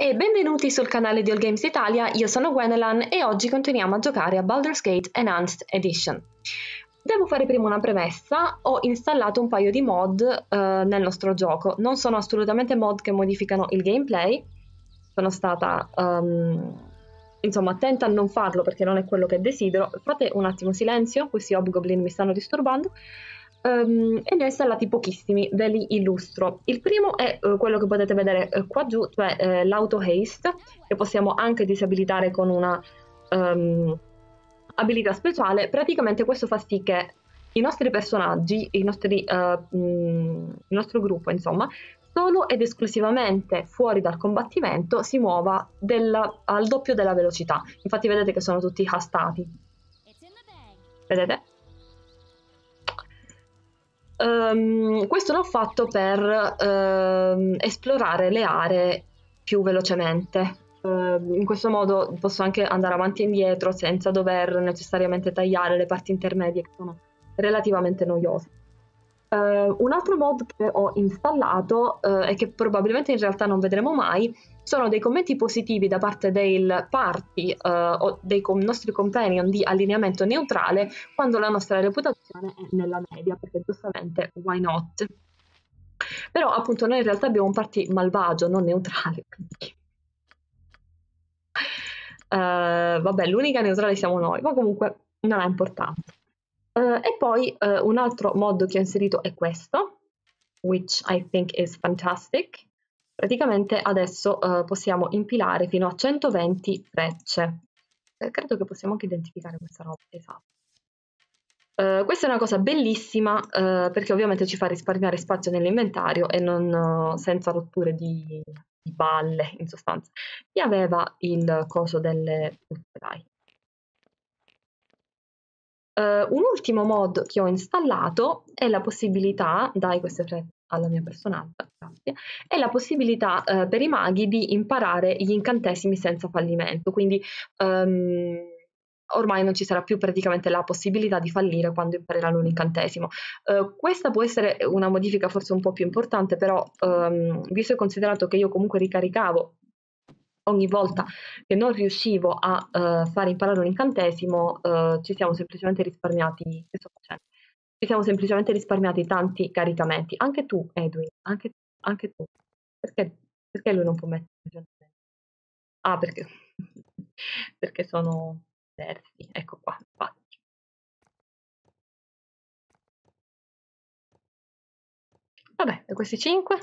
E benvenuti sul canale di All Games Italia, io sono Gwendolan e oggi continuiamo a giocare a Baldur's Gate Enhanced Edition. Devo fare prima una premessa, ho installato un paio di mod uh, nel nostro gioco, non sono assolutamente mod che modificano il gameplay, sono stata um, insomma attenta a non farlo perché non è quello che desidero, fate un attimo silenzio, questi hobgoblin mi stanno disturbando um, e ne ho installati pochissimi, ve li illustro. Il primo è uh, quello che potete vedere uh, qua giù, cioè uh, l'auto haste, che possiamo anche disabilitare con una um, abilità speciale. Praticamente questo fa sì che i nostri personaggi, i nostri, uh, mm, il nostro gruppo, insomma, solo ed esclusivamente fuori dal combattimento si muova della, al doppio della velocità. Infatti vedete che sono tutti hastati. Vedete? Um, questo l'ho fatto per uh, esplorare le aree più velocemente. Uh, in questo modo posso anche andare avanti e indietro senza dover necessariamente tagliare le parti intermedie che sono relativamente noiose. Uh, un altro mod che ho installato uh, e che probabilmente in realtà non vedremo mai sono dei commenti positivi da parte del party uh, o dei com- nostri companion di allineamento neutrale quando la nostra reputazione è nella media, perché giustamente why not? Però appunto noi in realtà abbiamo un party malvagio, non neutrale, quindi... vabbè, l'unica neutrale siamo noi, ma comunque non è importante. Uh, e poi uh, un altro mod che ho inserito è questo, which I think is fantastic. Praticamente adesso uh, possiamo impilare fino a 120 frecce. Eh, credo che possiamo anche identificare questa roba, esatto. Uh, questa è una cosa bellissima uh, perché ovviamente ci fa risparmiare spazio nell'inventario e non uh, senza rotture di, di, balle in sostanza. Chi aveva il coso delle... Dai, un ultimo mod che ho installato è la possibilità, dai queste tre alla mia personaggia, grazie, è la possibilità uh, per i maghi di imparare gli incantesimi senza fallimento, quindi um, ormai non ci sarà più praticamente la possibilità di fallire quando impareranno un incantesimo. Uh, questa può essere una modifica forse un po' più importante, però um, visto e considerato che io comunque ricaricavo ogni volta che non riuscivo a uh, fare imparare un incantesimo, uh, ci siamo semplicemente risparmiati, che facendo? Ci siamo semplicemente risparmiati tanti caricamenti. Anche tu, Edwin, anche, anche tu. Perché, perché lui non può mettere Ah, perché, perché sono diversi. Ecco qua, infatti. Vabbè, questi 5.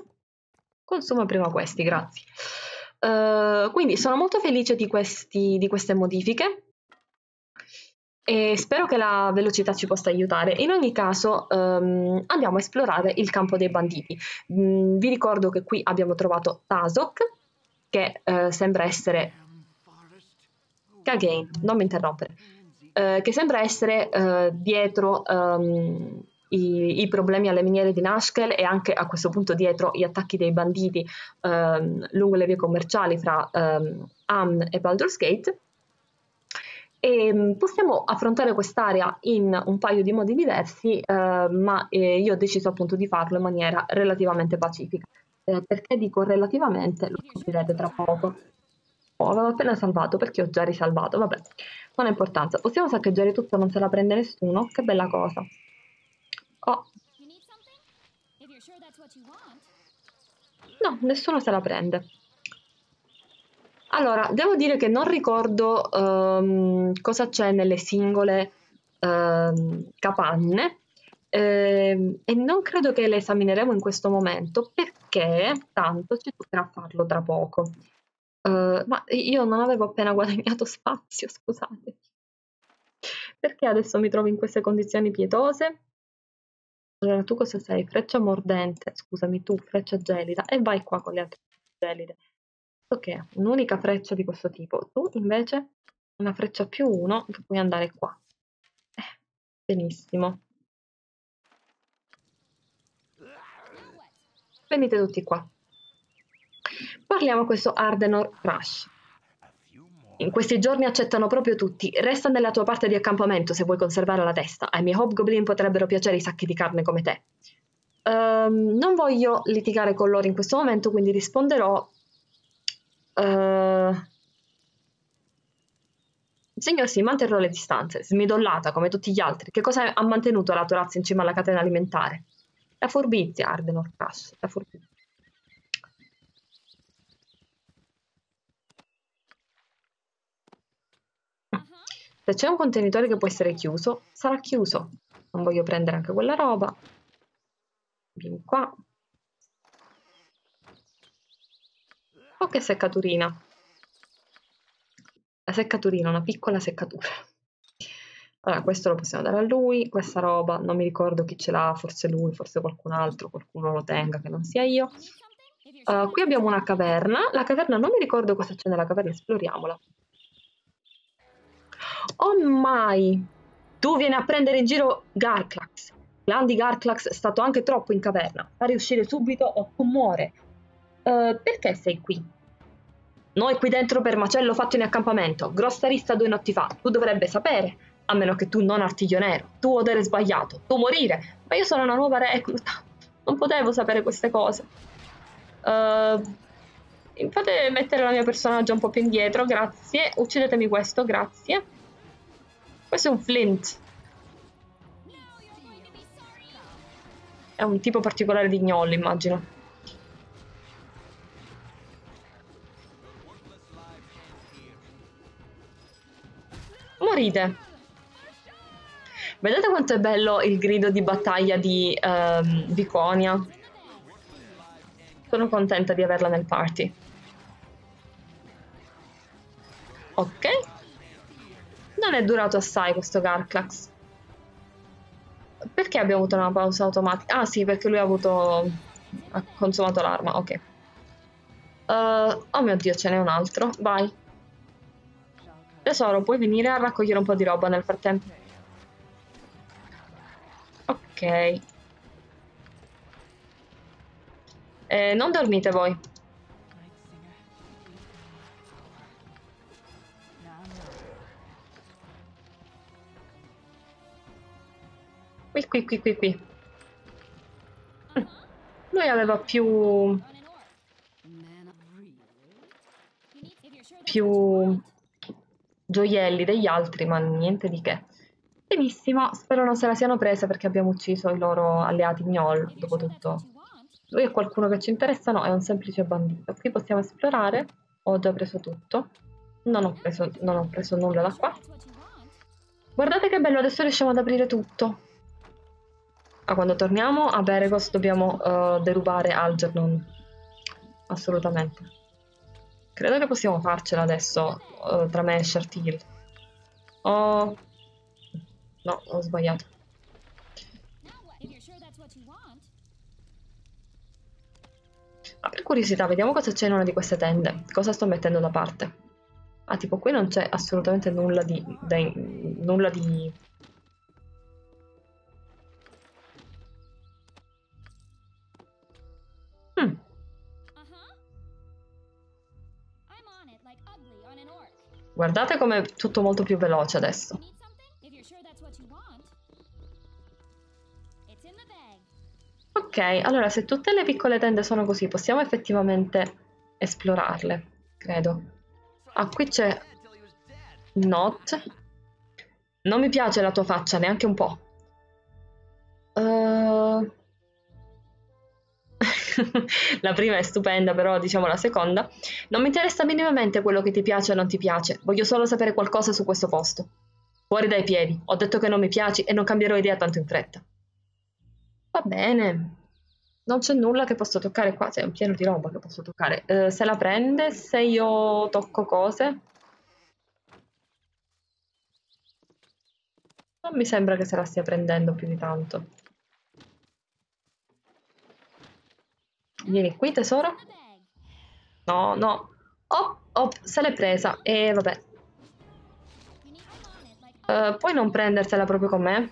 Consuma prima questi, grazie. Uh, quindi sono molto felice di, questi, di queste modifiche e spero che la velocità ci possa aiutare. In ogni caso um, andiamo a esplorare il campo dei banditi. Mm, vi ricordo che qui abbiamo trovato Tasok, che uh, sembra essere... Again, non mi interrompere. Uh, che sembra essere dietro um, i, i, problemi alle miniere di Nashkel e anche a questo punto dietro gli attacchi dei banditi ehm, lungo le vie commerciali fra ehm, Amn e Baldur's Gate. E ehm, possiamo affrontare quest'area in un paio di modi diversi, eh, ma eh, io ho deciso appunto di farlo in maniera relativamente pacifica. Eh, perché dico relativamente? Lo scoprirete tra poco. Oh, avevo appena salvato perché ho già risalvato, vabbè, non ha importanza. Possiamo saccheggiare tutto, non se la prende nessuno? Che bella cosa. Oh. No, nessuno se la prende. Allora, devo dire che non ricordo um, cosa c'è nelle singole um, capanne eh, e non credo che le esamineremo in questo momento perché tanto ci toccherà farlo tra poco. Uh, ma io non avevo appena guadagnato spazio, scusate. Perché adesso mi trovo in queste condizioni pietose? Allora tu cosa sei? Freccia mordente, scusami tu, freccia gelida e vai qua con le altre gelide. Ok, un'unica freccia di questo tipo. Tu invece una freccia più uno che puoi andare qua. Eh, benissimo. Venite tutti qua. Parliamo a questo Ardenor Crash. In questi giorni accettano proprio tutti. Resta nella tua parte di accampamento se vuoi conservare la testa. Ai miei hobgoblin potrebbero piacere i sacchi di carne come te. Um, non voglio litigare con loro in questo momento, quindi risponderò Signor sì, manterrò le distanze, smidollata come tutti gli altri. Che cosa ha mantenuto la tua razza in cima alla catena alimentare? La furbizia, Ardenor Crash, la furbizia. Se c'è un contenitore che può essere chiuso, sarà chiuso. Non voglio prendere anche quella roba. Vieni qua. Che seccaturina. La seccaturina, una piccola seccatura. Allora, questo lo possiamo dare a lui, questa roba, non mi ricordo chi ce l'ha, forse lui, forse qualcun altro, qualcuno lo tenga, che non sia io. Uh, qui abbiamo una caverna, la caverna non mi ricordo cosa c'è nella caverna, esploriamola. Oh mai! Tu vieni a prendere in giro Garclax. L'Andy Garclax è stato anche troppo in caverna. Fa riuscire subito o tu muore. Uh, perché sei qui? Noi qui dentro per macello fatto in accampamento. Grossa rissa due notti fa. Tu dovrebbe sapere a meno che tu non artiglio nero, tu odere sbagliato, tu morire. Ma io sono una nuova recluta, non potevo sapere queste cose. Uh, fate mettere la mia personaggio un po' più indietro, grazie. Uccidetemi questo, grazie. Questo è un flint. È un tipo particolare di gnollo, immagino. Morite. Vedete quanto è bello il grido di battaglia di um, Viconia? Sono contenta di averla nel party. Ok. Non è durato assai questo Garclax. Perché abbiamo avuto una pausa automatica? Ah sì, perché lui ha avuto... ha consumato l'arma, ok. Uh, oh mio dio, ce n'è un altro. Vai. Tesoro, puoi venire a raccogliere un po' di roba nel frattempo? Ok. Eh, non dormite voi. Qui, qui, qui, qui, qui. Lui aveva più... più gioielli degli altri, ma niente di che. Benissimo, spero non se la siano presa perché abbiamo ucciso i loro alleati gnoll, dopo tutto. Lui è qualcuno che ci interessa? No, è un semplice bandito. Qui possiamo esplorare. Ho già preso tutto. Non ho preso, non ho preso nulla da qua. Guardate che bello, adesso riusciamo ad aprire tutto. Ah, quando torniamo a Beregos dobbiamo uh, derubare Algernon. Assolutamente. Credo che possiamo farcela adesso uh, tra me e Shartil. Oh, No, ho sbagliato. Ah, per curiosità, vediamo cosa c'è in una di queste tende. Cosa sto mettendo da parte? Ah, tipo qui non c'è assolutamente nulla di... Nulla di... Guardate com'è tutto molto più veloce adesso. Ok, allora se tutte le piccole tende sono così, possiamo effettivamente esplorarle, credo. Ah, qui c'è Not. Non mi piace la tua faccia, neanche un po'. la prima è stupenda, però diciamo la seconda. Non mi interessa minimamente quello che ti piace o non ti piace, voglio solo sapere qualcosa su questo posto. Fuori dai piedi, ho detto che non mi piaci e non cambierò idea tanto in fretta. Va bene. Non c'è nulla che posso toccare qua, c'è un pieno di roba che posso toccare. Eh, se la prende, se io tocco cose... Non mi sembra che se la stia prendendo più di tanto. Vieni qui, tesoro. No, no. Oh, oh, se l'è presa. E vabbè. Uh, puoi non prendersela proprio con me?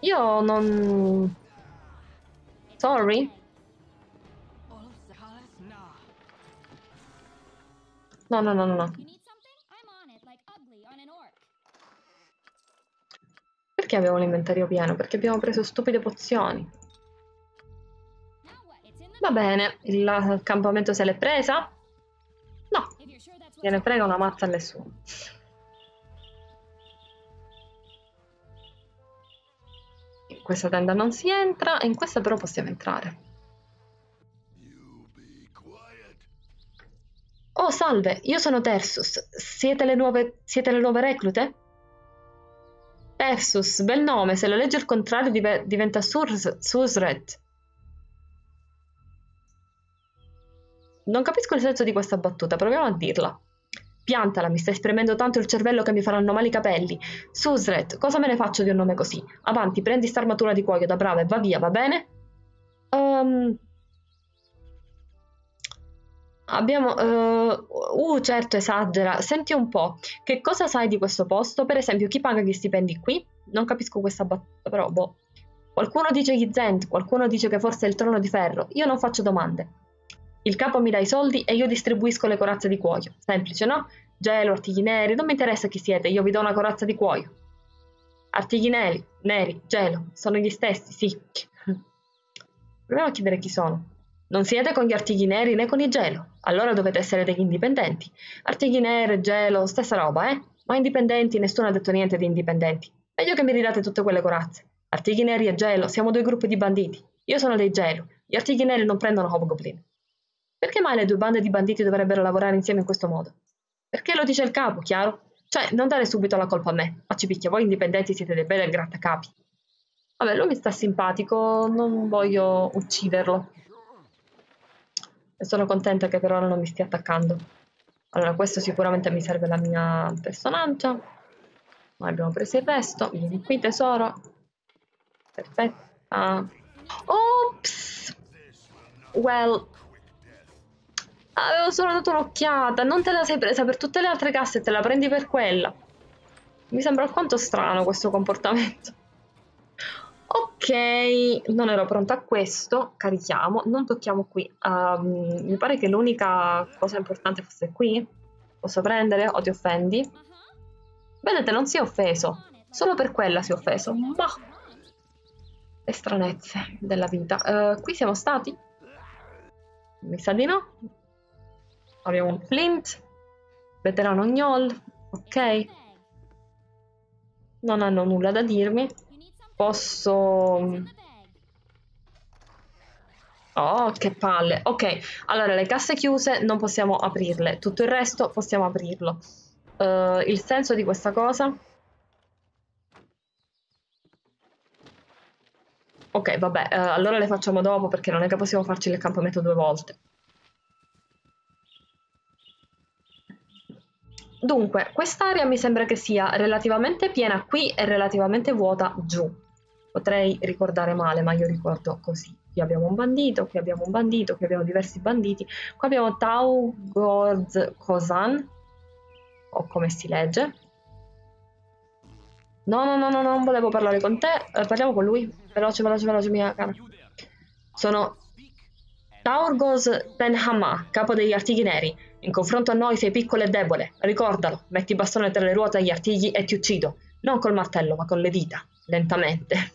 Io non... Sorry? No, no, no, no, no. Perché abbiamo l'inventario pieno? Perché abbiamo preso stupide pozioni. Va bene, il campamento se l'è presa? No, gliene frega una mazza a nessuno. In questa tenda non si entra, in questa però possiamo entrare. Oh, salve, io sono Tersus. Siete le nuove, siete le nuove reclute? Tersus, bel nome, se lo leggi al contrario div diventa Surs Susret. Non capisco il senso di questa battuta, proviamo a dirla. Piantala, mi stai spremendo tanto il cervello che mi faranno male i capelli. Susret, cosa me ne faccio di un nome così? Avanti, prendi sta armatura di cuoio da brava e va via, va bene? Um, Abbiamo... Uh, uh, certo, esagera. Senti un po', che cosa sai di questo posto? Per esempio, chi paga gli stipendi qui? Non capisco questa battuta, però, boh. Qualcuno dice gli Zend, qualcuno dice che forse è il trono di ferro. Io non faccio domande. Il capo mi dà i soldi e io distribuisco le corazze di cuoio. Semplice, no? Gelo, artigli neri, non mi interessa chi siete, io vi do una corazza di cuoio. Artigli neri, neri, gelo, sono gli stessi, sì. Proviamo a chiedere chi sono. Non siete con gli artigli neri né con il gelo, allora dovete essere degli indipendenti. Artigli neri, gelo, stessa roba, eh? Ma indipendenti, nessuno ha detto niente di indipendenti. Meglio che mi ridate tutte quelle corazze. Artigli neri e gelo, siamo due gruppi di banditi. Io sono dei gelo, gli artigli neri non prendono hobgoblin. Perché mai le due bande di banditi dovrebbero lavorare insieme in questo modo? Perché lo dice il capo, chiaro? Cioè, non dare subito la colpa a me. Ma ci picchia, voi indipendenti siete dei bei grattacapi. Vabbè, lui mi sta simpatico, non voglio ucciderlo e sono contenta che per ora non mi stia attaccando. Allora, questo sicuramente mi serve la mia personaggio. Ma abbiamo preso il resto. Vieni qui, tesoro. Perfetta. Ops! Well... Avevo solo dato un'occhiata. Non te la sei presa per tutte le altre casse, te la prendi per quella. Mi sembra alquanto strano questo comportamento. Non ero pronta a questo, carichiamo, non tocchiamo qui. Um, mi pare che l'unica cosa importante fosse qui. Posso prendere o ti offendi? Vedete, non si è offeso, solo per quella si è offeso. Ma le stranezze della vita. Uh, qui siamo stati? Mi sa di no. Abbiamo un Flint, veterano Gnoll, ok. Non hanno nulla da dirmi. Posso... Oh, che palle. Ok, allora le casse chiuse non possiamo aprirle, tutto il resto possiamo aprirlo. Uh, il senso di questa cosa? Ok, vabbè, uh, allora le facciamo dopo perché non è che possiamo farci il campamento due volte. Dunque, quest'area mi sembra che sia relativamente piena qui e relativamente vuota giù. Potrei ricordare male, ma io ricordo così. Qui abbiamo un bandito, qui abbiamo un bandito, qui abbiamo diversi banditi. Qua abbiamo Tau Gorz Kozan, o come si legge. No, no, no, no, non volevo parlare con te, eh, parliamo con lui. Veloce, veloce, veloce, mia cara. Sono Taurgos Tenhama, capo degli artigli neri. In confronto a noi sei piccolo e debole. Ricordalo, metti bastone tra le ruote agli artigli e ti uccido. Non col martello, ma con le dita lentamente.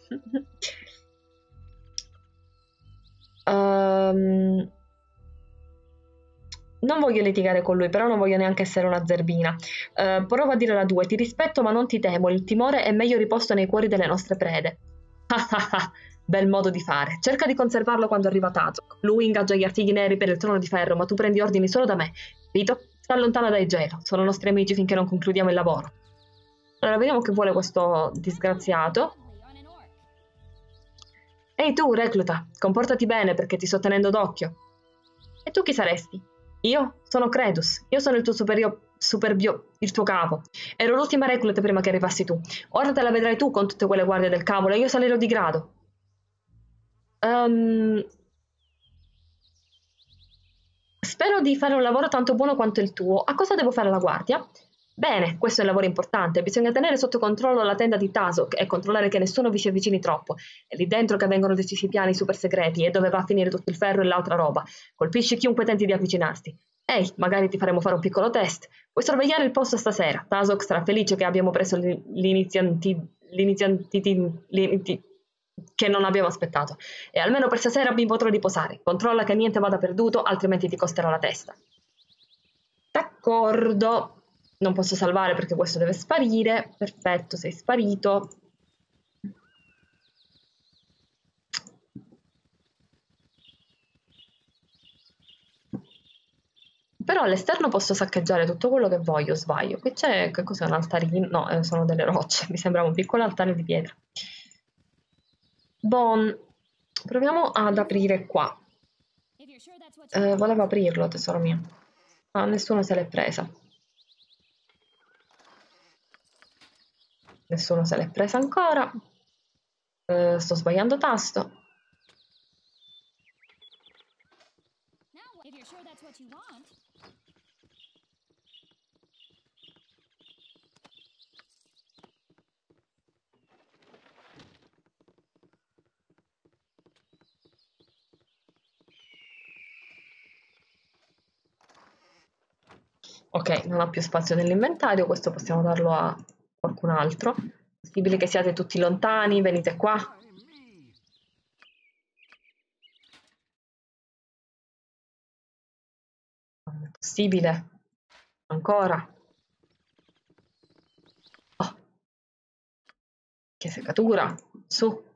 um, non voglio litigare con lui, però non voglio neanche essere una zerbina. Uh, prova a dire la tua, ti rispetto ma non ti temo, il timore è meglio riposto nei cuori delle nostre prede. Bel modo di fare. Cerca di conservarlo quando arriva Tazok. Lui ingaggia gli artigli neri per il trono di ferro, ma tu prendi ordini solo da me. Vito, sta lontana dai gelo. Sono nostri amici finché non concludiamo il lavoro. Allora, vediamo che vuole questo disgraziato. Ehi tu, recluta, comportati bene perché ti sto tenendo d'occhio. E tu chi saresti? Io sono Credus, io sono il tuo superio, superbio, il tuo capo. Ero l'ultima recluta prima che arrivassi tu. Ora te la vedrai tu con tutte quelle guardie del cavolo e io salirò di grado. Um, spero di fare un lavoro tanto buono quanto il tuo. A cosa devo fare la guardia? Bene, questo è un lavoro importante. Bisogna tenere sotto controllo la tenda di Tasok e controllare che nessuno vi si avvicini troppo. È lì dentro che vengono decisi i piani super segreti e dove va a finire tutto il ferro e l'altra roba. Colpisci chiunque tenti di avvicinarsi. Ehi, magari ti faremo fare un piccolo test. Puoi sorvegliare il posto stasera. Tasok sarà felice che abbiamo preso l'inizianti... l'inizianti... che non abbiamo aspettato. E almeno per stasera mi potrò riposare. Controlla che niente vada perduto, altrimenti ti costerà la testa. D'accordo. Non posso salvare perché questo deve sparire. Perfetto, sei sparito. Però all'esterno posso saccheggiare tutto quello che voglio, sbaglio. Qui c'è, che cos'è un altarino? No, eh, sono delle rocce, mi sembrava un piccolo altare di pietra. Bon, proviamo ad aprire qua. Eh, volevo aprirlo, tesoro mio. Ah, nessuno se l'è presa. Nessuno se l'è presa ancora. Eh, sto sbagliando tasto. Ok, non ha più spazio nell'inventario, questo possiamo darlo a qualcun altro. Possibile che siate tutti lontani, venite qua. È possibile. Ancora. Oh. Che seccatura. Su.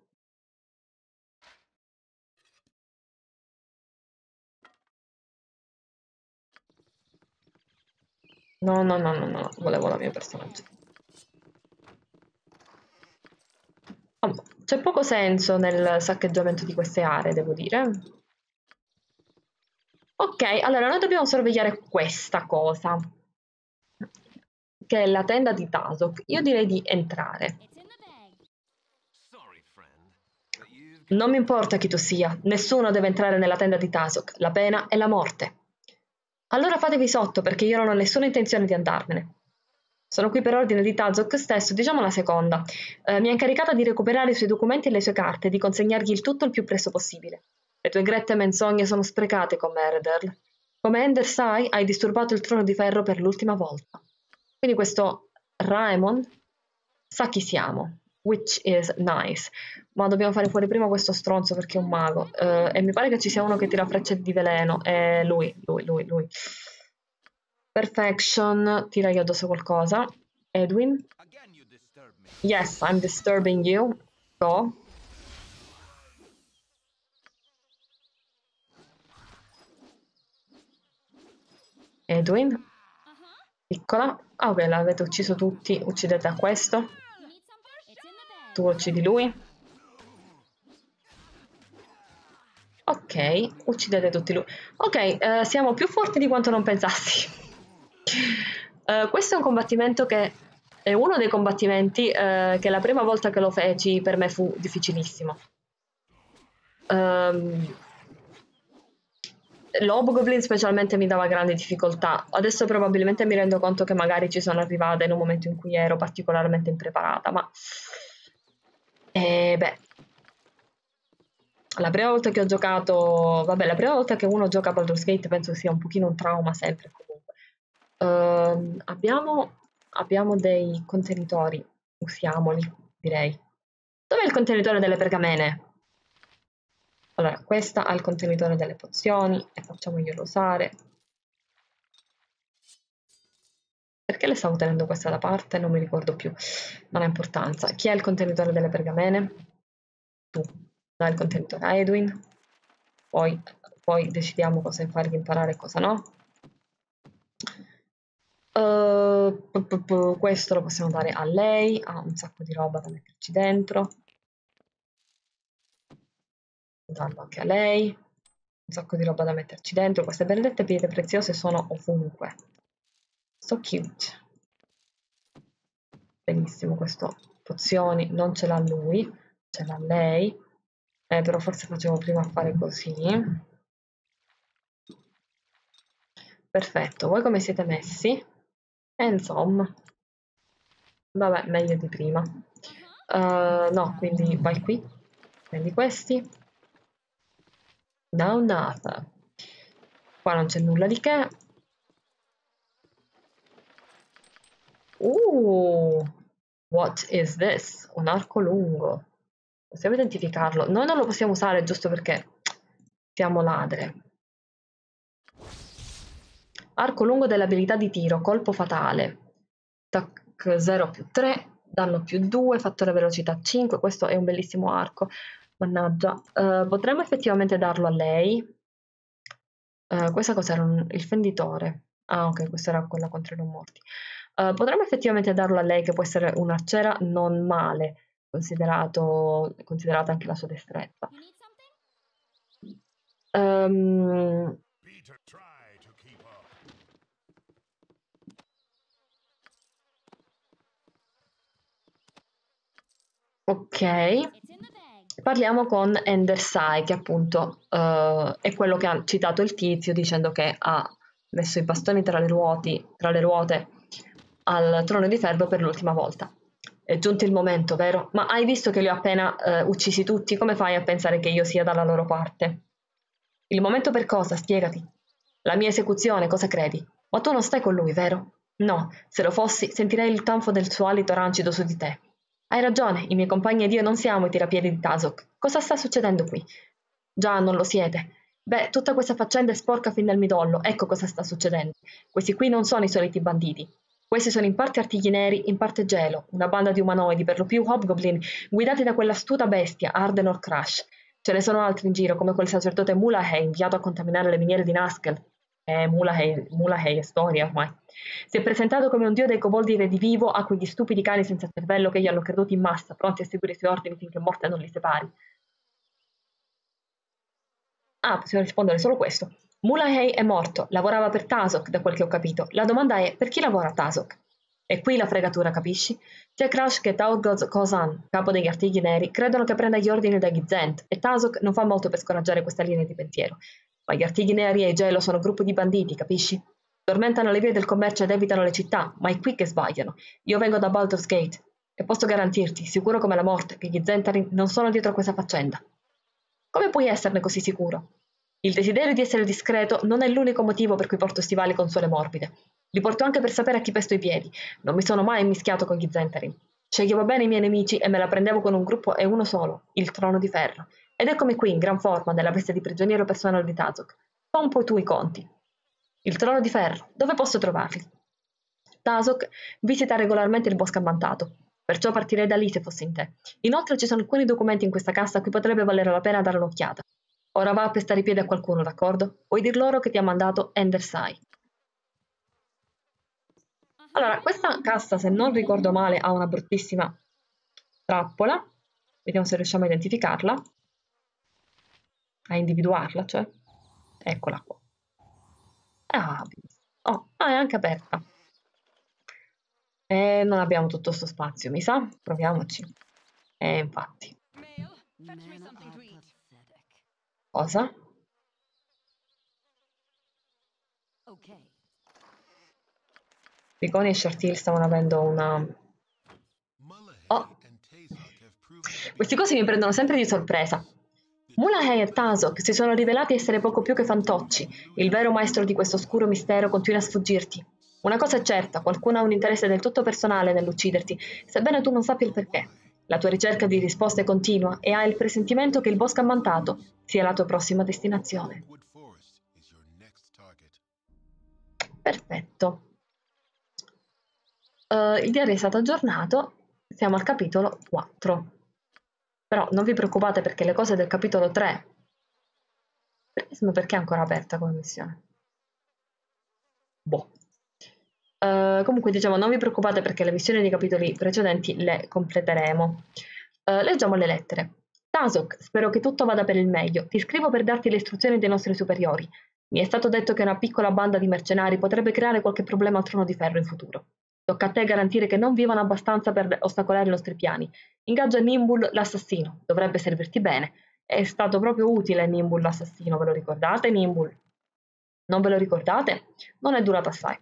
No, no, no, no, no, volevo la mia personaggio. C'è poco senso nel saccheggiamento di queste aree, devo dire. Ok, allora noi dobbiamo sorvegliare questa cosa, che è la tenda di Tasok. Io direi di entrare. Non mi importa chi tu sia, nessuno deve entrare nella tenda di Tasok, la pena è la morte. Allora fatevi sotto, perché io non ho nessuna intenzione di andarmene. Sono qui per ordine di Tazok stesso, diciamo la seconda. Eh, mi ha incaricata di recuperare i suoi documenti e le sue carte e di consegnargli il tutto il più presto possibile. Le tue grette menzogne sono sprecate con Meredel. Come Ender sai, hai disturbato il trono di ferro per l'ultima volta. Quindi questo Raemon sa chi siamo which is nice. Ma dobbiamo fare fuori prima questo stronzo perché è un mago. Uh, e mi pare che ci sia uno che tira frecce di veleno. È lui, lui, lui, lui. Perfection, tira io addosso qualcosa. Edwin. Yes, I'm disturbing you. Go. Edwin. Piccola. Ah, ok, l'avete ucciso tutti. Uccidete a questo. Tu uccidi lui. Ok, uccidete tutti lui. Ok, eh, siamo più forti di quanto non pensassi. Uh, questo è un combattimento che è uno dei combattimenti uh, che la prima volta che lo feci per me fu difficilissimo. Um, L'Hobgoblin specialmente mi dava grande difficoltà. Adesso probabilmente mi rendo conto che magari ci sono arrivata in un momento in cui ero particolarmente impreparata, ma e beh, la prima volta che ho giocato, vabbè, la prima volta che uno gioca a Baldur's Gate penso sia un pochino un trauma sempre comunque. Uh, abbiamo, abbiamo dei contenitori, usiamoli, direi. Dov'è il contenitore delle pergamene? Allora, questa ha il contenitore delle pozioni e facciamoglielo usare. Perché le stavo tenendo questa da parte? Non mi ricordo più, non ha importanza. Chi ha il contenitore delle pergamene? Tu. Dai il contenitore a Edwin. Poi, poi decidiamo cosa fargli imparare e cosa no. Uh, questo lo possiamo dare a lei, ha un sacco di roba da metterci dentro. Darlo anche a lei, un sacco di roba da metterci dentro. Queste benedette pietre preziose sono ovunque. So cute. Benissimo, questo pozioni non ce l'ha lui, ce l'ha lei. Eh, però forse facevo prima a fare così. Perfetto, voi come siete messi? E insomma, vabbè, meglio di prima. Uh, no, quindi vai qui, prendi questi. Now nothing. Qua non c'è nulla di che, Uh, what is this? Un arco lungo. Possiamo identificarlo. Noi non lo possiamo usare giusto perché siamo ladre. Arco lungo dell'abilità di tiro, colpo fatale. Tac 0 più 3, danno più 2, fattore velocità 5. Questo è un bellissimo arco. Mannaggia. Uh, potremmo effettivamente darlo a lei. Uh, questa cos'era? Il fenditore. Ah, ok, questa era quella contro i non morti. Uh, potremmo effettivamente darlo a lei, che può essere un'arciera non male considerato, considerata anche la sua destrezza. Um, ok, parliamo con Endersai, che appunto uh, è quello che ha citato il tizio dicendo che ha messo i bastoni tra le, ruoti, tra le ruote al trono di ferro per l'ultima volta. È giunto il momento, vero? Ma hai visto che li ho appena eh, uccisi tutti? Come fai a pensare che io sia dalla loro parte? Il momento per cosa? Spiegati. La mia esecuzione, cosa credi? Ma tu non stai con lui, vero? No, se lo fossi, sentirei il tanfo del suo alito rancido su di te. Hai ragione, i miei compagni ed io non siamo i tirapiedi di Tasok. Cosa sta succedendo qui? Già, non lo siete. Beh, tutta questa faccenda è sporca fin dal midollo, ecco cosa sta succedendo. Questi qui non sono i soliti banditi. Questi sono in parte artigli neri, in parte gelo, una banda di umanoidi, per lo più hobgoblin, guidati da quell'astuta bestia, Ardenor Crash. Ce ne sono altri in giro, come quel sacerdote Mulahey inviato a contaminare le miniere di Naskel. Eh, Mulahey, Mulahey è storia ormai. Si è presentato come un dio dei coboldi redivivo a quegli stupidi cani senza cervello che gli hanno creduto in massa, pronti a seguire i suoi ordini finché morte non li separi. Ah, possiamo rispondere solo questo. Mulahey è morto, lavorava per Tasok, da quel che ho capito. La domanda è, per chi lavora Tasok? E qui la fregatura, capisci? Sia Crash che Taurgoz Kozan, capo degli artigli neri, credono che prenda gli ordini da Gizent, e Tasok non fa molto per scoraggiare questa linea di pensiero. Ma gli artigli neri e gelo sono gruppo di banditi, capisci? Tormentano le vie del commercio ed evitano le città, ma è qui che sbagliano. Io vengo da Baldur's Gate, e posso garantirti, sicuro come la morte, che gli Zentarin non sono dietro a questa faccenda. Come puoi esserne così sicuro? Il desiderio di essere discreto non è l'unico motivo per cui porto stivali con suole morbide. Li porto anche per sapere a chi pesto i piedi. Non mi sono mai mischiato con gli Zentarin. Sceglievo bene i miei nemici e me la prendevo con un gruppo e uno solo, il Trono di Ferro. Ed eccomi qui, in gran forma, nella veste di prigioniero personale di Tazok. Fa un po' tu i conti. Il Trono di Ferro, dove posso trovarli? Tazok visita regolarmente il bosco ammantato, perciò partirei da lì se fossi in te. Inoltre ci sono alcuni documenti in questa cassa a cui potrebbe valere la pena dare un'occhiata. Ora va a pestare i piedi a qualcuno, d'accordo? Puoi dir loro che ti ha mandato Endersai. Allora, questa cassa, se non ricordo male, ha una bruttissima trappola. Vediamo se riusciamo a identificarla. A individuarla, cioè. Eccola qua. Ah, oh, ah, è anche aperta. E non abbiamo tutto questo spazio, mi sa. Proviamoci. Eh, infatti. Cosa? Piconi e Shartil stavano avendo una... Oh! Questi cosi mi prendono sempre di sorpresa. Mulahey e Tasok si sono rivelati essere poco più che fantocci. Il vero maestro di questo oscuro mistero continua a sfuggirti. Una cosa è certa, qualcuno ha un interesse del tutto personale nell'ucciderti, sebbene tu non sappia il perché. La tua ricerca di risposte continua e hai il presentimento che il bosco ammantato sia la tua prossima destinazione. Perfetto. Uh, il diario è stato aggiornato, siamo al capitolo 4. Però non vi preoccupate perché le cose del capitolo 3... Perché è ancora aperta come missione? Boh. Uh, comunque diciamo non vi preoccupate perché le missioni dei capitoli precedenti le completeremo. Uh, leggiamo le lettere. Tasok, spero che tutto vada per il meglio. Ti scrivo per darti le istruzioni dei nostri superiori. Mi è stato detto che una piccola banda di mercenari potrebbe creare qualche problema al trono di ferro in futuro. Tocca a te garantire che non vivano abbastanza per ostacolare i nostri piani. Ingaggia Nimbul l'assassino, dovrebbe servirti bene. È stato proprio utile Nimbul l'assassino, ve lo ricordate Nimbul? Non ve lo ricordate? Non è durato assai.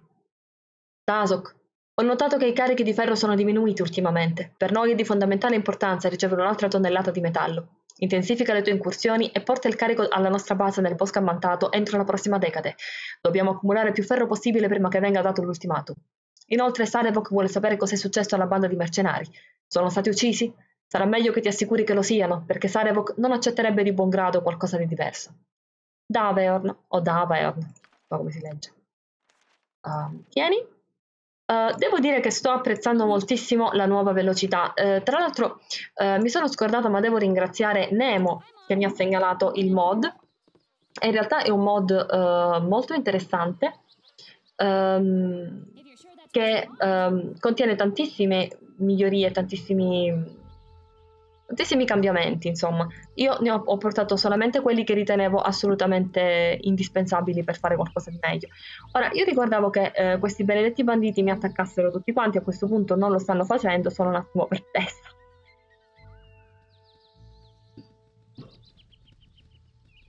Tasok, ho notato che i carichi di ferro sono diminuiti ultimamente. Per noi è di fondamentale importanza ricevere un'altra tonnellata di metallo. Intensifica le tue incursioni e porta il carico alla nostra base nel bosco ammantato entro la prossima decade. Dobbiamo accumulare più ferro possibile prima che venga dato l'ultimatum. Inoltre Sarevok vuole sapere cosa è successo alla banda di mercenari. Sono stati uccisi? Sarà meglio che ti assicuri che lo siano, perché Sarevok non accetterebbe di buon grado qualcosa di diverso. Daveorn, o Daveorn, non so come si legge. Uh, tieni. Uh, devo dire che sto apprezzando moltissimo la nuova velocità. Uh, tra l'altro mi sono scordata, ma devo ringraziare Nemo che mi ha segnalato il mod. in realtà è un mod molto interessante um, che um, contiene tantissime migliorie, tantissimi tantissimi cambiamenti, insomma. Io ne ho, ho, portato solamente quelli che ritenevo assolutamente indispensabili per fare qualcosa di meglio. Ora, io ricordavo che eh, questi benedetti banditi mi attaccassero tutti quanti, a questo punto non lo stanno facendo, sono un attimo perplessa.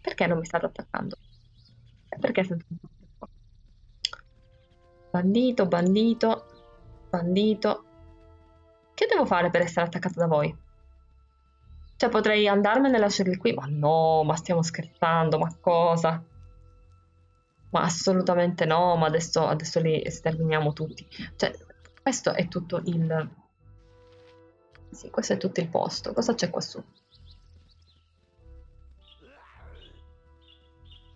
Perché non mi state attaccando? Perché sento un po' Bandito, bandito, bandito. Che devo fare per essere attaccata da voi? Cioè potrei andarmene e lasciarli qui, ma no, ma stiamo scherzando, ma cosa? Ma assolutamente no, ma adesso, adesso li sterminiamo tutti. Cioè, questo è tutto il... Sì, questo è tutto il posto. Cosa c'è qua su?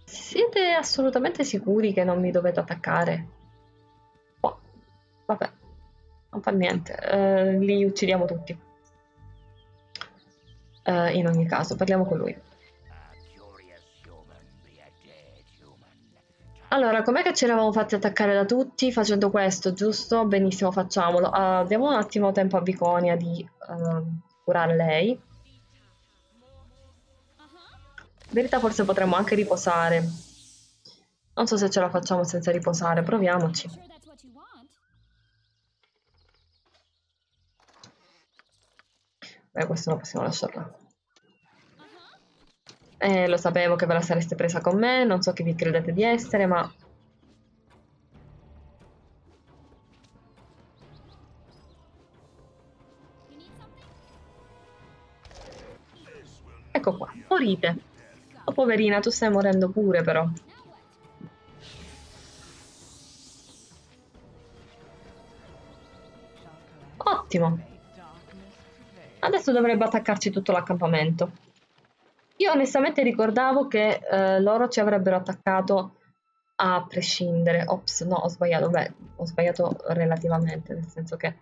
Siete assolutamente sicuri che non mi dovete attaccare? Vabbè, non fa niente. Uh, li uccidiamo tutti uh, in ogni caso, parliamo con lui. Allora, com'è che ci eravamo fatti attaccare da tutti facendo questo, giusto? Benissimo, facciamolo. Uh, diamo un attimo tempo a Viconia di uh, curare lei. In verità forse potremmo anche riposare. Non so se ce la facciamo senza riposare, proviamoci. Beh, questo lo possiamo lasciare Eh, lo sapevo che ve la sareste presa con me, non so chi vi credete di essere, ma... Ecco qua, morite. Oh, poverina, tu stai morendo pure, però. Ottimo. Adesso dovrebbe attaccarci tutto l'accampamento. Io onestamente ricordavo che eh, loro ci avrebbero attaccato a prescindere. Ops, no, ho sbagliato. Beh, ho sbagliato relativamente, nel senso che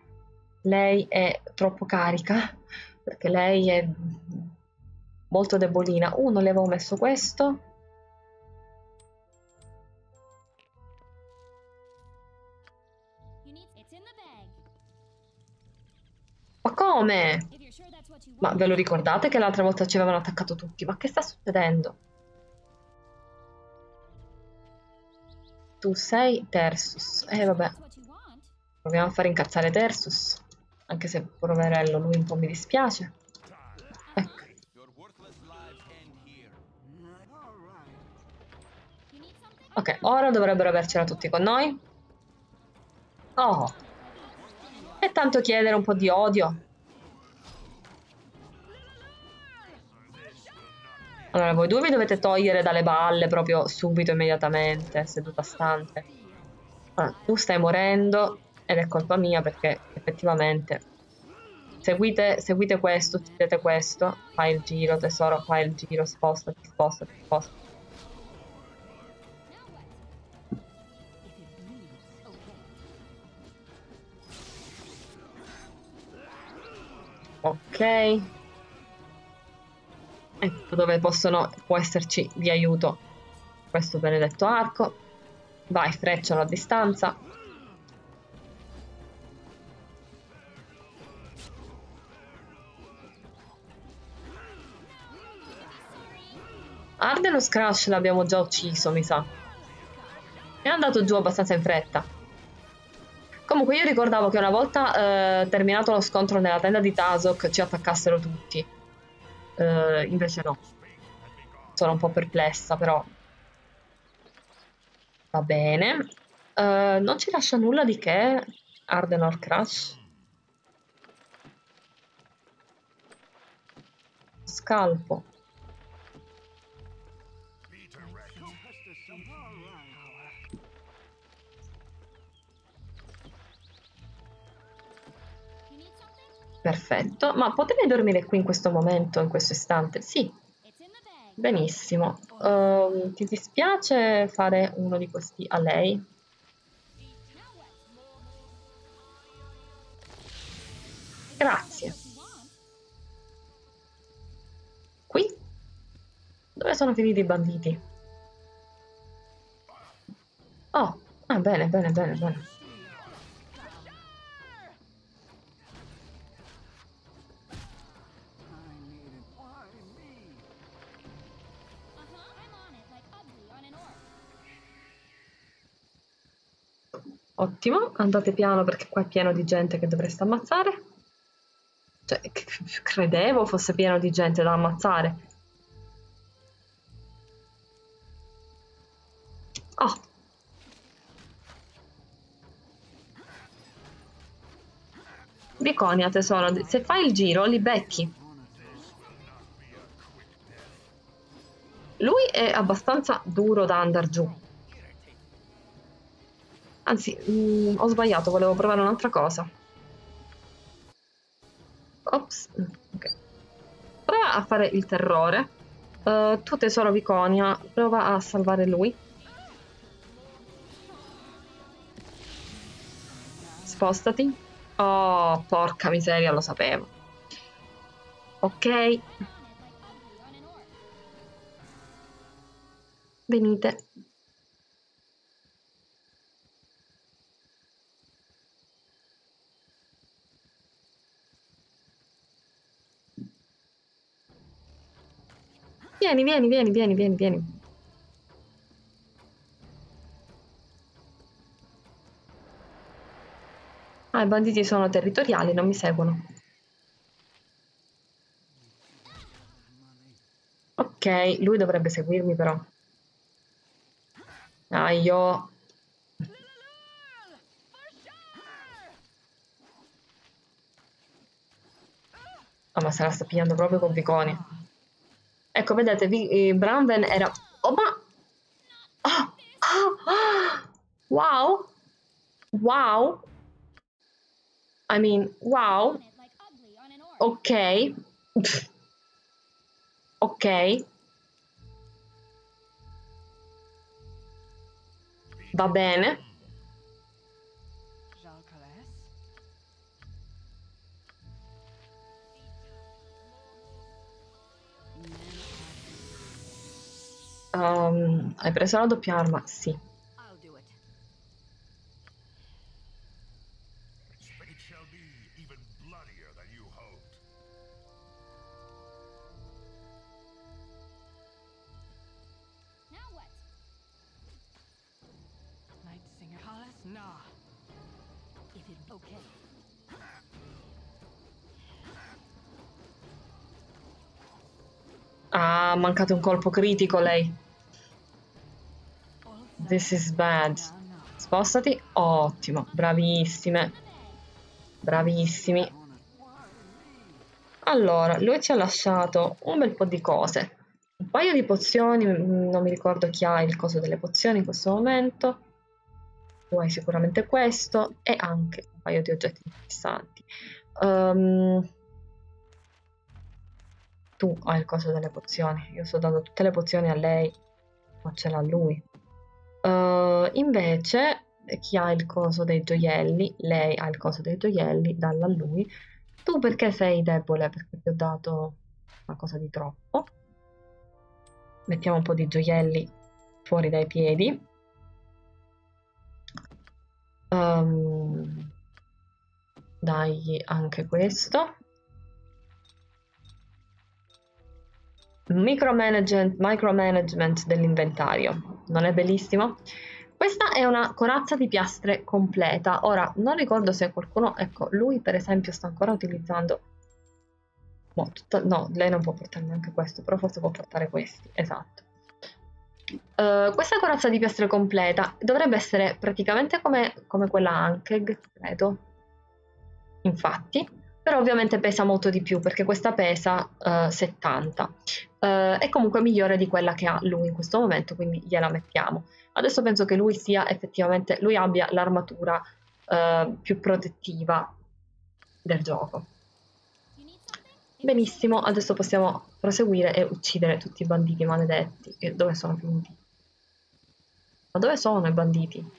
lei è troppo carica, perché lei è molto debolina. Uh, non le avevo messo questo. Ma come? Ma ve lo ricordate che l'altra volta ci avevano attaccato tutti? Ma che sta succedendo? Tu sei Tersus. Eh vabbè. Proviamo a far incazzare Tersus. Anche se poverello, lui un po' mi dispiace. Ecco. Ok, ora dovrebbero avercela tutti con noi. Oh. E tanto chiedere un po' di odio. Allora, voi due vi dovete togliere dalle balle proprio subito, immediatamente, seduta stante. Allora, tu stai morendo ed è colpa mia perché effettivamente seguite, seguite questo, uccidete questo, fai il giro, tesoro, fai il giro, spostati, spostati, spostati. Ok. Ecco dove possono, può esserci di aiuto questo benedetto arco. Vai, frecciano a distanza. Ardenus Crash l'abbiamo già ucciso, mi sa. È andato giù abbastanza in fretta. Comunque io ricordavo che una volta eh, terminato lo scontro nella tenda di Tasok ci attaccassero tutti. Uh, invece no. Sono un po' perplessa, però va bene. Uh, non ci lascia nulla di che Ardenor Crash. Scalpo. Perfetto, ma potrei dormire qui in questo momento, in questo istante? Sì, benissimo. Uh, ti dispiace fare uno di questi a lei? Grazie. Qui? Dove sono finiti i banditi? Oh, ah, bene, bene, bene, bene. Ottimo, andate piano perché qua è pieno di gente che dovreste ammazzare. Cioè, credevo fosse pieno di gente da ammazzare. Oh. Biconia, tesoro, se fai il giro li becchi. Lui è abbastanza duro da andare giù. Anzi, mh, mm, ho sbagliato, volevo provare un'altra cosa. Ops, ok. Prova a fare il terrore. Uh, tu tesoro Viconia, prova a salvare lui. Spostati. Oh, porca miseria, lo sapevo. Ok. Venite. Vieni, vieni, vieni, vieni, vieni, vieni. Ah, i banditi sono territoriali, non mi seguono. Ok, lui dovrebbe seguirmi però. Ah. Ah, ma se la sta pigliando proprio con Viconi. Ecco, vedete, eh, Branven era... Oh, ma... Oh, oh, oh. Wow! Wow! I mean, wow! Ok. ok. Va bene. Um, hai preso la doppia arma? Sì. Ha mancato un colpo critico lei. This is bad. Spostati. Ottimo. Bravissime. Bravissimi. Allora, lui ci ha lasciato un bel po' di cose. Un paio di pozioni, non mi ricordo chi ha il coso delle pozioni in questo momento. Tu hai sicuramente questo e anche un paio di oggetti interessanti. Um, tu hai il coso delle pozioni. Io sto dando tutte le pozioni a lei, ma ce l'ha lui. Uh, invece, chi ha il coso dei gioielli, lei ha il coso dei gioielli, dalla a lui. Tu perché sei debole? Perché ti ho dato una cosa di troppo. Mettiamo un po' di gioielli fuori dai piedi. Um, dai anche questo. Micromanagement, micromanagement dell'inventario. Non è bellissimo? Questa è una corazza di piastre completa. Ora, non ricordo se qualcuno... Ecco, lui per esempio sta ancora utilizzando... No, tutta, no lei non può portare neanche questo, però forse può portare questi. Esatto. Uh, questa corazza di piastre completa dovrebbe essere praticamente come, come quella Ankeg, credo. Infatti, però ovviamente pesa molto di più perché questa pesa uh, 70 uh, è comunque migliore di quella che ha lui in questo momento quindi gliela mettiamo adesso penso che lui sia effettivamente lui abbia l'armatura uh, più protettiva del gioco Benissimo, adesso possiamo proseguire e uccidere tutti i banditi maledetti. E dove sono finiti? Ma dove sono i banditi?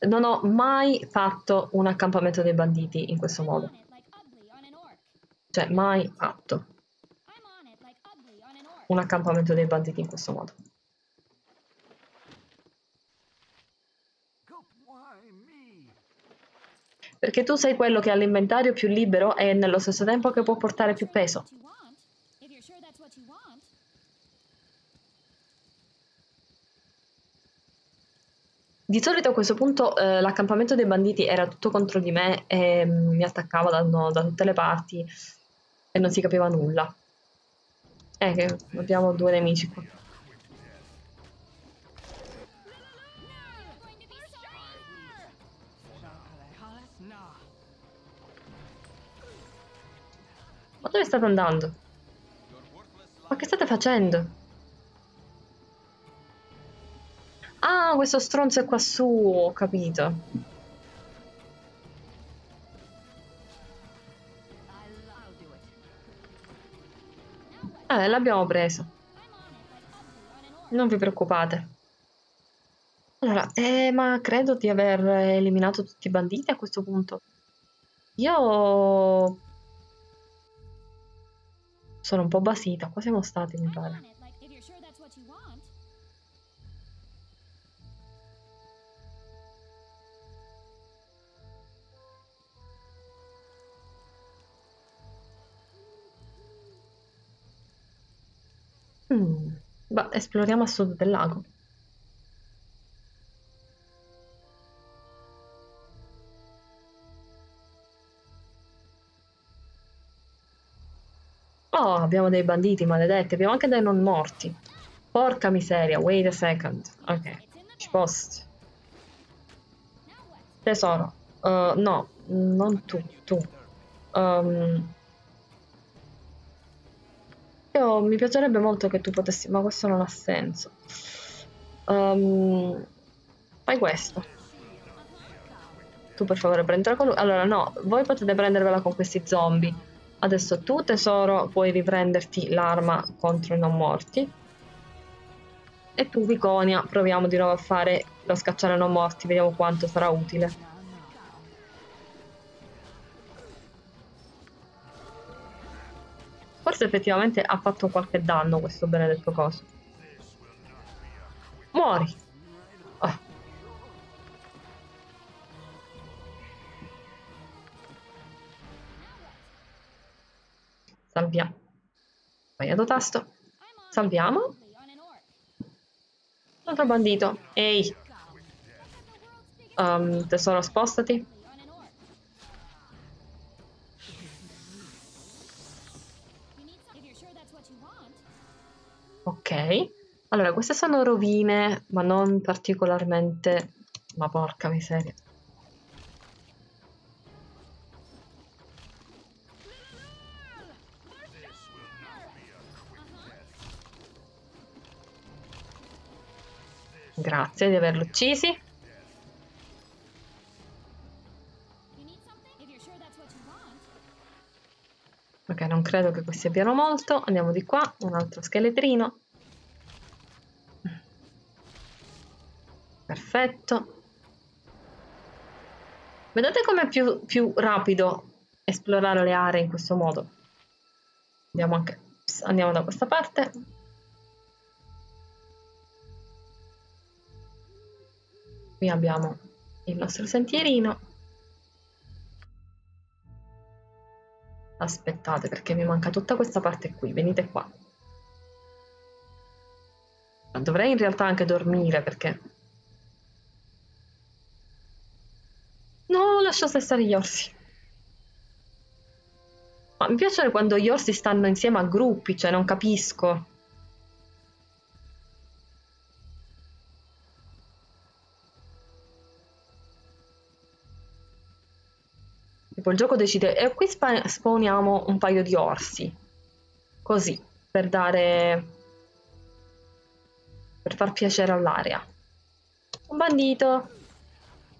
Non ho mai fatto un accampamento dei banditi in questo modo. Cioè, mai fatto un accampamento dei banditi in questo modo. Perché tu sei quello che ha l'inventario più libero e nello stesso tempo che può portare più peso. Di solito a questo punto eh, l'accampamento dei banditi era tutto contro di me e mi attaccava da, no, da tutte le parti e non si capiva nulla. Eh, che abbiamo due nemici qua. Ma dove state andando? Ma che state facendo? Ah, questo stronzo è qua su, ho capito. Eh, l'abbiamo preso. Non vi preoccupate. Allora, eh, ma credo di aver eliminato tutti i banditi a questo punto. Io sono un po' basita. Qua siamo stati, mi pare. Mm. Beh, esploriamo a sud del lago. Oh, abbiamo dei banditi maledetti, abbiamo anche dei non morti. Porca miseria, wait a second. Ok, post. Tesoro. Uh, no, non tu, tu. Um, io, mi piacerebbe molto che tu potessi, ma questo non ha senso. Um, fai questo. Tu per favore prendila con lui. Allora no, voi potete prendervela con questi zombie. Adesso tu tesoro puoi riprenderti l'arma contro i non morti. E tu Viconia proviamo di nuovo a fare lo scacciare non morti, vediamo quanto sarà utile. Forse effettivamente ha fatto qualche danno questo benedetto coso. Muori! Oh. Salviamo. Sbagliato tasto. Salviamo. Un altro bandito. Ehi. Um, tesoro, spostati. Ok. Allora, queste sono rovine, ma non particolarmente... Ma porca miseria. Grazie di averlo uccisi. Ok, non credo che questi abbiano molto. Andiamo di qua, un altro scheletrino. Perfetto. Vedete com'è più, più rapido esplorare le aree in questo modo? Andiamo anche andiamo da questa parte. Qui abbiamo il nostro sentierino. Aspettate perché mi manca tutta questa parte qui, venite qua. Dovrei in realtà anche dormire perché... No, lascio stare gli orsi. Ma mi piace quando gli orsi stanno insieme a gruppi, cioè non capisco. Tipo il gioco decide, e qui spawniamo un paio di orsi. Così, per dare... per far piacere all'area. Un bandito.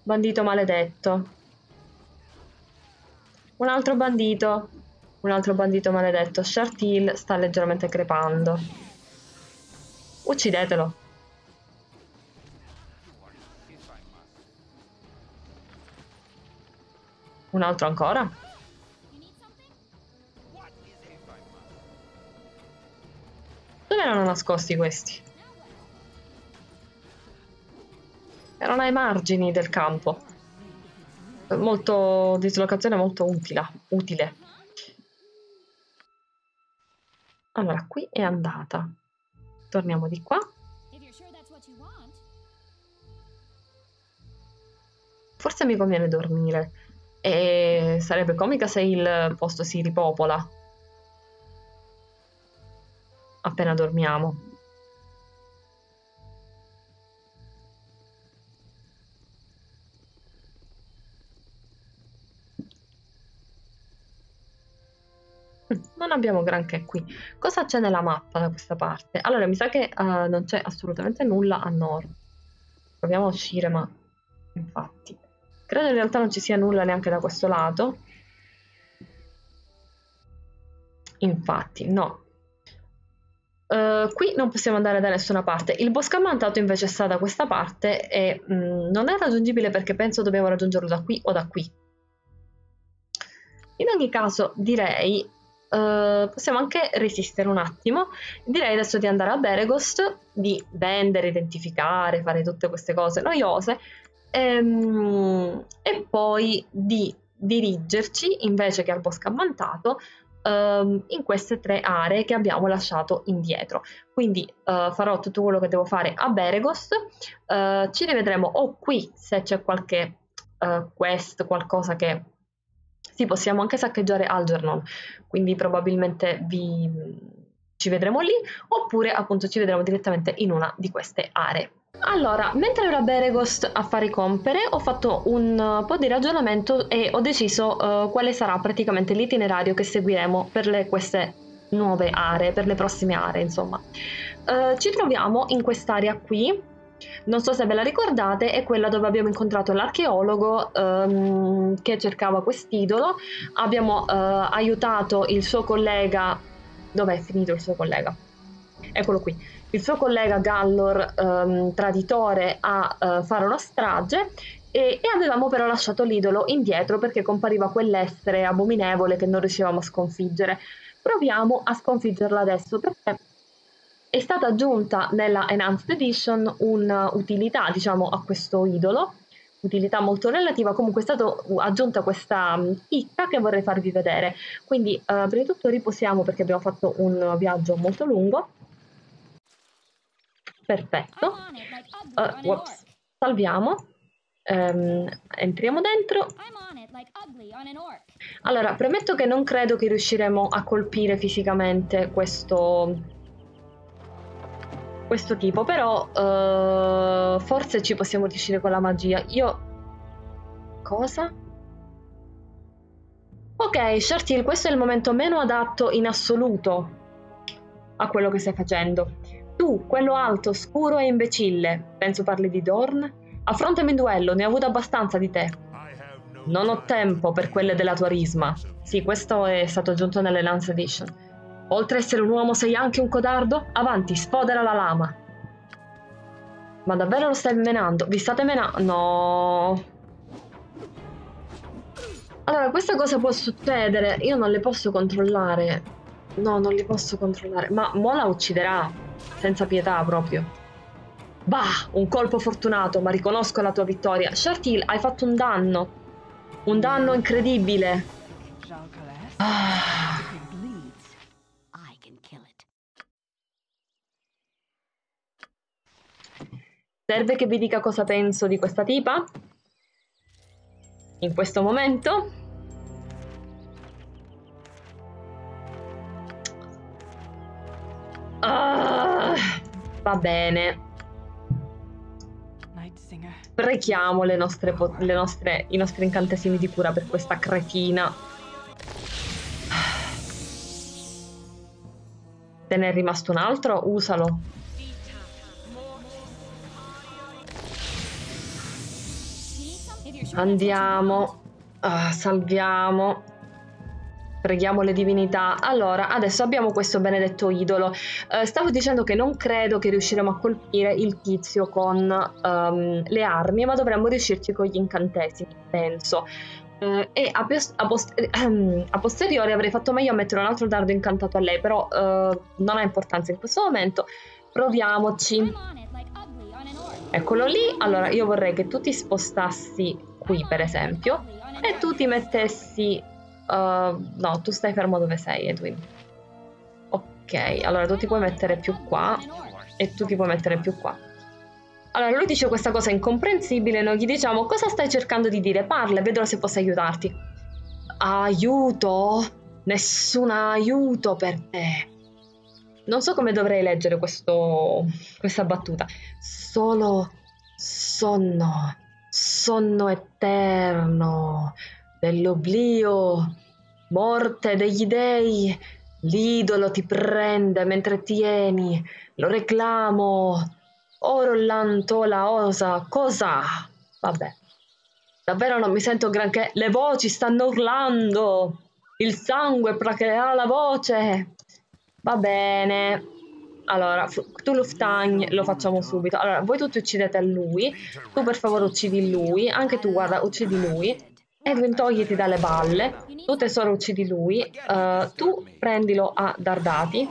Bandito maledetto. Un altro bandito. Un altro bandito maledetto. Shartil sta leggermente crepando. Uccidetelo. Un altro ancora? Dove erano nascosti questi? Erano ai margini del campo. Molto dislocazione molto utile. utile. Allora, qui è andata. Torniamo di qua. Forse mi conviene dormire. E sarebbe comica se il posto si ripopola. Appena dormiamo. Non abbiamo granché qui. Cosa c'è nella mappa da questa parte? Allora, mi sa che uh, non c'è assolutamente nulla a nord. Proviamo a uscire, ma infatti. Credo in realtà non ci sia nulla neanche da questo lato. Infatti, no. Uh, qui non possiamo andare da nessuna parte. Il bosco ammantato invece sta da questa parte e mh, mm, non è raggiungibile perché penso dobbiamo raggiungerlo da qui o da qui. In ogni caso direi Uh, possiamo anche resistere un attimo. Direi adesso di andare a Beregost, di vendere, identificare, fare tutte queste cose noiose ehm, e poi di dirigerci invece che al bosco ammantato ehm, in queste tre aree che abbiamo lasciato indietro. Quindi uh, farò tutto quello che devo fare a Beregost. Uh, ci rivedremo o qui se c'è qualche quest, qualcosa che sì, possiamo anche saccheggiare Algernon, quindi probabilmente vi, ci vedremo lì, oppure appunto ci vedremo direttamente in una di queste aree. Allora, mentre ero a Beregost a fare compere, ho fatto un po' di ragionamento e ho deciso uh, quale sarà praticamente l'itinerario che seguiremo per le, queste nuove aree, per le prossime aree, insomma. Uh, ci troviamo in quest'area qui, non so se ve la ricordate, è quella dove abbiamo incontrato l'archeologo um, che cercava quest'idolo. Abbiamo uh, aiutato il suo collega. Dov'è finito il suo collega? Eccolo qui. Il suo collega Gallor, um, traditore, a uh, fare una strage e, e, avevamo però lasciato l'idolo indietro perché compariva quell'essere abominevole che non riuscivamo a sconfiggere. Proviamo a sconfiggerla adesso perché è stata aggiunta nella Enhanced Edition un'utilità, diciamo, a questo idolo, utilità molto relativa, comunque è stata aggiunta questa chicca mm, che vorrei farvi vedere. Quindi, uh, prima di tutto riposiamo perché abbiamo fatto un viaggio molto lungo. Perfetto. Uh, whoops. Salviamo. Um, entriamo dentro. Allora, premetto che non credo che riusciremo a colpire fisicamente questo questo tipo, però uh, forse ci possiamo riuscire con la magia. Io... Cosa? Ok, Shartil, questo è il momento meno adatto in assoluto a quello che stai facendo. Tu, quello alto, scuro e imbecille, penso parli di Dorn? Affrontami in duello, ne ho avuto abbastanza di te. Non ho tempo per quelle della tua risma. Sì, questo è stato aggiunto nelle Lance Edition. Oltre a essere un uomo sei anche un codardo? Avanti, sfodera la lama. Ma davvero lo stai menando? Vi state menando? No. Allora, questa cosa può succedere. Io non le posso controllare. No, non li posso controllare. Ma Mo la ucciderà. Senza pietà proprio. Bah, un colpo fortunato, ma riconosco la tua vittoria. Shartil, hai fatto un danno. Un danno incredibile. Ah. Serve che vi dica cosa penso di questa tipa? In questo momento? Ah, va bene. Sprechiamo le nostre, le nostre, i nostri incantesimi di cura per questa cretina. Te ne è rimasto un altro? Usalo. Andiamo. Ah, salviamo. Preghiamo le divinità. Allora, adesso abbiamo questo benedetto idolo. Uh, stavo dicendo che non credo che riusciremo a colpire il tizio con um, le armi, ma dovremmo riuscirci con gli incantesimi, penso. Uh, e a, a, post ehm, a, posteriori avrei fatto meglio a mettere un altro dardo incantato a lei, però uh, non ha importanza in questo momento. Proviamoci. Eccolo lì. Allora, io vorrei che tu ti spostassi qui, per esempio, e tu ti mettessi Uh, no, tu stai fermo dove sei, Edwin. Ok, allora tu ti puoi mettere più qua e tu ti puoi mettere più qua. Allora lui dice questa cosa incomprensibile, noi gli diciamo cosa stai cercando di dire, parla e vedrò se posso aiutarti. Aiuto? Nessun aiuto per te. Non so come dovrei leggere questo, questa battuta. Solo sonno, sonno eterno dell'oblio, morte degli dei, l'idolo ti prende mentre tieni, lo reclamo, oro la osa, cosa? Vabbè, davvero non mi sento granché, le voci stanno urlando, il sangue placherà la voce. Va bene, allora, tu Lufthansa lo facciamo subito. Allora, voi tutti uccidete lui. Tu per favore uccidi lui. Anche tu, guarda, uccidi lui. Edwin togliti dalle balle, tu tesoro uccidi lui, uh, tu prendilo a dardati.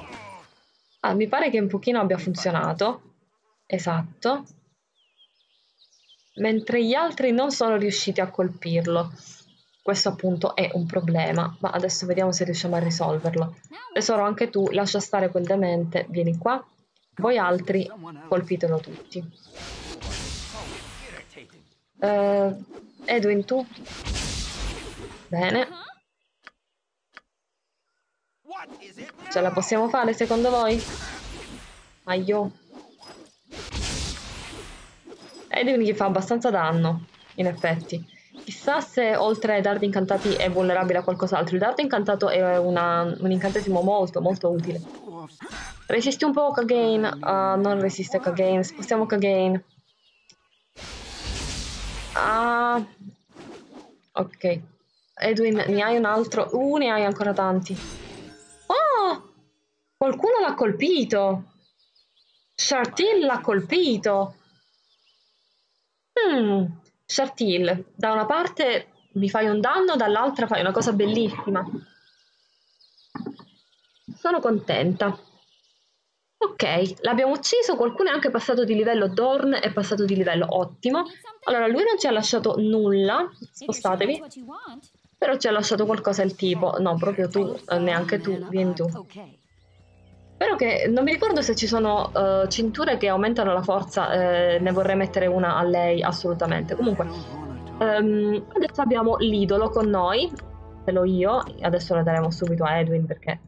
Ah, mi pare che un pochino abbia funzionato. Esatto. Mentre gli altri non sono riusciti a colpirlo. Questo appunto è un problema, ma adesso vediamo se riusciamo a risolverlo. Tesoro, anche tu, lascia stare quel demente, vieni qua. Voi altri, colpitelo tutti. Uh, Edwin, tu? Bene. Ce la possiamo fare secondo voi? Aio. Edwin gli fa abbastanza danno, in effetti. Chissà se oltre ai dardi incantati è vulnerabile a qualcos'altro. Il dardo incantato è una, un incantesimo molto molto utile. Resisti un po' Kagain. Uh, non resiste Kagain. Spostiamo Kagain. Ah. Ok. Edwin, ne hai un altro? Uh, ne hai ancora tanti. Oh! Qualcuno l'ha colpito. Shartil l'ha colpito. Hmm. Shartil, da una parte mi fai un danno, dall'altra fai una cosa bellissima. Sono contenta. Ok, l'abbiamo ucciso, qualcuno è anche passato di livello, Dorn è passato di livello, ottimo. Allora, lui non ci ha lasciato nulla, spostatevi. Però ci ha lasciato qualcosa il tipo. No, proprio tu, eh, neanche tu, vieni tu. Spero che... Non mi ricordo se ci sono uh, cinture che aumentano la forza, eh, ne vorrei mettere una a lei assolutamente. Comunque, um, adesso abbiamo l'idolo con noi, ce l'ho io, adesso la daremo subito a Edwin perché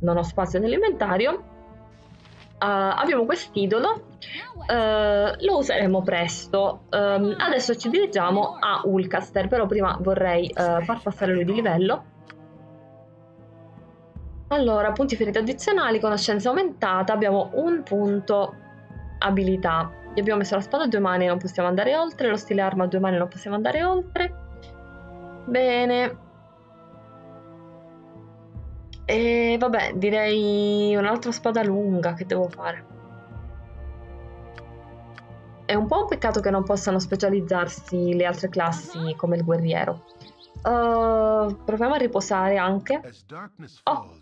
non ho spazio nell'inventario uh, abbiamo quest'idolo, uh, lo useremo presto. Um, adesso ci dirigiamo a Ulcaster, però prima vorrei uh, far passare lui di livello. Allora, punti ferita addizionali, conoscenza aumentata, abbiamo un punto abilità. Gli abbiamo messo la spada a due mani, non possiamo andare oltre, lo stile arma a due mani non possiamo andare oltre. Bene, e vabbè, direi un'altra spada lunga che devo fare. È un po' un peccato che non possano specializzarsi le altre classi come il guerriero. Uh, proviamo a riposare anche. Oh!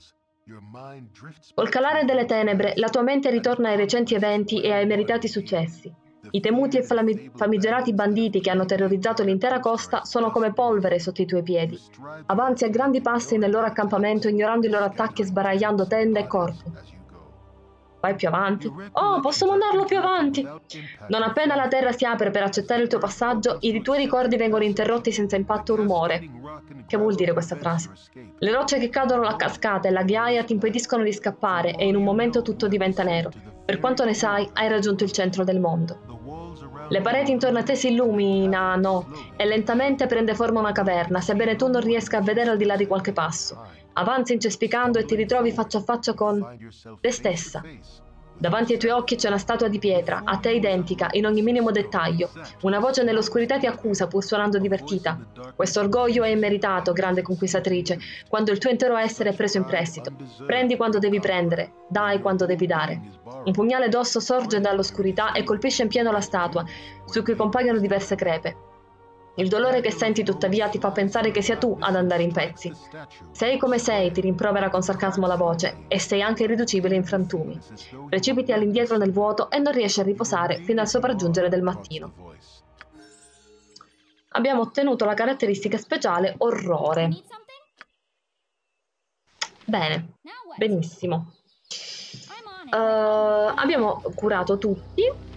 Col calare delle tenebre, la tua mente ritorna ai recenti eventi e ai meritati successi. I temuti e famigerati banditi che hanno terrorizzato l'intera costa sono come polvere sotto i tuoi piedi. Avanzi a grandi passi nel loro accampamento, ignorando i loro attacchi e sbaragliando tende e corpi. Vai più avanti. Oh, posso mandarlo più avanti! Non appena la terra si apre per accettare il tuo passaggio, i tuoi ricordi vengono interrotti senza impatto o rumore. Che vuol dire questa frase? Le rocce che cadono a cascata e la ghiaia ti impediscono di scappare e in un momento tutto diventa nero. Per quanto ne sai, hai raggiunto il centro del mondo. Le pareti intorno a te si illuminano e lentamente prende forma una caverna, sebbene tu non riesca a vedere al di là di qualche passo. Avanzi incespicando e ti ritrovi faccia a faccia con te stessa. Davanti ai tuoi occhi c'è una statua di pietra, a te identica, in ogni minimo dettaglio. Una voce nell'oscurità ti accusa, pur suonando divertita. Questo orgoglio è immeritato, grande conquistatrice, quando il tuo intero essere è preso in prestito. Prendi quando devi prendere, dai quando devi dare. Un pugnale d'osso sorge dall'oscurità e colpisce in pieno la statua, su cui compaiono diverse crepe. Il dolore che senti tuttavia ti fa pensare che sia tu ad andare in pezzi. Sei come sei, ti rimprovera con sarcasmo la voce, e sei anche irriducibile in frantumi. Precipiti all'indietro nel vuoto e non riesci a riposare fino al sopraggiungere del mattino. Abbiamo ottenuto la caratteristica speciale orrore. Bene, benissimo. Uh, abbiamo curato tutti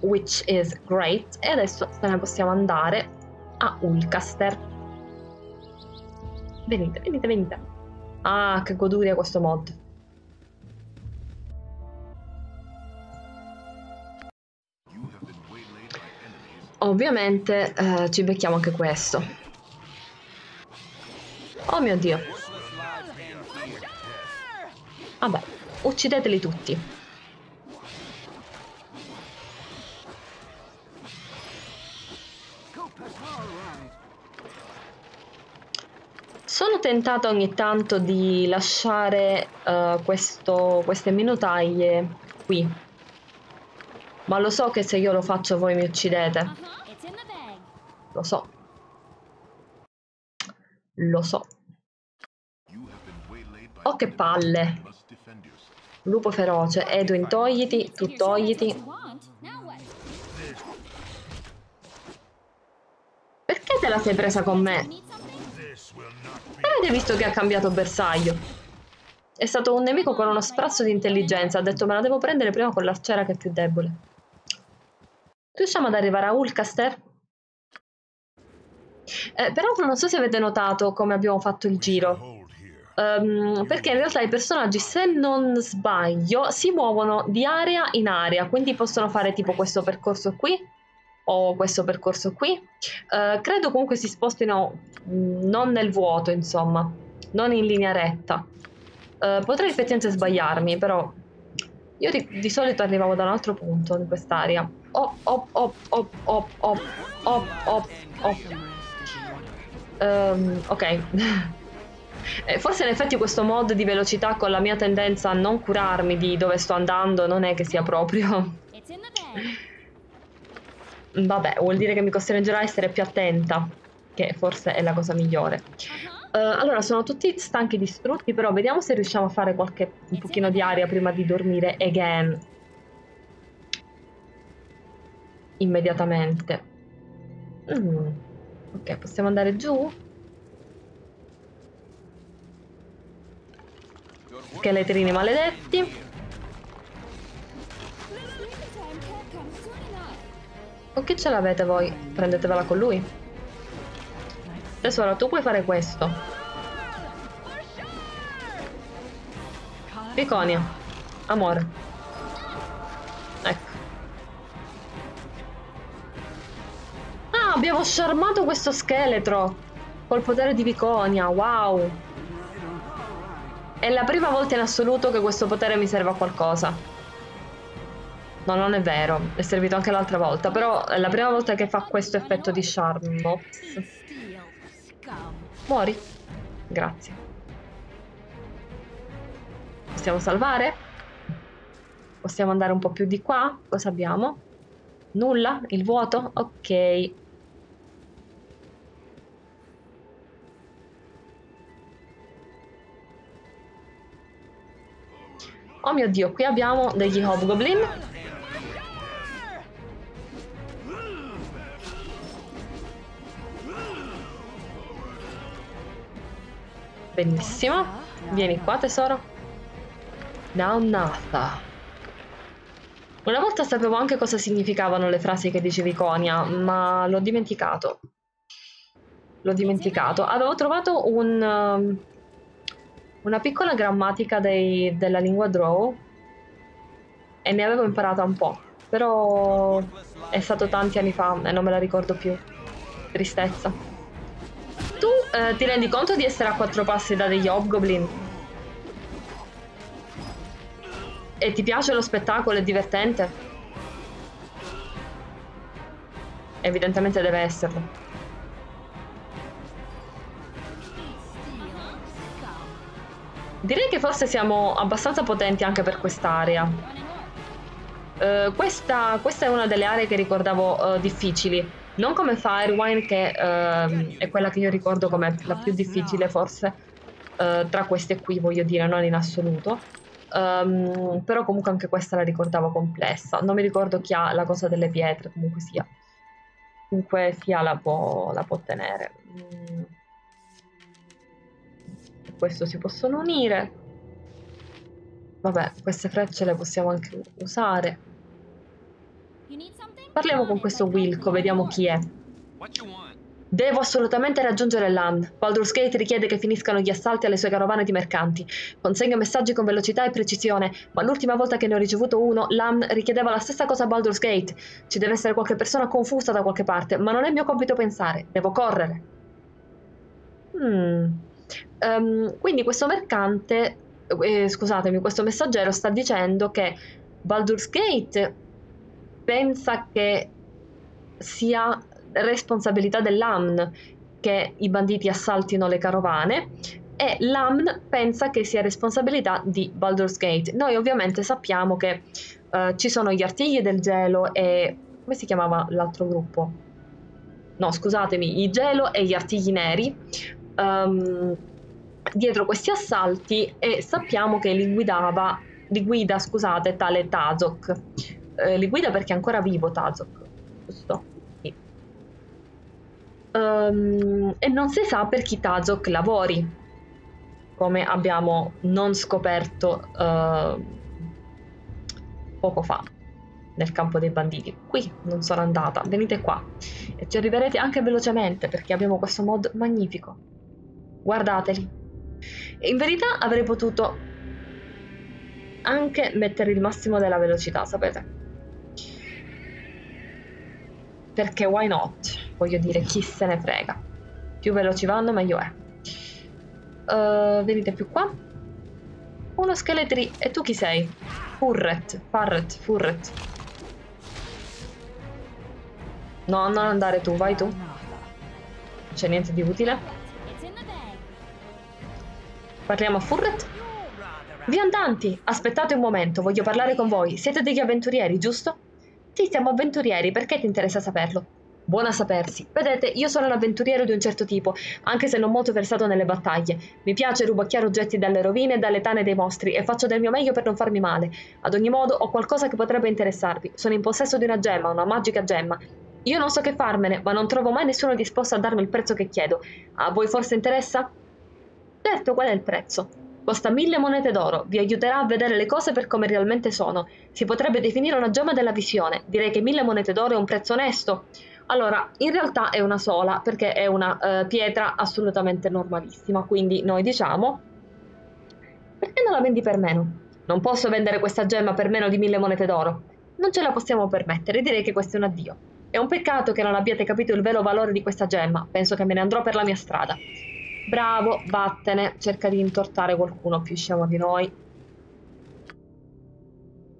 which is great. E adesso se ne possiamo andare a Ulcaster. Venite, venite, venite. Ah, che goduria questo mod. Ovviamente eh, ci becchiamo anche questo. Oh mio dio. Vabbè, uccideteli tutti. Sono tentata ogni tanto di lasciare uh, questo, queste minutaglie qui. Ma lo so che se io lo faccio voi mi uccidete. Lo so. Lo so. Oh che palle. Lupo feroce. Edwin togliti, tu togliti. Perché te la sei presa con me? Avete visto che ha cambiato bersaglio? È stato un nemico con uno sprazzo di intelligenza. Ha detto me la devo prendere prima con l'arciera che è più debole. Riusciamo ad arrivare a Ulcaster? Eh, però non so se avete notato come abbiamo fatto il giro. Um, perché in realtà i personaggi, se non sbaglio, si muovono di area in area, quindi possono fare tipo questo percorso qui o questo percorso qui. Uh, credo comunque si spostino mm, non nel vuoto, insomma, non in linea retta. Uh, potrei effettivamente sbagliarmi, però io di, di, solito arrivavo da un altro punto in quest'area. Oh, oh, oh, oh, oh, oh, oh, oh, oh. Um, ok. Forse in effetti questo mod di velocità con la mia tendenza a non curarmi di dove sto andando non è che sia proprio vabbè, vuol dire che mi costringerà a essere più attenta, che forse è la cosa migliore. Uh, allora, sono tutti stanchi distrutti, però vediamo se riusciamo a fare qualche un pochino di aria prima di dormire again. Immediatamente. Mm. Ok, possiamo andare giù? Scheletrini maledetti. Con chi ce l'avete voi? Prendetevela con lui. Tesoro, tu puoi fare questo. Piconia. Amore. Ecco. Ah, abbiamo sciarmato questo scheletro. Col potere di Viconia. Wow. È la prima volta in assoluto che questo potere mi serve a qualcosa. No, non è vero, è servito anche l'altra volta, però è la prima volta che fa questo effetto di charm. Ops. Muori. Grazie. Possiamo salvare? Possiamo andare un po' più di qua? Cosa abbiamo? Nulla? Il vuoto? Ok. Oh mio dio, qui abbiamo degli hobgoblin Benissimo. Vieni qua, tesoro. Naonnata. Una volta sapevo anche cosa significavano le frasi che dicevi Conia, ma l'ho dimenticato. L'ho dimenticato. Avevo trovato un, um, una piccola grammatica dei, della lingua Draw e ne avevo imparata un po', però è stato tanti anni fa e non me la ricordo più. Tristezza tu eh, ti rendi conto di essere a quattro passi da degli hobgoblin? E ti piace lo spettacolo? È divertente? Evidentemente deve esserlo. Direi che forse siamo abbastanza potenti anche per quest'area. Uh, questa, questa, è una delle aree che ricordavo uh, difficili. Non come Firewine, che uh, è quella che io ricordo come la più difficile forse tra queste qui, voglio dire, non in assoluto. Um, però comunque anche questa la ricordavo complessa. Non mi ricordo chi ha la cosa delle pietre, comunque sia. Comunque sia la può, la può tenere. Mm. Questo si possono unire. Vabbè, queste frecce le possiamo anche usare. Parliamo con questo Wilco, vediamo chi è. Devo assolutamente raggiungere Land. Baldur's Gate richiede che finiscano gli assalti alle sue carovane di mercanti. Consegno messaggi con velocità e precisione, ma l'ultima volta che ne ho ricevuto uno, Lam richiedeva la stessa cosa a Baldur's Gate. Ci deve essere qualche persona confusa da qualche parte, ma non è mio compito pensare. Devo correre. Hmm. Um, quindi questo mercante, eh, scusatemi, questo messaggero sta dicendo che Baldur's Gate pensa che sia responsabilità dell'AMN che i banditi assaltino le carovane e l'AMN pensa che sia responsabilità di Baldur's Gate. Noi ovviamente sappiamo che uh, ci sono gli artigli del gelo e... come si chiamava l'altro gruppo? No, scusatemi, i gelo e gli artigli neri. Um, dietro questi assalti e sappiamo che li guidava, li guida, scusate, tale Tazok. Eh, li guida perché è ancora vivo Tazok, giusto? Sì. Um, e non si sa per chi Tazok lavori, come abbiamo non scoperto uh, poco fa nel campo dei banditi. Qui non sono andata, venite qua e ci arriverete anche velocemente perché abbiamo questo mod magnifico. Guardateli. In verità avrei potuto anche mettere il massimo della velocità, sapete? Perché why not? Voglio dire, chi se ne frega. Più veloci vanno, meglio è. Uh, venite più qua. Uno scheletri. E tu chi sei? Furret. Farret. Furret. No, non andare tu, vai tu. C'è niente di utile. Parliamo a Furret? Viandanti, aspettate un momento, voglio parlare con voi. Siete degli avventurieri, giusto? Sì, siamo avventurieri, perché ti interessa saperlo? Buona sapersi. Vedete, io sono un avventuriero di un certo tipo, anche se non molto versato nelle battaglie. Mi piace rubacchiare oggetti dalle rovine e dalle tane dei mostri e faccio del mio meglio per non farmi male. Ad ogni modo, ho qualcosa che potrebbe interessarvi. Sono in possesso di una gemma, una magica gemma. Io non so che farmene, ma non trovo mai nessuno disposto a darmi il prezzo che chiedo. A voi forse interessa? Certo, qual è il prezzo? Costa mille monete d'oro, vi aiuterà a vedere le cose per come realmente sono. Si potrebbe definire una gemma della visione. Direi che mille monete d'oro è un prezzo onesto. Allora, in realtà è una sola, perché è una uh, pietra assolutamente normalissima. Quindi noi diciamo, perché non la vendi per meno? Non posso vendere questa gemma per meno di mille monete d'oro. Non ce la possiamo permettere, direi che questo è un addio. È un peccato che non abbiate capito il vero valore di questa gemma. Penso che me ne andrò per la mia strada. Bravo, vattene, cerca di intortare qualcuno più scemo di noi.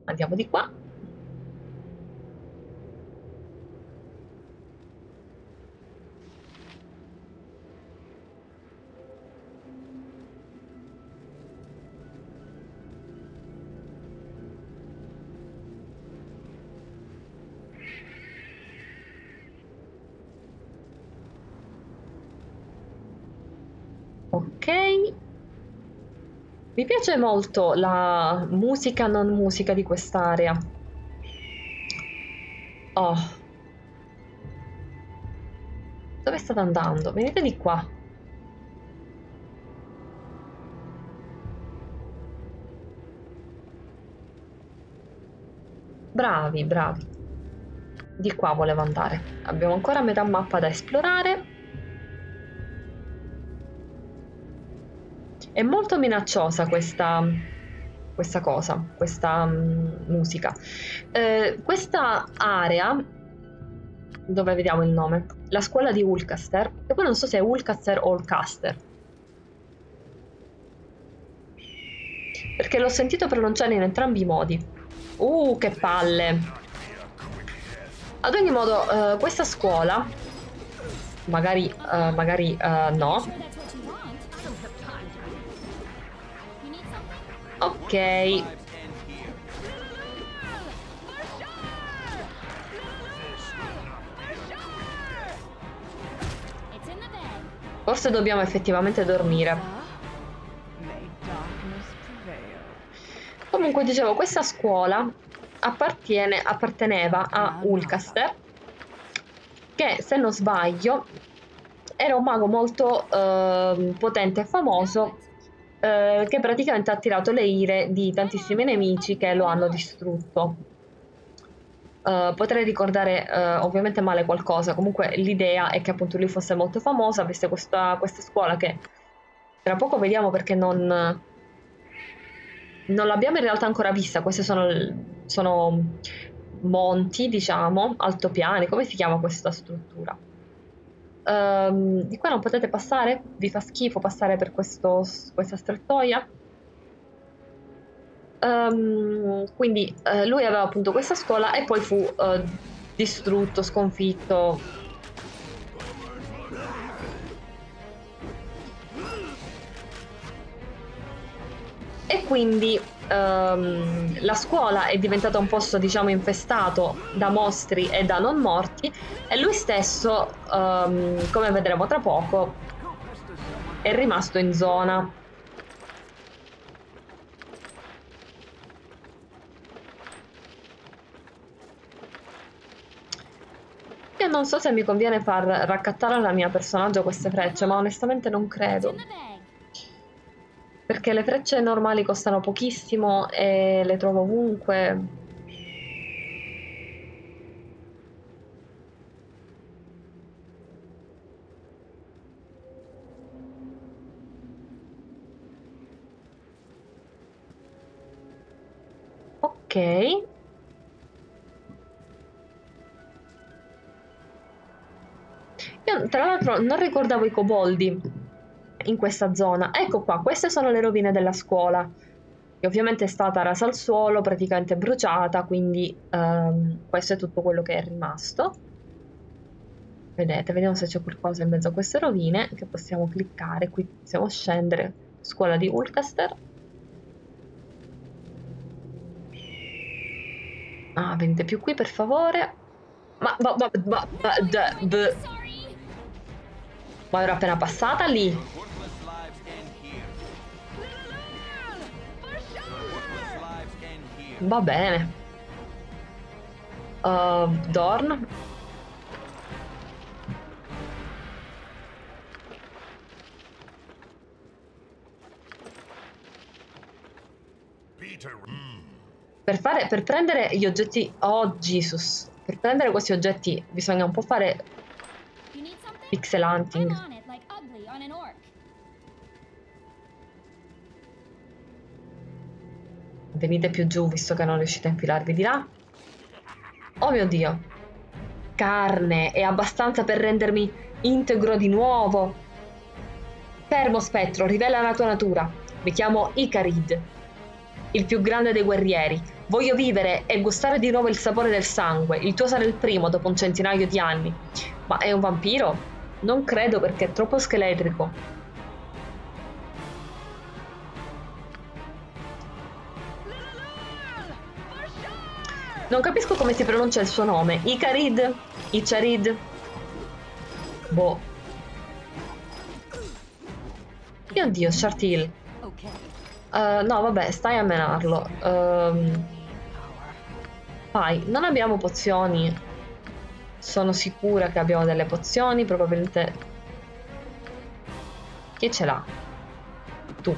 Andiamo di qua. Mi piace molto la musica non musica di quest'area. Oh. Dove state andando? Venite di qua. Bravi, bravi. Di qua volevo andare. Abbiamo ancora metà mappa da esplorare. È molto minacciosa questa, questa cosa, questa um, musica. Eh, questa area, dove vediamo il nome, la scuola di Ulcaster, e poi non so se è Ulcaster o Ulcaster. Perché l'ho sentito pronunciare in entrambi i modi. Uh, che palle. Ad ogni modo, uh, questa scuola... Magari, uh, magari uh, no. Ok. Forse dobbiamo effettivamente dormire. Comunque dicevo, questa scuola apparteneva a Ulcaster, che se non sbaglio era un mago molto eh, potente e famoso eh, che praticamente ha attirato le ire di tantissimi nemici che lo hanno distrutto. Uh, potrei ricordare uh, ovviamente male qualcosa, comunque l'idea è che appunto lui fosse molto famoso, avesse questa, questa scuola che tra poco vediamo perché non, non l'abbiamo in realtà ancora vista, questi sono, sono monti, diciamo, altopiani, come si chiama questa struttura? Um, di qua non potete passare? Vi fa schifo passare per questo, questa strettoia? Um, quindi uh, lui aveva appunto questa scuola e poi fu uh, distrutto, sconfitto. E quindi um, la scuola è diventata un posto diciamo infestato da mostri e da non morti e lui stesso, um, come vedremo tra poco, è rimasto in zona. Io non so se mi conviene far raccattare alla mia personaggio queste frecce, ma onestamente non credo. Perché le frecce normali costano pochissimo e le trovo ovunque. Ok. Io tra l'altro non ricordavo i coboldi in questa zona. Ecco qua, queste sono le rovine della scuola, che ovviamente è stata rasa al suolo, praticamente bruciata, quindi um, questo è tutto quello che è rimasto. Vedete, vediamo se c'è qualcosa in mezzo a queste rovine che possiamo cliccare. Qui possiamo scendere, scuola di Ulcaster. Ah, venite più qui per favore. Ma, ma, ma, ma, ma, ma, ma ero appena passata lì. Va bene. Uh, Dorn. Per, fare, per prendere gli oggetti... Oh, Jesus. Per prendere questi oggetti bisogna un po' fare pixel hunting. Venite più giù visto che non riuscite a infilarvi di là. Oh mio dio. Carne, è abbastanza per rendermi integro di nuovo. Fermo spettro, rivela la tua natura. Mi chiamo Icarid, il più grande dei guerrieri. Voglio vivere e gustare di nuovo il sapore del sangue. Il tuo sarà il primo dopo un centinaio di anni. Ma è un vampiro? Non credo perché è troppo scheletrico. Non capisco come si pronuncia il suo nome. Icarid? Icarid? Boh. Mio dio, Shartil. Uh, no, vabbè, stai a menarlo. Um, vai, non abbiamo pozioni. Sono sicura che abbiamo delle pozioni, probabilmente... Chi ce l'ha? Tu.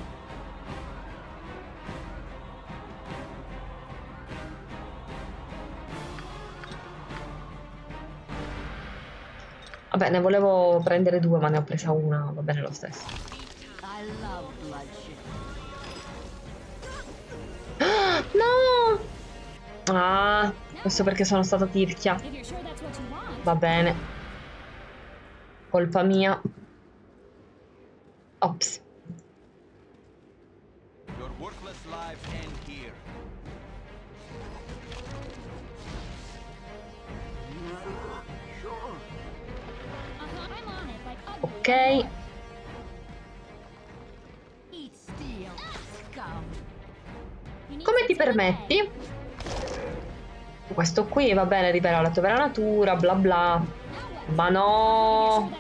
Vabbè, ne volevo prendere due, ma ne ho presa una, va bene lo stesso. no! Ah, questo perché sono stata tirchia. Va bene. Colpa mia. Ops. Ok. Come ti permetti? Questo qui va bene, rivela la tua vera natura, bla bla. Ma no!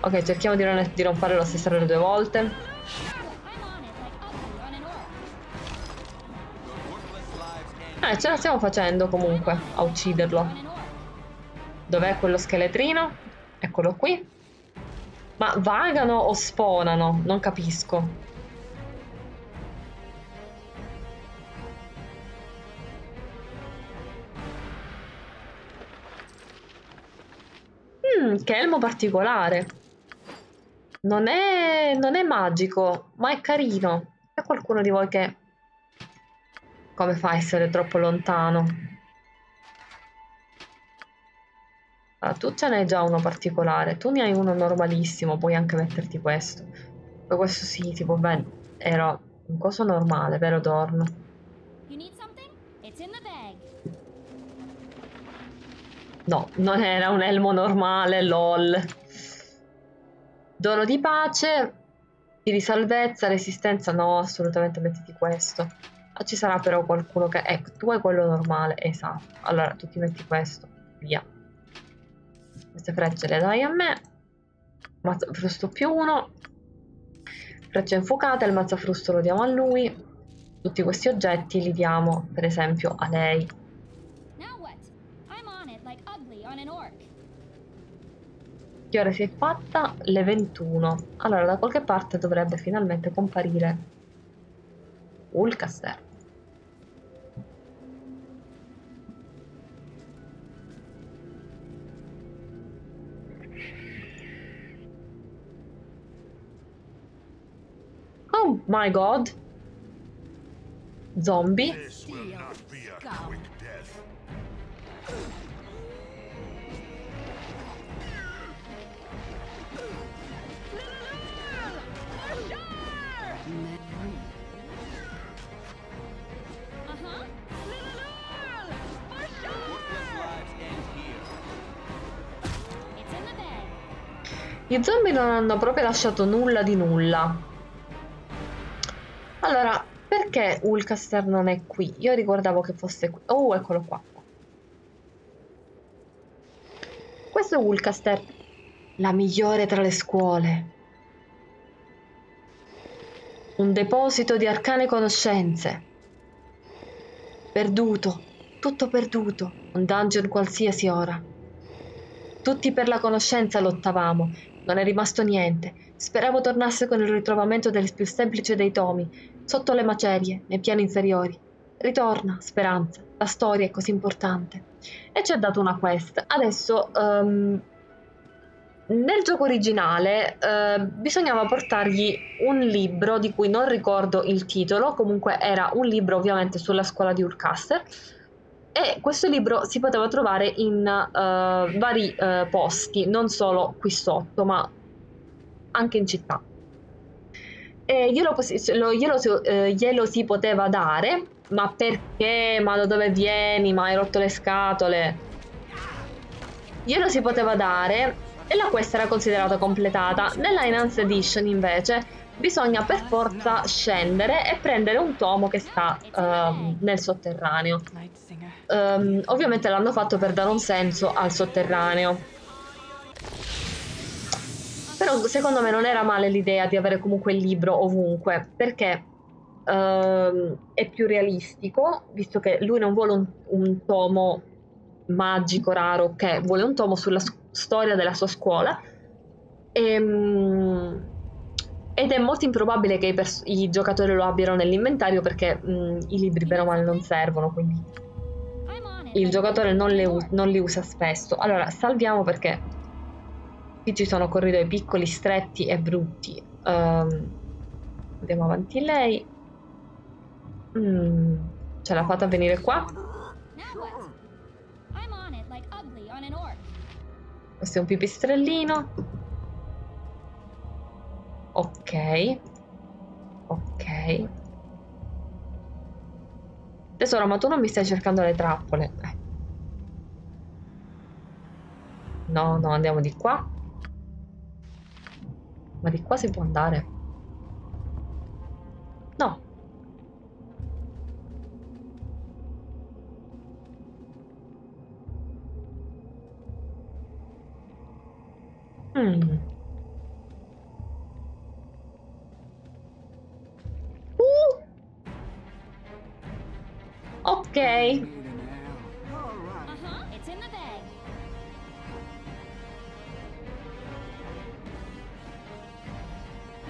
Ok, cerchiamo di non, di non fare lo stesso errore due volte. Eh, ce la stiamo facendo comunque a ucciderlo. Dov'è quello scheletrino? Eccolo qui. Ma vagano o spawnano? Non capisco. Mm, che elmo particolare. Non è, non è magico, ma è carino. C'è qualcuno di voi che... Come fa a essere troppo lontano? Ah, tu ce n'hai già uno particolare. Tu ne hai uno normalissimo, puoi anche metterti questo. Poi questo sì, tipo, beh, era un coso normale, vero Dorno? No, non era un elmo normale, lol. Dono di pace, di salvezza, resistenza, no, assolutamente mettiti questo. Ah, ci sarà però qualcuno che... Ecco, tu hai quello normale, esatto. Allora, tu ti metti questo, via. Queste frecce le dai a me. Mazzafrusto più uno. Frecce infuocate, il mazzafrusto lo diamo a lui. Tutti questi oggetti li diamo, per esempio, a lei. Che ora si è fatta? Le 21. Allora, da qualche parte dovrebbe finalmente comparire Ulcaster. Oh my god! Zombie? Gli zombie non hanno proprio lasciato nulla di nulla. Allora, perché Ulcaster non è qui? Io ricordavo che fosse qui. Oh, eccolo qua. Questo è Ulcaster, la migliore tra le scuole. Un deposito di arcane conoscenze. Perduto, tutto perduto, un dungeon qualsiasi ora. Tutti per la conoscenza lottavamo non è rimasto niente. Speravo tornasse con il ritrovamento del più semplice dei tomi, sotto le macerie, nei piani inferiori. Ritorna, speranza. La storia è così importante. E ci ha dato una quest. Adesso, um, nel gioco originale, uh, bisognava portargli un libro di cui non ricordo il titolo, comunque era un libro ovviamente sulla scuola di Urcaster. E questo libro si poteva trovare in uh, vari uh, posti, non solo qui sotto, ma anche in città. E glielo, lo, glielo, uh, glielo si poteva dare, ma perché? Ma da dove vieni? Ma hai rotto le scatole? Glielo si poteva dare e la quest era considerata completata. Nella Enhanced Edition invece bisogna per forza scendere e prendere un tomo che sta uh, nel sotterraneo. Um, ovviamente l'hanno fatto per dare un senso al sotterraneo. Però secondo me non era male l'idea di avere comunque il libro ovunque, perché uh, è più realistico, visto che lui non vuole un, un tomo magico, raro, ok, vuole un tomo sulla storia della sua scuola. E, um, ed è molto improbabile che i, pers- i giocatori lo abbiano nell'inventario perché mh, i libri bene o male non servono, quindi il giocatore non, u- non, li usa spesso. Allora, salviamo perché qui ci sono corridoi piccoli, stretti e brutti. Um, andiamo avanti lei. Mm, ce l'ha fatta venire qua. Questo è un pipistrellino. Ok. Ok. Tesoro, ma tu non mi stai cercando le trappole? No, no, andiamo di qua. Ma di qua si può andare? No. Mm. Uh. Ok. Uh-huh. It's in the bag. You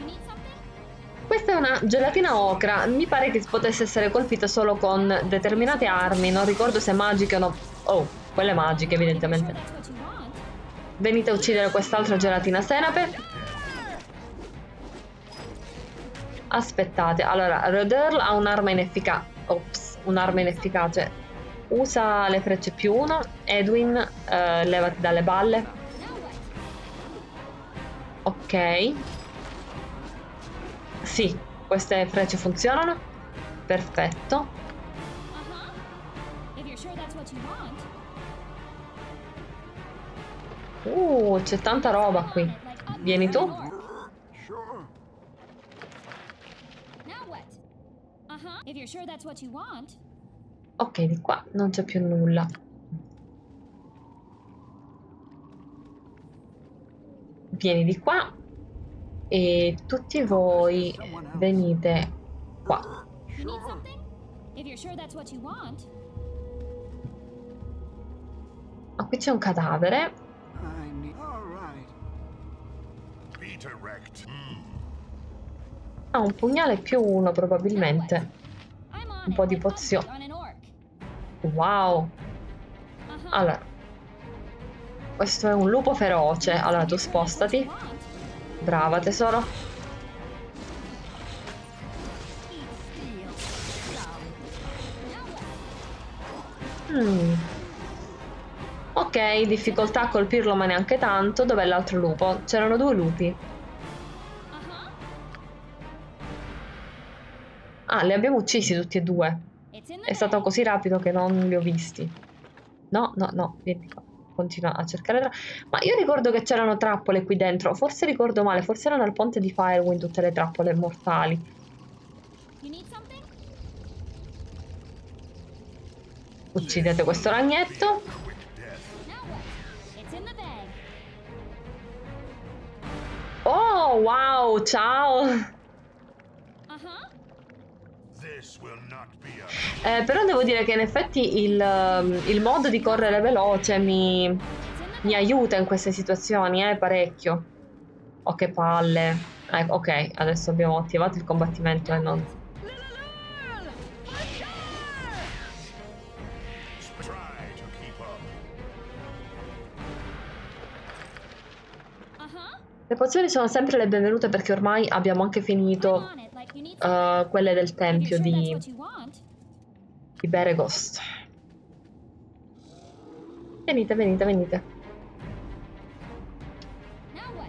need something? Questa è una gelatina ocra, mi pare che potesse essere colpita solo con determinate armi, non ricordo se magiche o no. Oh, quelle magiche evidentemente. Venite a uccidere quest'altra gelatina senape. Aspettate, allora, Roderl ha un'arma inefficace. Ops, un'arma inefficace. Usa le frecce più uno. Edwin, eh, levati dalle balle. Ok. Sì, queste frecce funzionano. Perfetto. Uh, c'è tanta roba qui. Vieni tu. north. Now what? Uh-huh. If you're sure that's what you want. Ok, di qua non c'è più nulla. Vieni di qua e tutti voi venite qua. Ma qui c'è un cadavere. I need. All right. Be direct. Ha un pugnale più uno probabilmente. Un po' di like pozio- Bugsy on an orc. Wow. Allora. Questo è un lupo feroce. Allora tu spostati. Brava tesoro. Mm. Ok, difficoltà a colpirlo ma neanche tanto. Dov'è l'altro lupo? C'erano due lupi. Ah, li abbiamo uccisi tutti e due. È stato così rapido che non li ho visti. No, no, no, vieni qua. Continua a cercare tra... Ma io ricordo che c'erano trappole qui dentro. Forse ricordo male, forse erano al ponte di Firewind tutte le trappole mortali. Uccidete questo ragnetto. Oh, wow, ciao. Uh-huh. This will not be a Eh, però devo dire che in effetti il, um, il modo di correre veloce mi, mi aiuta in queste situazioni, eh, parecchio. Oh, che palle. Eh, ok, adesso abbiamo attivato il combattimento e non... Le pozioni sono sempre le benvenute perché ormai abbiamo anche finito uh, quelle del tempio di, di Beregost. Venite, venite, venite. Uh-huh.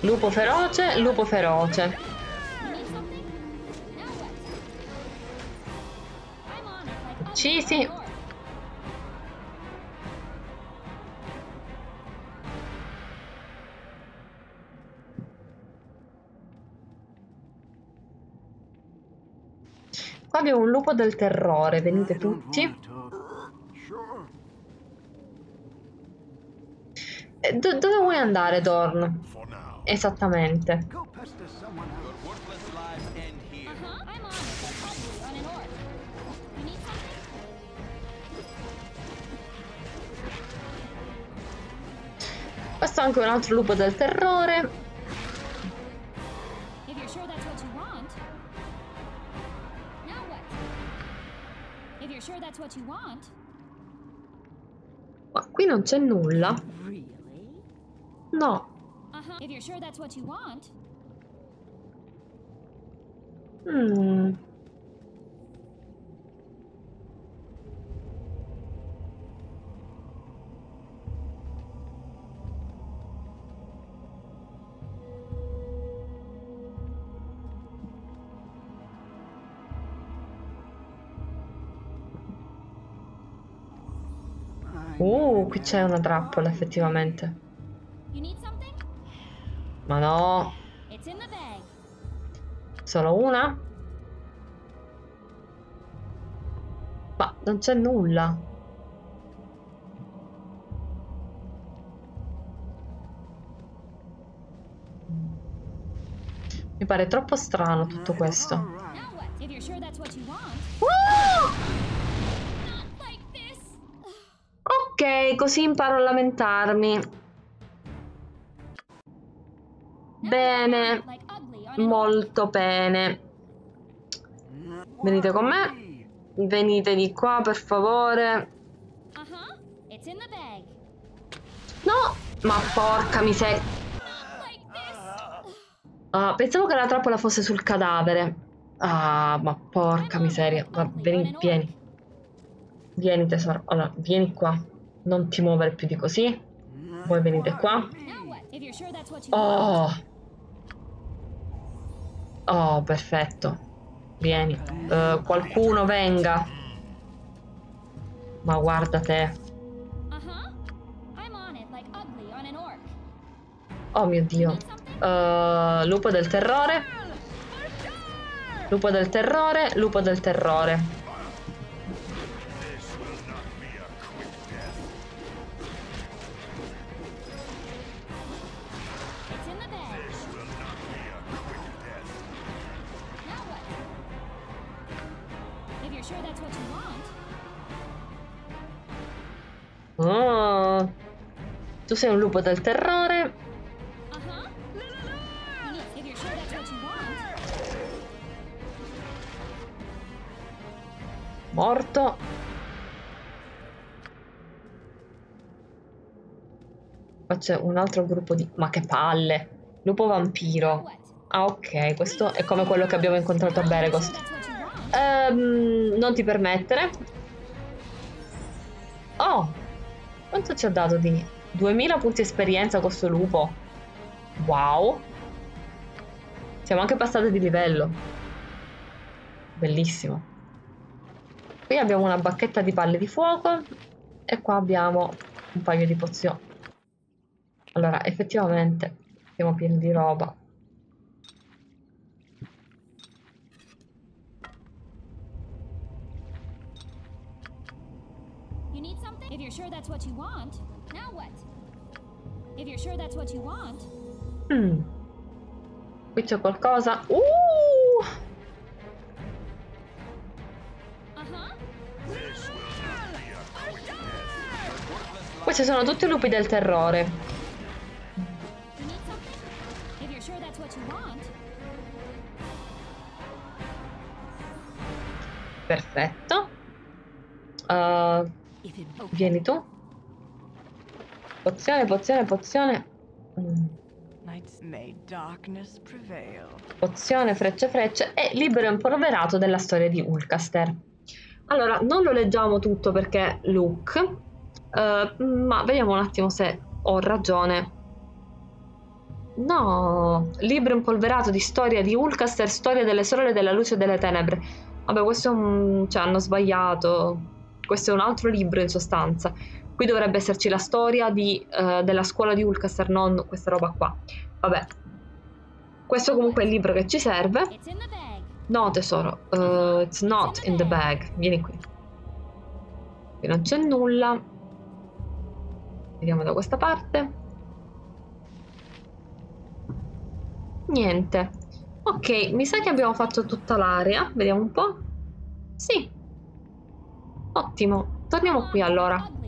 Lupo feroce, lupo feroce. You need Qua abbiamo un lupo del terrore, venite tutti. Eh, do- dove vuoi andare, Dorn? Esattamente. Questo è anche un altro lupo del terrore. Ma qui non c'è nulla. No. Uh-huh. Uh, qui c'è una trappola effettivamente. Ma no, solo una? Ma non c'è nulla. Mi pare troppo strano tutto questo. Ok, così imparo a lamentarmi. Bene, molto bene. Venite con me. Venite di qua, per favore. No, ma porca miseria. Ah, pensavo che la trappola fosse sul cadavere. Ah, ma porca miseria. Va, vieni, vieni. Vieni tesoro. Allora, vieni qua. Non ti muovere più di così. Voi venite qua. Oh. Oh, perfetto. Vieni. Eh, qualcuno venga. Ma guarda te. Oh mio Dio. Eh, lupo del terrore. Lupo del terrore. Lupo del terrore. Oh. Tu sei un lupo del terrore. Morto. Qua c'è un altro gruppo di... Ma che palle! Lupo vampiro. Ah, ok. Questo è come quello che abbiamo incontrato a Beregost. want. Ehm, non ti permettere. Oh! Quanto ci ha dato di... 2000 punti esperienza questo lupo. Wow! Siamo anche passati di livello. Bellissimo. Qui abbiamo una bacchetta di palle di fuoco e qua abbiamo un paio di pozioni. Allora, effettivamente siamo pieni di roba. That's what you want. Now what? If you're sure that's what you want. Mm. Qui c'è qualcosa. Uh! Uh-huh. Questi sono tutti lupi del terrore. Perfetto. Uh, vieni tu. Pozione, pozione, pozione. Mm. Pozione, frecce, frecce e libero impolverato della storia di Ulcaster. Allora, non lo leggiamo tutto perché Luke, eh, ma vediamo un attimo se ho ragione. No, libro impolverato di storia di Ulcaster, storia delle sorelle della luce e delle tenebre. Vabbè, questo è un... cioè hanno sbagliato. Questo è un altro libro in sostanza. Qui dovrebbe esserci la storia di, eh, della scuola di Ulcaster, non questa roba qua. Vabbè. Questo comunque è il libro che ci serve. No, tesoro, uh, it's not in the bag. Vieni qui. Qui non c'è nulla. Vediamo da questa parte. Niente. Ok, mi sa che abbiamo fatto tutta l'area. Vediamo un po'. Sì. Ottimo. Torniamo qui allora.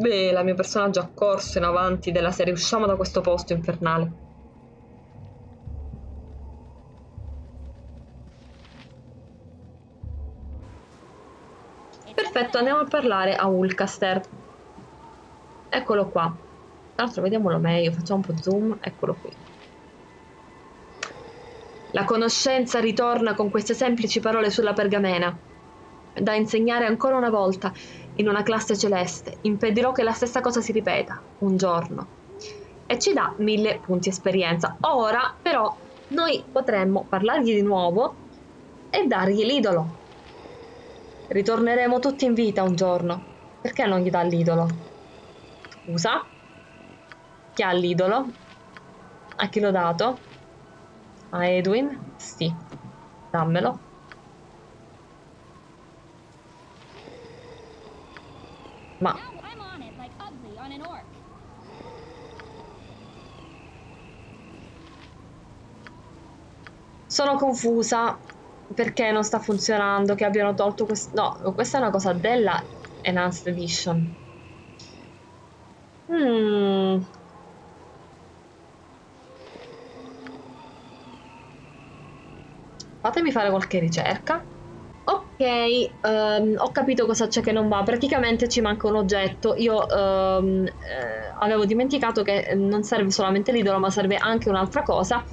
Beh, la mio personaggio ha corso in avanti della serie. Usciamo da questo posto infernale. Perfetto, andiamo a parlare a Ulcaster. Eccolo qua. Tra l'altro, vediamolo meglio, facciamo un po' zoom. Eccolo qui. La conoscenza ritorna con queste semplici parole sulla pergamena. Da insegnare ancora una volta in una classe celeste. Impedirò che la stessa cosa si ripeta un giorno. E ci dà mille punti esperienza. Ora, però, noi potremmo parlargli di nuovo e dargli l'idolo. Ritorneremo tutti in vita un giorno. Perché non gli dà l'idolo? Scusa? Chi ha l'idolo? A chi l'ho dato? A Edwin? Sì. Dammelo. Ma Now I'm on it like ugly on an orc. sono confusa perché non sta funzionando, che abbiano tolto questo... No, questa è una cosa della Enhanced Edition. Mm. Fatemi fare qualche ricerca. Ok, ehm, ho capito cosa c'è che non va. Praticamente ci manca un oggetto. Io ehm, eh, avevo dimenticato che non serve solamente l'idolo, ma serve anche un'altra cosa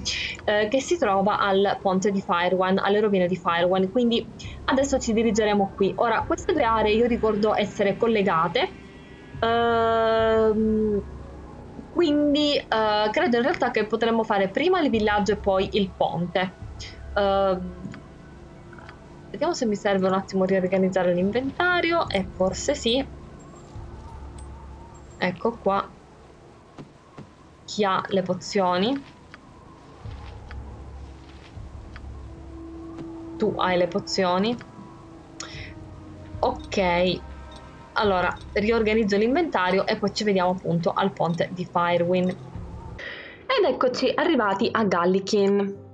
eh, che si trova al ponte di Firewan, alle rovine di Firewan. Quindi adesso ci dirigeremo qui. Ora, queste due aree io ricordo essere collegate. Ehm, quindi eh, credo in realtà che potremmo fare prima il villaggio e poi il ponte. Ehm, Vediamo se mi serve un attimo riorganizzare l'inventario e forse sì. Ecco qua. Chi ha le pozioni? Tu hai le pozioni. Ok. Allora, riorganizzo l'inventario e poi ci vediamo appunto al ponte di Firewind. Ed eccoci arrivati a Gallikin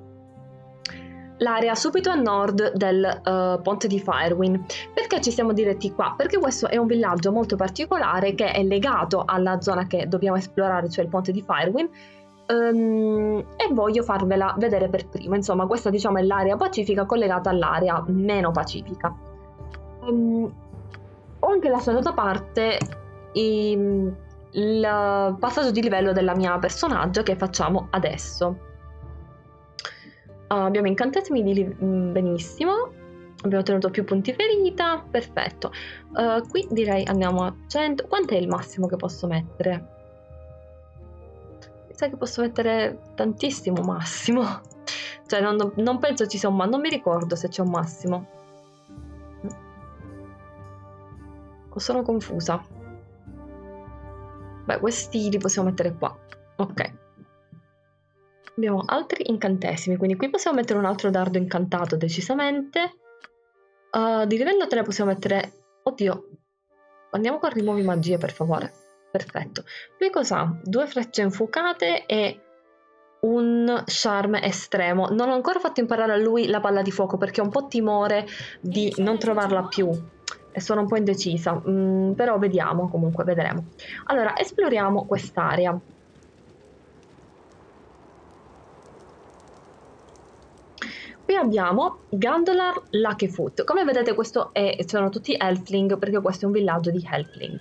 l'area subito a nord del uh, ponte di Firewind. Perché ci siamo diretti qua? Perché questo è un villaggio molto particolare che è legato alla zona che dobbiamo esplorare, cioè il ponte di Firewind. Um, e voglio farvela vedere per prima. Insomma, questa diciamo è l'area pacifica collegata all'area meno pacifica. Um, ho anche lasciato da parte i, il passaggio di livello della mia personaggio che facciamo adesso. Uh, abbiamo incantesimi di li- mm, benissimo. Abbiamo ottenuto più punti ferita. Perfetto. Uh, qui direi andiamo a 100. Quant'è il massimo che posso mettere? Mi sa che posso mettere tantissimo massimo. Cioè, non, non penso ci sia un massimo. Non mi ricordo se c'è un massimo. Sono confusa. Beh, questi li possiamo mettere qua. Ok. Abbiamo altri incantesimi, quindi qui possiamo mettere un altro dardo incantato decisamente. Uh, di livello 3 possiamo mettere... Oddio, andiamo con rimuovi magie per favore. Perfetto. Lui cos'ha? Due frecce infuocate e un charme estremo. Non ho ancora fatto imparare a lui la palla di fuoco perché ho un po' timore di non trovarla più e sono un po' indecisa, mm, però vediamo, comunque vedremo. Allora, esploriamo quest'area. Qui abbiamo Gandolar Luckyfoot. Come vedete questo è, sono tutti Elfling perché questo è un villaggio di Elfling.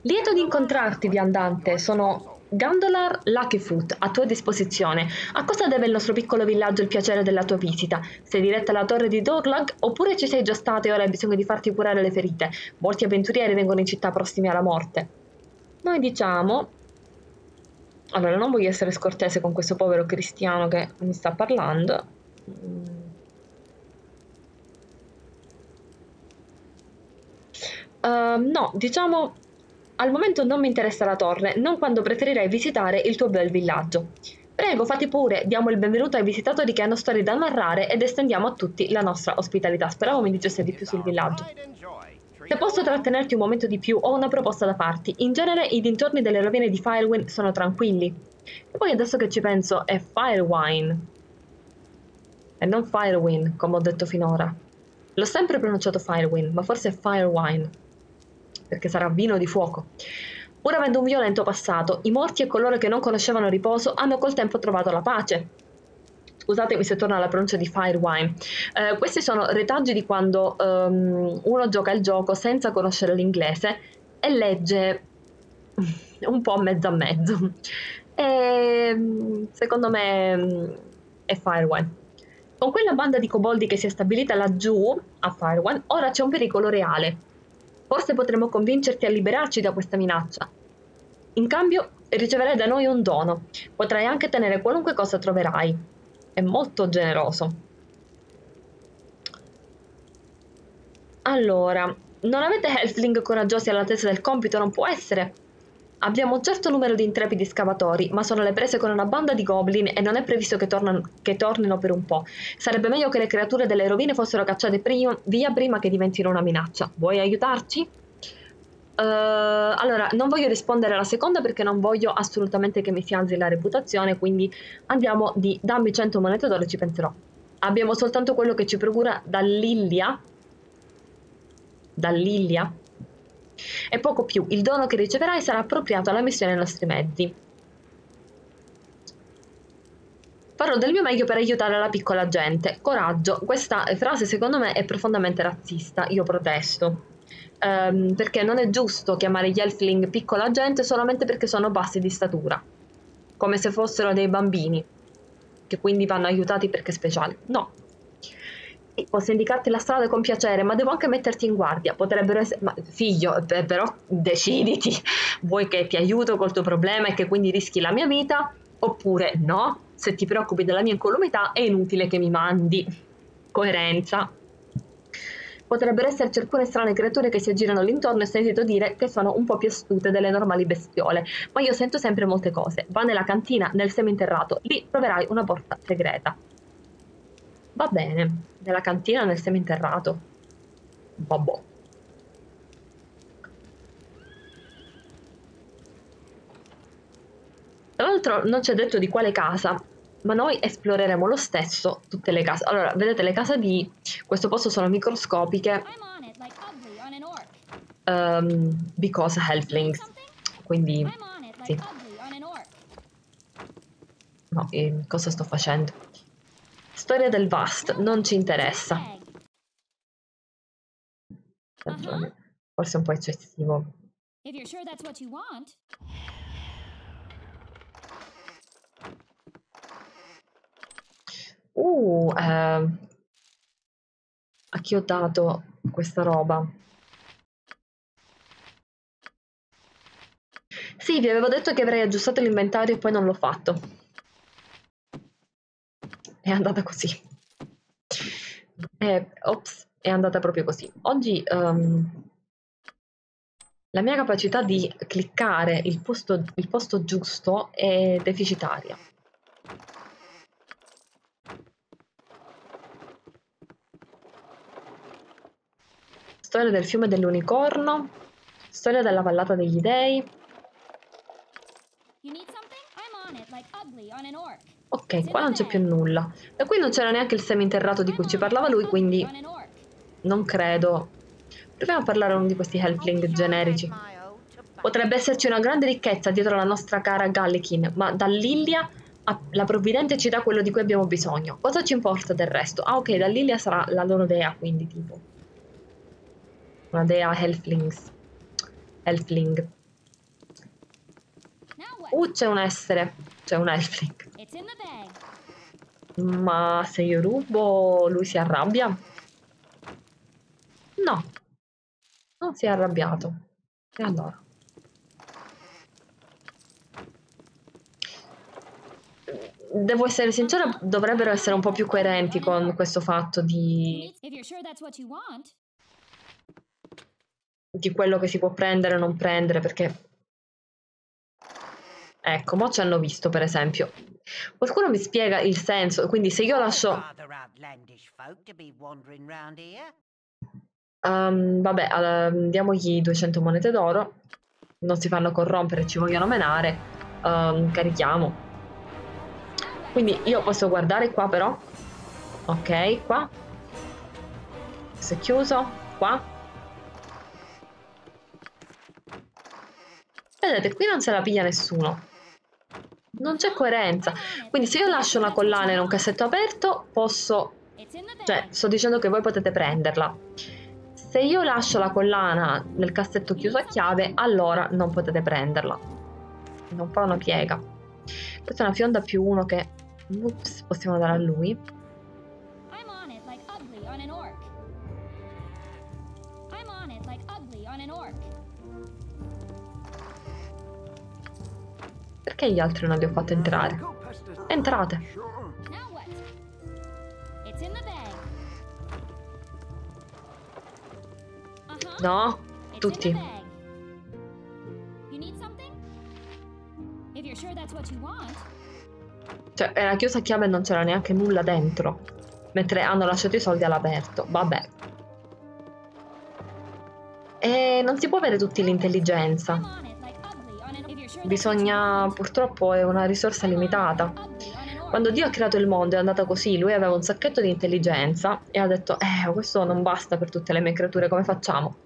Lieto di incontrarti, viandante. Sono Gandolar Luckyfoot, a tua disposizione. A cosa deve il nostro piccolo villaggio il piacere della tua visita? Sei diretta alla torre di Dorlag oppure ci sei già stata e ora hai bisogno di farti curare le ferite? Molti avventurieri vengono in città prossimi alla morte. Noi diciamo allora, non voglio essere scortese con questo povero cristiano che mi sta parlando. Uh, no, diciamo, al momento non mi interessa la torre, non quando preferirei visitare il tuo bel villaggio. Prego, fate pure, diamo il benvenuto ai visitatori che hanno storie da narrare ed estendiamo a tutti la nostra ospitalità. Speravo mi dicesse di più sul villaggio. Se posso trattenerti un momento di più, ho una proposta da farti. In genere i dintorni delle rovine di Firewind sono tranquilli. E poi adesso che ci penso, è Firewine. E non Firewind, come ho detto finora. L'ho sempre pronunciato Firewind, ma forse è Firewine. Perché sarà vino di fuoco. Pur avendo un violento passato, i morti e coloro che non conoscevano riposo hanno col tempo trovato la pace scusatemi se torno alla pronuncia di Firewine. Eh, questi sono retaggi di quando um, uno gioca il gioco senza conoscere l'inglese e legge un po' mezzo a mezzo. E, secondo me è Firewine. Con quella banda di coboldi che si è stabilita laggiù a Firewine, ora c'è un pericolo reale. Forse potremo convincerti a liberarci da questa minaccia. In cambio, riceverai da noi un dono. Potrai anche tenere qualunque cosa troverai. È molto generoso. Allora, non avete Helfling coraggiosi all'altezza del compito? Non può essere. Abbiamo un certo numero di intrepidi scavatori, ma sono alle prese con una banda di goblin e non è previsto che, tornano, che tornino per un po'. Sarebbe meglio che le creature delle rovine fossero cacciate prima, via prima che diventino una minaccia. Vuoi aiutarci? Uh, allora, non voglio rispondere alla seconda perché non voglio assolutamente che mi si alzi la reputazione, quindi andiamo di dammi 100 monete d'oro ci penserò. Abbiamo soltanto quello che ci procura dall'Illia. Dall'Illia? E poco più. Il dono che riceverai sarà appropriato alla missione ai nostri mezzi. Farò del mio meglio per aiutare la piccola gente. Coraggio. Questa frase secondo me è profondamente razzista. Io protesto. Um, perché non è giusto chiamare gli elfling piccola gente solamente perché sono bassi di statura. Come se fossero dei bambini. Che quindi vanno aiutati perché speciali. No, posso indicarti la strada con piacere, ma devo anche metterti in guardia. Potrebbero essere. Ma figlio, però deciditi. Vuoi che ti aiuto col tuo problema e che quindi rischi la mia vita? Oppure no? Se ti preoccupi della mia incolumità è inutile che mi mandi. Coerenza. Potrebbero esserci alcune strane creature che si aggirano all'intorno e sentito dire che sono un po' più astute delle normali bestiole, ma io sento sempre molte cose. Va nella cantina, nel seminterrato, lì troverai una porta segreta. Va bene, nella cantina nel seminterrato. Vabbè. Tra l'altro non c'è detto di quale casa, ma noi esploreremo lo stesso tutte le case. Allora, vedete, le case di questo posto sono microscopiche um, because helplings. Quindi, sì. No, eh, cosa sto facendo? Storia del Vast, non ci interessa. Ragione. Forse un po' eccessivo. Uh, eh, a chi ho dato questa roba? Sì, vi avevo detto che avrei aggiustato l'inventario e poi non l'ho fatto è andata così. Eh, ops, è andata proprio così. Oggi um, la mia capacità di cliccare il posto, il posto giusto è deficitaria. Storia del fiume dell'unicorno, storia della vallata degli dei. Ok, qua non c'è più nulla. E qui non c'era neanche il seminterrato di cui ci parlava lui, quindi non credo. Proviamo a parlare a uno di questi helpling generici. Potrebbe esserci una grande ricchezza dietro la nostra cara Gallikin, ma dall'Illia la provvidente ci dà quello di cui abbiamo bisogno. Cosa ci importa del resto? Ah ok, dall'Illia sarà la loro dea, quindi tipo. Una dea helflings. Helfling. Uh, c'è un essere. C'è un helfling. Ma se io rubo, lui si arrabbia? No, non si è arrabbiato. E allora? Devo essere sincera, dovrebbero essere un po' più coerenti con questo fatto di... di quello che si può prendere o non prendere, perché... Ecco, mo ci hanno visto, per esempio. Qualcuno mi spiega il senso, quindi se io lascio... Um, vabbè, uh, diamogli 200 monete d'oro, non si fanno corrompere, ci vogliono menare, um, carichiamo. Quindi io posso guardare qua però, ok, qua, questo è chiuso, qua. Vedete, qui non se la piglia nessuno non c'è coerenza. Quindi se io lascio una collana in un cassetto aperto, posso... Cioè, sto dicendo che voi potete prenderla. Se io lascio la collana nel cassetto chiuso a chiave, allora non potete prenderla. Non fa una piega. Questa è una fionda più uno che... Ups, possiamo dare a lui. perché gli altri non li ho fatti entrare? Entrate! No, tutti. Cioè, eh, era chiusa a chiave e non c'era neanche nulla dentro. Mentre hanno lasciato i soldi all'aperto. Vabbè. E non si può avere tutti l'intelligenza. Bisogna, purtroppo, è una risorsa limitata. Quando Dio ha creato il mondo è andata così, lui aveva un sacchetto di intelligenza e ha detto, eh, questo non basta per tutte le mie creature, come facciamo?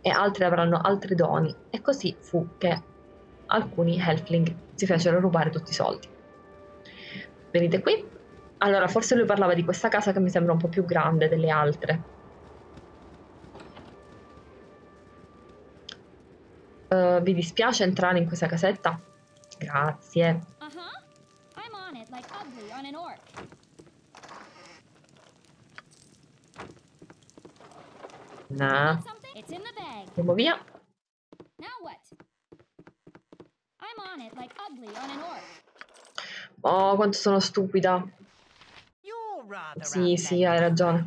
E altri avranno altri doni. E così fu che alcuni Helfling si fecero rubare tutti i soldi. Venite qui? Allora, forse lui parlava di questa casa che mi sembra un po' più grande delle altre. Eh, vi dispiace entrare in questa casetta? Grazie. I'm on it like. Nah. Andiamo via. It like. Oh, quanto sono stupida. Sì, sì, hai ragione.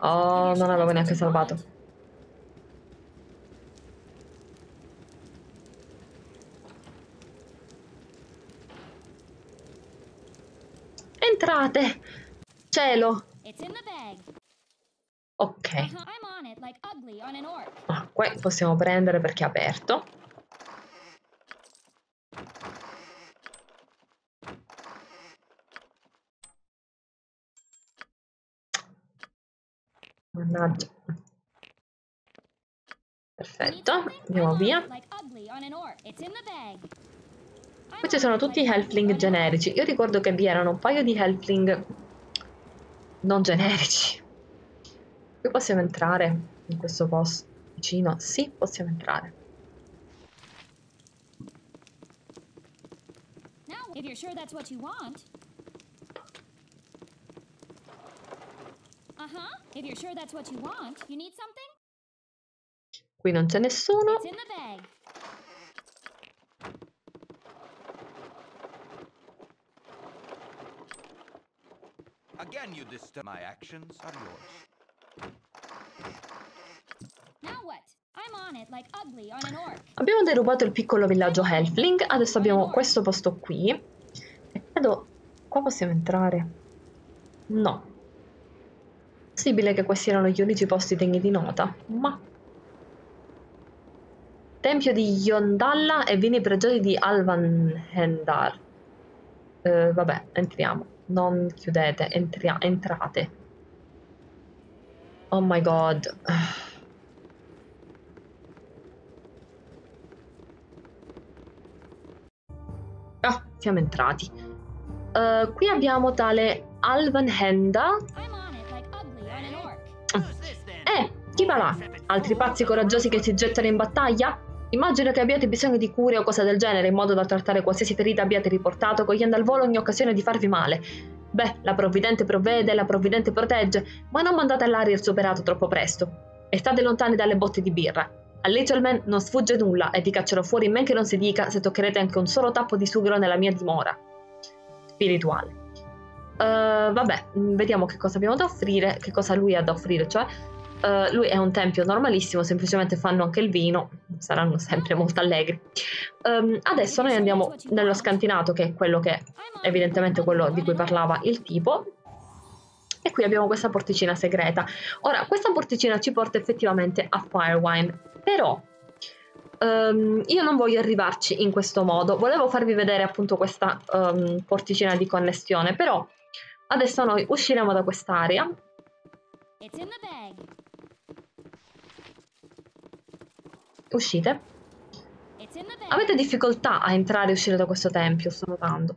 Oh, non avevo neanche salvato. want. Entrate! Cielo! It's in the bag. Ok. Uh-huh. I'm on it like ugly on an orc. Ah, qua possiamo prendere perché è aperto. Mannaggia. Perfetto, andiamo via. On sono tutti i orc. generici. Io ricordo che vi erano un paio di Helfling non generici. Qui possiamo entrare in questo posto vicino? Sì, possiamo entrare. Now, if you're sure that's what you want. Uh-huh. If you're sure that's what you want, you need something? Qui non c'è nessuno. It's in the bag. Again, you disturb. My actions are yours. Now what? I'm on it like ugly on an orc. Abbiamo derubato il piccolo villaggio Helfling. Adesso abbiamo questo posto qui. E credo... Qua possiamo entrare. No. Possibile che questi erano gli unici posti degni di nota, ma... Tempio di Yondalla e vini pregiati di Alvanhendar. Eh, vabbè, entriamo. Non chiudete, entria- entrate. Oh my god. Ah, siamo entrati. Eh, qui abbiamo tale Alvanhenda. I'm on it like ugly on an orc. Who's this then? Eh, chi va là? Altri pazzi coraggiosi che si gettano in battaglia? Immagino che abbiate bisogno di cure o cose del genere in modo da trattare qualsiasi ferita abbiate riportato, cogliendo al volo ogni occasione di farvi male. Beh, la provvidente provvede, la provvidente protegge, ma non mandate all'aria il superato troppo presto. E state lontani dalle botte di birra. A Littleman non sfugge nulla e vi caccerò fuori men che non si dica se toccherete anche un solo tappo di sughero nella mia dimora. Spirituale. Eh, vabbè, mm, vediamo che cosa abbiamo da offrire, che cosa lui ha da offrire, cioè eh, lui è un tempio normalissimo, semplicemente fanno anche il vino, saranno sempre molto allegri. Ehm, adesso noi andiamo nello scantinato, che è quello che evidentemente quello di cui parlava il tipo. E qui abbiamo questa porticina segreta. Ora, questa porticina ci porta effettivamente a Firewine, però ehm, io non voglio arrivarci in questo modo. Volevo farvi vedere appunto questa ehm, porticina di connessione, però adesso noi usciremo da quest'area. It's in the bag. Uscite. Avete difficoltà a entrare e uscire da questo tempio, sto notando.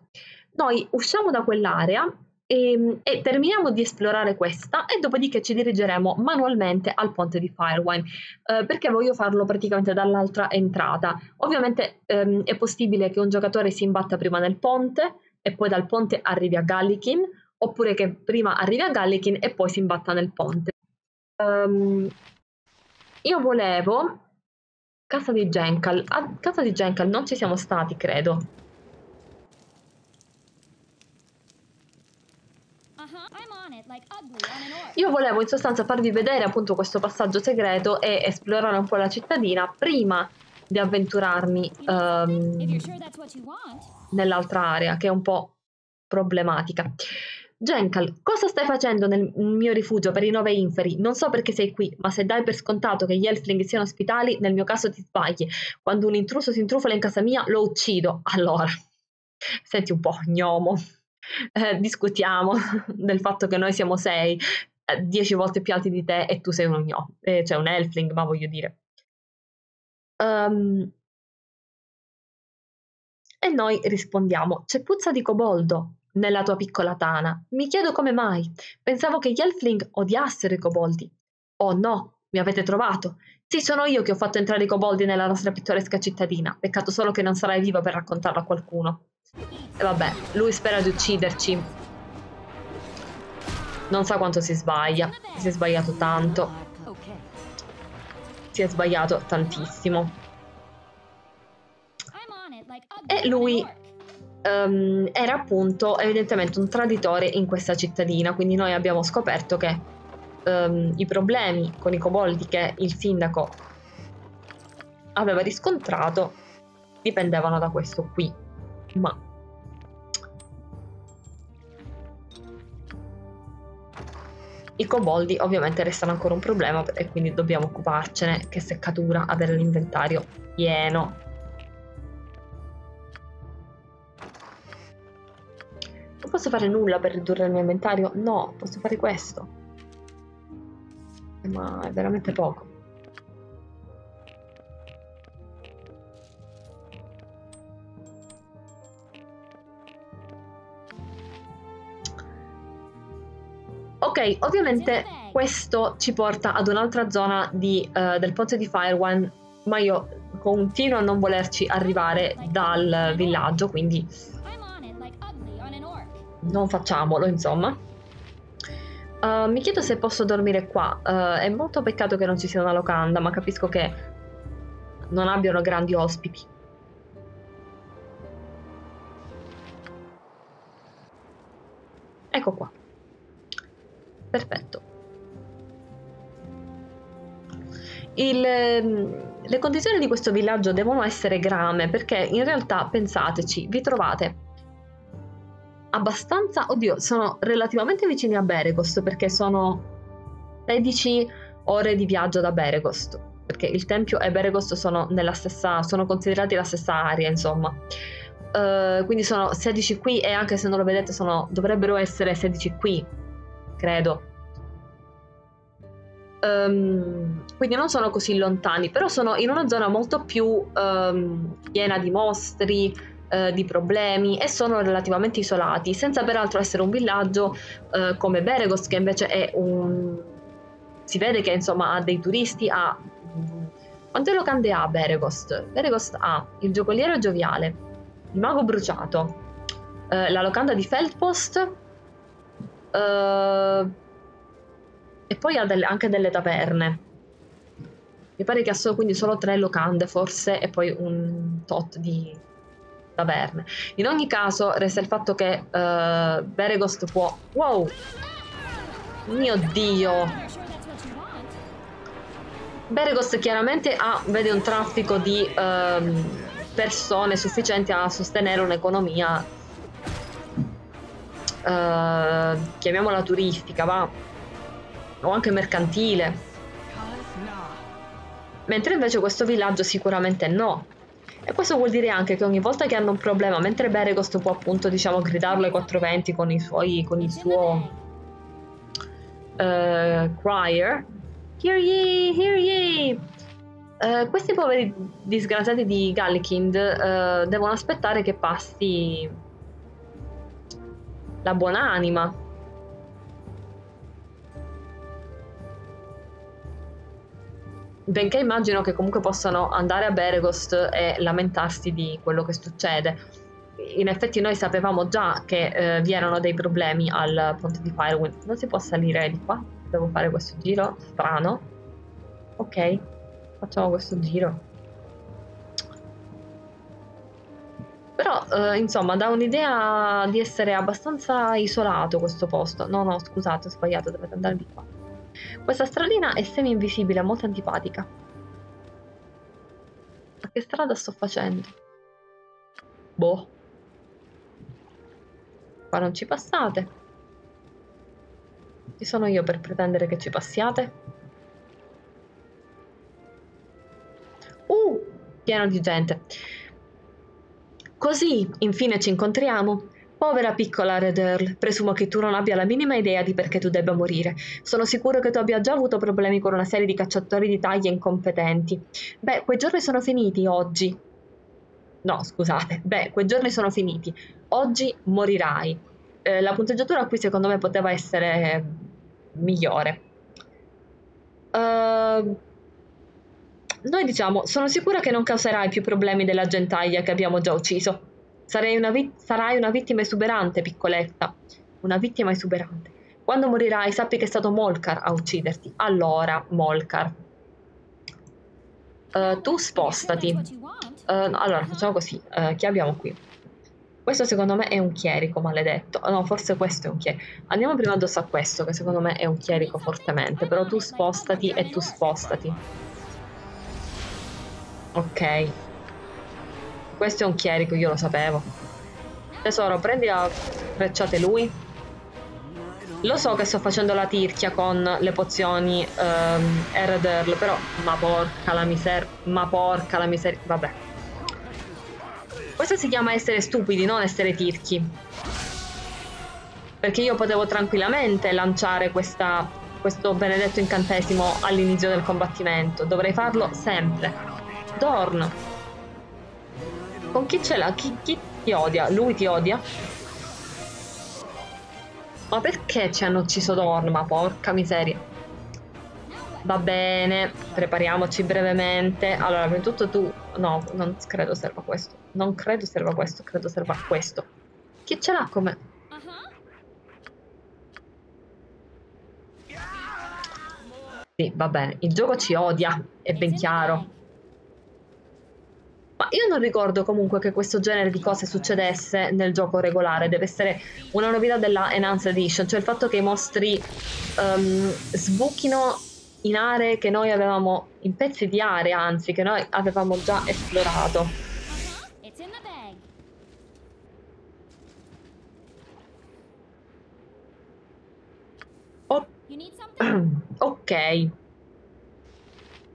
Noi usciamo da quell'area e, e terminiamo di esplorare questa e dopodiché ci dirigeremo manualmente al ponte di Firewine eh, perché voglio farlo praticamente dall'altra entrata. Ovviamente ehm, è possibile che un giocatore si imbatta prima nel ponte e poi dal ponte arrivi a Gallikin oppure che prima arrivi a Gallikin e poi si imbatta nel ponte. Ehm, io volevo Casa di Genkal. A casa di Genkal non ci siamo stati, credo. Io volevo in sostanza farvi vedere appunto questo passaggio segreto e esplorare un po' la cittadina prima di avventurarmi want, nell'altra area che è un po' problematica. Genkal, cosa stai facendo nel mio rifugio per i nove inferi? Non so perché sei qui, ma se dai per scontato che gli Elfling siano ospitali, nel mio caso ti sbagli. Quando un intruso si intrufola in casa mia, lo uccido. Allora, senti un po', gnomo. Eh, discutiamo del fatto che noi siamo sei, eh, dieci volte più alti di te e tu sei uno gnomo, eh, cioè un Elfling, ma voglio dire. Ehm, e noi rispondiamo: C'è puzza di coboldo nella tua piccola tana. Mi chiedo come mai. Pensavo che gli Elfling odiassero i coboldi. Oh no, mi avete trovato. Sì, sono io che ho fatto entrare i coboldi nella nostra pittoresca cittadina. Peccato solo che non sarai vivo per raccontarlo a qualcuno. E vabbè, lui spera di ucciderci. Non sa quanto si sbaglia. Si è sbagliato tanto. Si è sbagliato tantissimo. E lui ehm, era appunto evidentemente un traditore in questa cittadina, quindi noi abbiamo scoperto che ehm, i problemi con i coboldi che il sindaco aveva riscontrato dipendevano da questo qui. Ma i coboldi ovviamente restano ancora un problema e quindi dobbiamo occuparcene. Che seccatura avere l'inventario pieno. Non posso fare nulla per ridurre il mio inventario? No, posso fare questo. Ma è veramente poco. Ok, ovviamente questo ci porta ad un'altra zona di, eh, del ponte di Firewan, ma io continuo a non volerci arrivare dal villaggio, quindi non facciamolo, insomma. Uh, mi chiedo se posso dormire qua. Uh, è molto peccato che non ci sia una locanda, ma capisco che non abbiano grandi ospiti. Ecco qua. Perfetto. Il, ehm, le condizioni di questo villaggio devono essere grame perché in realtà pensateci, vi trovate abbastanza, oddio, sono relativamente vicini a Beregost perché sono 16 ore di viaggio da Beregost, perché il Tempio e Beregost sono nella stessa, sono considerati la stessa area, insomma. Eh, quindi sono 16 qui e anche se non lo vedete sono, dovrebbero essere 16 qui, credo. Ehm, quindi non sono così lontani, però sono in una zona molto più ehm, piena di mostri, eh, di problemi e sono relativamente isolati, senza peraltro essere un villaggio eh, come Beregos, che invece è un. si vede che insomma ha dei turisti, ha. Quante locande ha Beregost? Beregost ha il giocoliere gioviale, il mago bruciato, eh, la locanda di Feldpost. eh, e poi ha delle- anche delle taverne. Mi pare che ha solo, quindi solo tre locande, forse, e poi un tot di taverne. In ogni caso, resta il fatto che eh, Beregost può. Wow! Mio dio! Beregost chiaramente ha, vede un traffico di ehm, persone sufficienti a sostenere un'economia, eh, chiamiamola turistica, va, o anche mercantile. Mentre invece questo villaggio sicuramente no. E questo vuol dire anche che ogni volta che hanno un problema, mentre Beregost può appunto, diciamo, gridarlo ai 420 con, suoi, con il suo eh, crier, Hear ye, hear ye! Eh, questi poveri disgraziati di Gallikind eh, devono aspettare che passi la buonanima. Benché immagino che comunque possano andare a Beregost e lamentarsi di quello che succede. In effetti noi sapevamo già che eh, vi erano dei problemi al ponte di Firewind. Non si può salire di qua? Devo fare questo giro? Strano. Ok, facciamo questo giro. Però, eh, insomma, dà un'idea di essere abbastanza isolato questo posto. No, no, scusate, ho sbagliato, dovete andare di qua. Questa stradina è semi-invisibile, molto antipatica. Ma che strada sto facendo? Boh. Qua non ci passate. Chi sono io per pretendere che ci passiate? Uh, pieno di gente. Così, infine ci incontriamo. Povera piccola Red Earl, presumo che tu non abbia la minima idea di perché tu debba morire. Sono sicuro che tu abbia già avuto problemi con una serie di cacciatori di taglie incompetenti. Beh, quei giorni sono finiti oggi. No, scusate. Beh, quei giorni sono finiti. Oggi morirai. Eh, la punteggiatura qui secondo me poteva essere migliore. Uh, noi diciamo, sono sicura che non causerai più problemi della gentaglia che abbiamo già ucciso. Una vi- sarai una vittima esuberante, piccoletta. Una vittima esuberante. Quando morirai, sappi che è stato Molcar a ucciderti. Allora, Molcar. Uh, tu spostati. Uh, allora, facciamo così. Uh, chi abbiamo qui? Questo secondo me è un chierico maledetto. No, forse questo è un chierico. Andiamo prima addosso a questo, che secondo me è un chierico fortemente. Però tu spostati e tu spostati. Ok. Questo è un chierico, io lo sapevo. Tesoro, prendi la frecciate lui. Lo so che sto facendo la tirchia con le pozioni um, Eredirl, però... Ma porca la miseria... Ma porca la miseria... Vabbè. Questo si chiama essere stupidi, non essere tirchi. Perché io potevo tranquillamente lanciare questa, questo benedetto incantesimo all'inizio del combattimento. Dovrei farlo sempre. Dorn. Con chi ce l'ha? Chi, chi ti odia? Lui ti odia? Ma perché ci hanno ucciso Dorn? Porca miseria. Va bene, prepariamoci brevemente. Allora, prima di tutto tu... No, non credo serva questo. Non credo serva questo, credo serva questo. Chi ce l'ha come... Sì, va bene. Il gioco ci odia, è ben chiaro. Io non ricordo comunque che questo genere di cose succedesse nel gioco regolare, deve essere una novità della Enhanced Edition, cioè il fatto che i mostri um, sbuchino in aree che noi avevamo, in pezzi di aree anzi, che noi avevamo già esplorato. Oh. ok.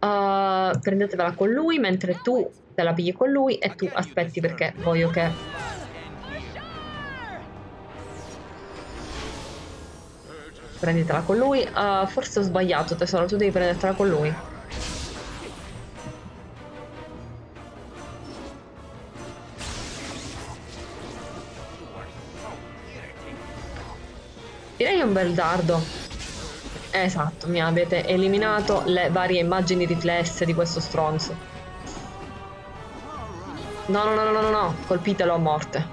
Uh, prendetevela con lui mentre tu te la pigli con lui e tu aspetti perché voglio che... Prenditela con lui. Uh, forse ho sbagliato, tesoro, tu devi prendertela con lui. Direi un bel dardo. Esatto, mi avete eliminato le varie immagini riflesse di questo stronzo. No, no, no, no, no, no, colpitelo a morte.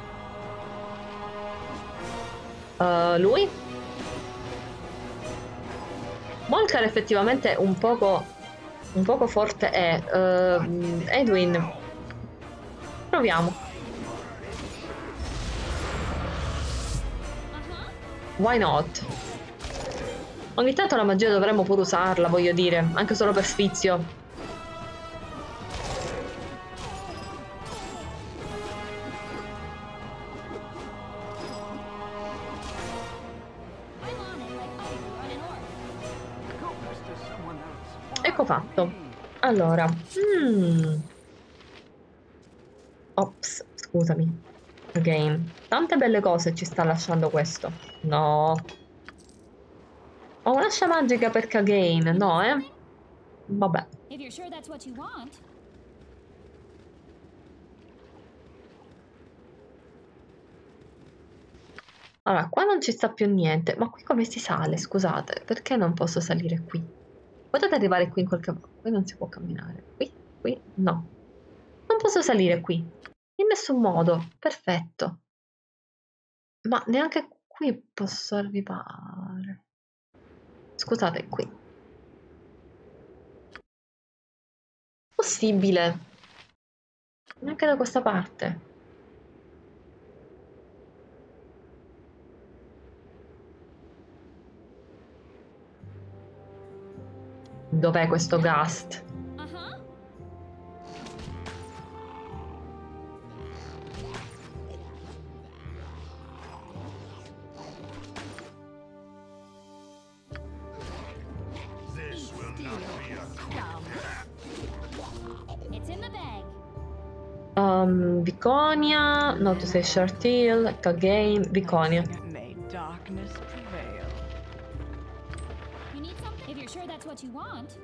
Uh, lui? Molcar effettivamente un poco, un poco forte è. Uh, Edwin. Proviamo. Why not? Ogni tanto la magia dovremmo pure usarla, voglio dire, anche solo per sfizio. Fatto. Allora, hmm. Ops, scusami. Again. Tante belle cose ci sta lasciando questo. No. Ho un'ascia magica per Kagain, no, eh? Vabbè. Allora, qua non ci sta più niente. Ma qui come si sale, scusate? Perché non posso salire qui? Potete arrivare qui in qualche modo. Qui non si può camminare. Qui? Qui? No. Non posso salire qui. In nessun modo. Perfetto. Ma neanche qui posso arrivare. Scusate, qui. Possibile. Neanche da questa parte. Dov'è questo Gast? Um, Viconia, no, tu sei Shartil, Kagame, Viconia. What you want.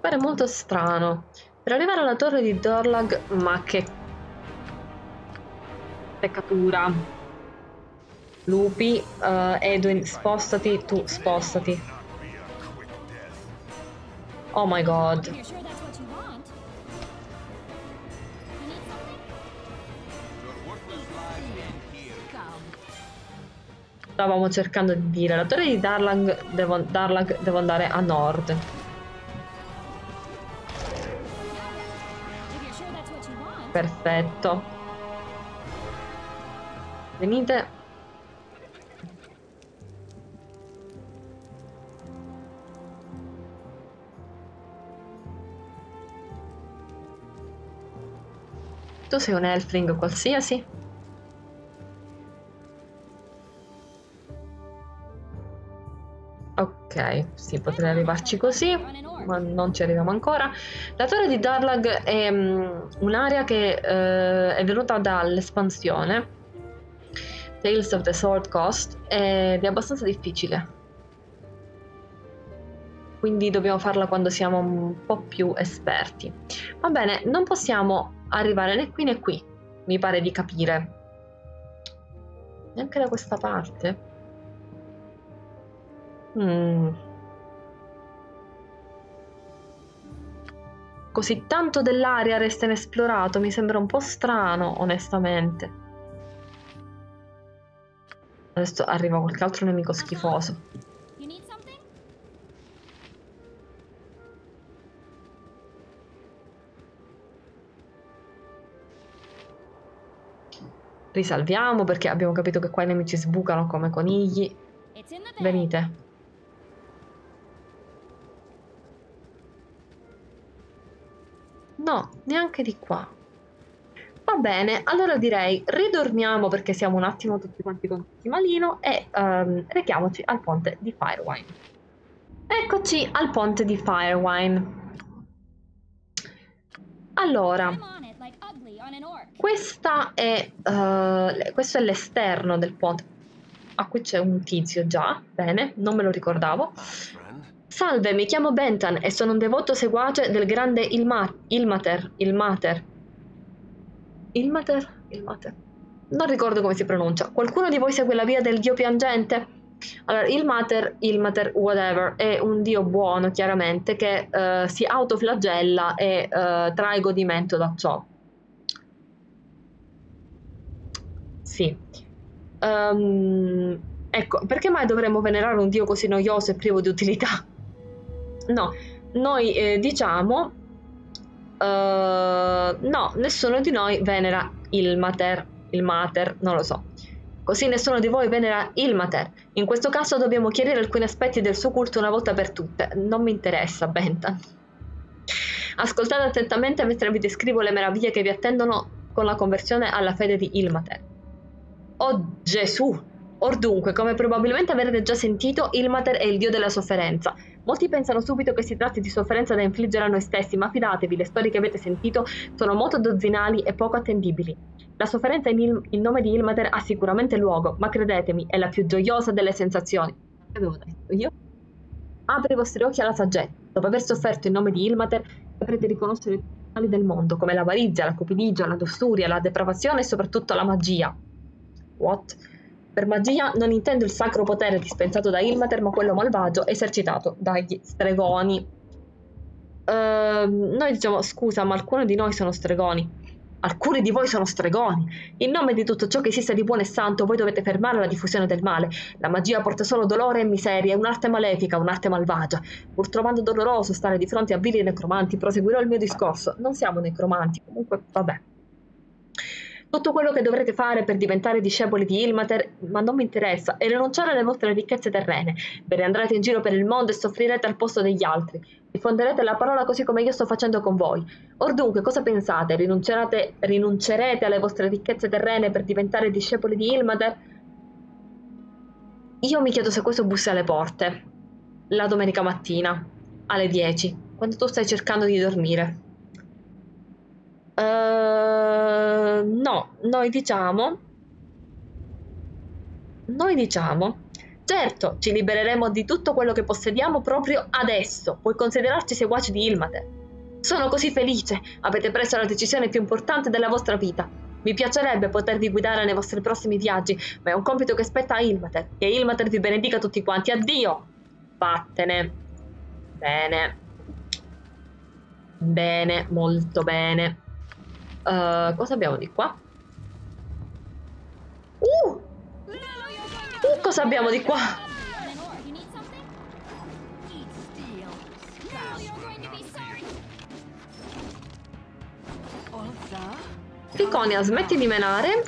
Pare molto strano. Per arrivare alla torre di Dorlag, ma che peccatura. Lupi, eh, Edwin, spostati, tu spostati. Oh my god. Stavamo cercando di dire, la torre di Darlag devo, Darlag devo andare a nord. Perfetto. Venite. Tu sei un Elfling qualsiasi? Ok, sì, potrei arrivarci così, ma non ci arriviamo ancora. La torre di Darlag è mm, un'area che eh, è venuta dall'espansione Tales of the Sword Coast ed è abbastanza difficile. Quindi dobbiamo farla quando siamo un po' più esperti. Va bene, non possiamo arrivare né qui né qui, mi pare di capire. Neanche da questa parte. Mm. Così tanto dell'area resta inesplorato, mi sembra un po' strano, onestamente. Adesso arriva qualche altro nemico schifoso. Risalviamo perché abbiamo capito che qua i nemici sbucano come conigli. Venite. No, neanche di qua. Va bene, allora direi ridormiamo perché siamo un attimo tutti quanti con il malino e ehm, rechiamoci al ponte di Firewine. Eccoci al ponte di Firewine. Allora, questa è, eh, questo è l'esterno del ponte. Ah, qui c'è un tizio già, bene, non me lo ricordavo. Salve, mi chiamo Bentan e sono un devoto seguace del grande Ilma- Ilmater. Ilmater. Ilmater? Ilmater. Non ricordo come si pronuncia. Qualcuno di voi segue la via del dio piangente? Allora, Ilmater, Ilmater, whatever, è un dio buono, chiaramente, che eh, si autoflagella e eh, trae godimento da ciò. Sì. Ehm, ecco, perché mai dovremmo venerare un dio così noioso e privo di utilità? No, noi eh, diciamo eh, no, nessuno di noi venera il mater, il mater, non lo so. Così nessuno di voi venera il mater. In questo caso dobbiamo chiarire alcuni aspetti del suo culto una volta per tutte. Non mi interessa, Bentan. Ascoltate attentamente mentre vi descrivo le meraviglie che vi attendono con la conversione alla fede di Ilmater. Oh Gesù! Or dunque, come probabilmente avrete già sentito, Ilmater è il dio della sofferenza. Molti pensano subito che si tratti di sofferenza da infliggere a noi stessi, ma fidatevi, le storie che avete sentito sono molto dozzinali e poco attendibili. La sofferenza in, il- in nome di Ilmater ha sicuramente luogo, ma credetemi, è la più gioiosa delle sensazioni. Che avevo detto io? Apri i vostri occhi alla saggezza. Dopo aver sofferto in nome di Ilmater, saprete riconoscere i mali del mondo, come l'avarizia, la cupidigia, la lussuria, la depravazione e soprattutto la magia. What? Per magia non intendo il sacro potere dispensato da Ilmater, ma quello malvagio esercitato dagli stregoni. Ehm, noi diciamo, scusa, ma alcuni di noi sono stregoni. Alcuni di voi sono stregoni. In nome di tutto ciò che esiste di buono e santo, voi dovete fermare la diffusione del male. La magia porta solo dolore e miseria, è un'arte malefica, un'arte malvagia. Pur trovando doloroso stare di fronte a vili necromanti, proseguirò il mio discorso. Non siamo necromanti, comunque, vabbè. Tutto quello che dovrete fare per diventare discepoli di Ilmater, ma non mi interessa, e rinunciare alle vostre ricchezze terrene. Ve ne andrete in giro per il mondo e soffrirete al posto degli altri. Diffonderete la parola così come io sto facendo con voi. Or dunque, cosa pensate? Rinuncerete, alle vostre ricchezze terrene per diventare discepoli di Ilmater? Io mi chiedo se questo bussi alle porte, la domenica mattina, alle 10, quando tu stai cercando di dormire. Uh, no, noi diciamo... Noi diciamo... Certo, ci libereremo di tutto quello che possediamo proprio adesso. Puoi considerarci seguaci di Ilmater. Sono così felice. Avete preso la decisione più importante della vostra vita. Mi piacerebbe potervi guidare nei vostri prossimi viaggi, ma è un compito che spetta a Ilmater. Che Ilmater vi benedica tutti quanti. Addio! Vattene. Bene. Bene, molto bene. Uh, cosa abbiamo di qua? Uh! Uh, cosa abbiamo di qua? Piconia, smetti di menare.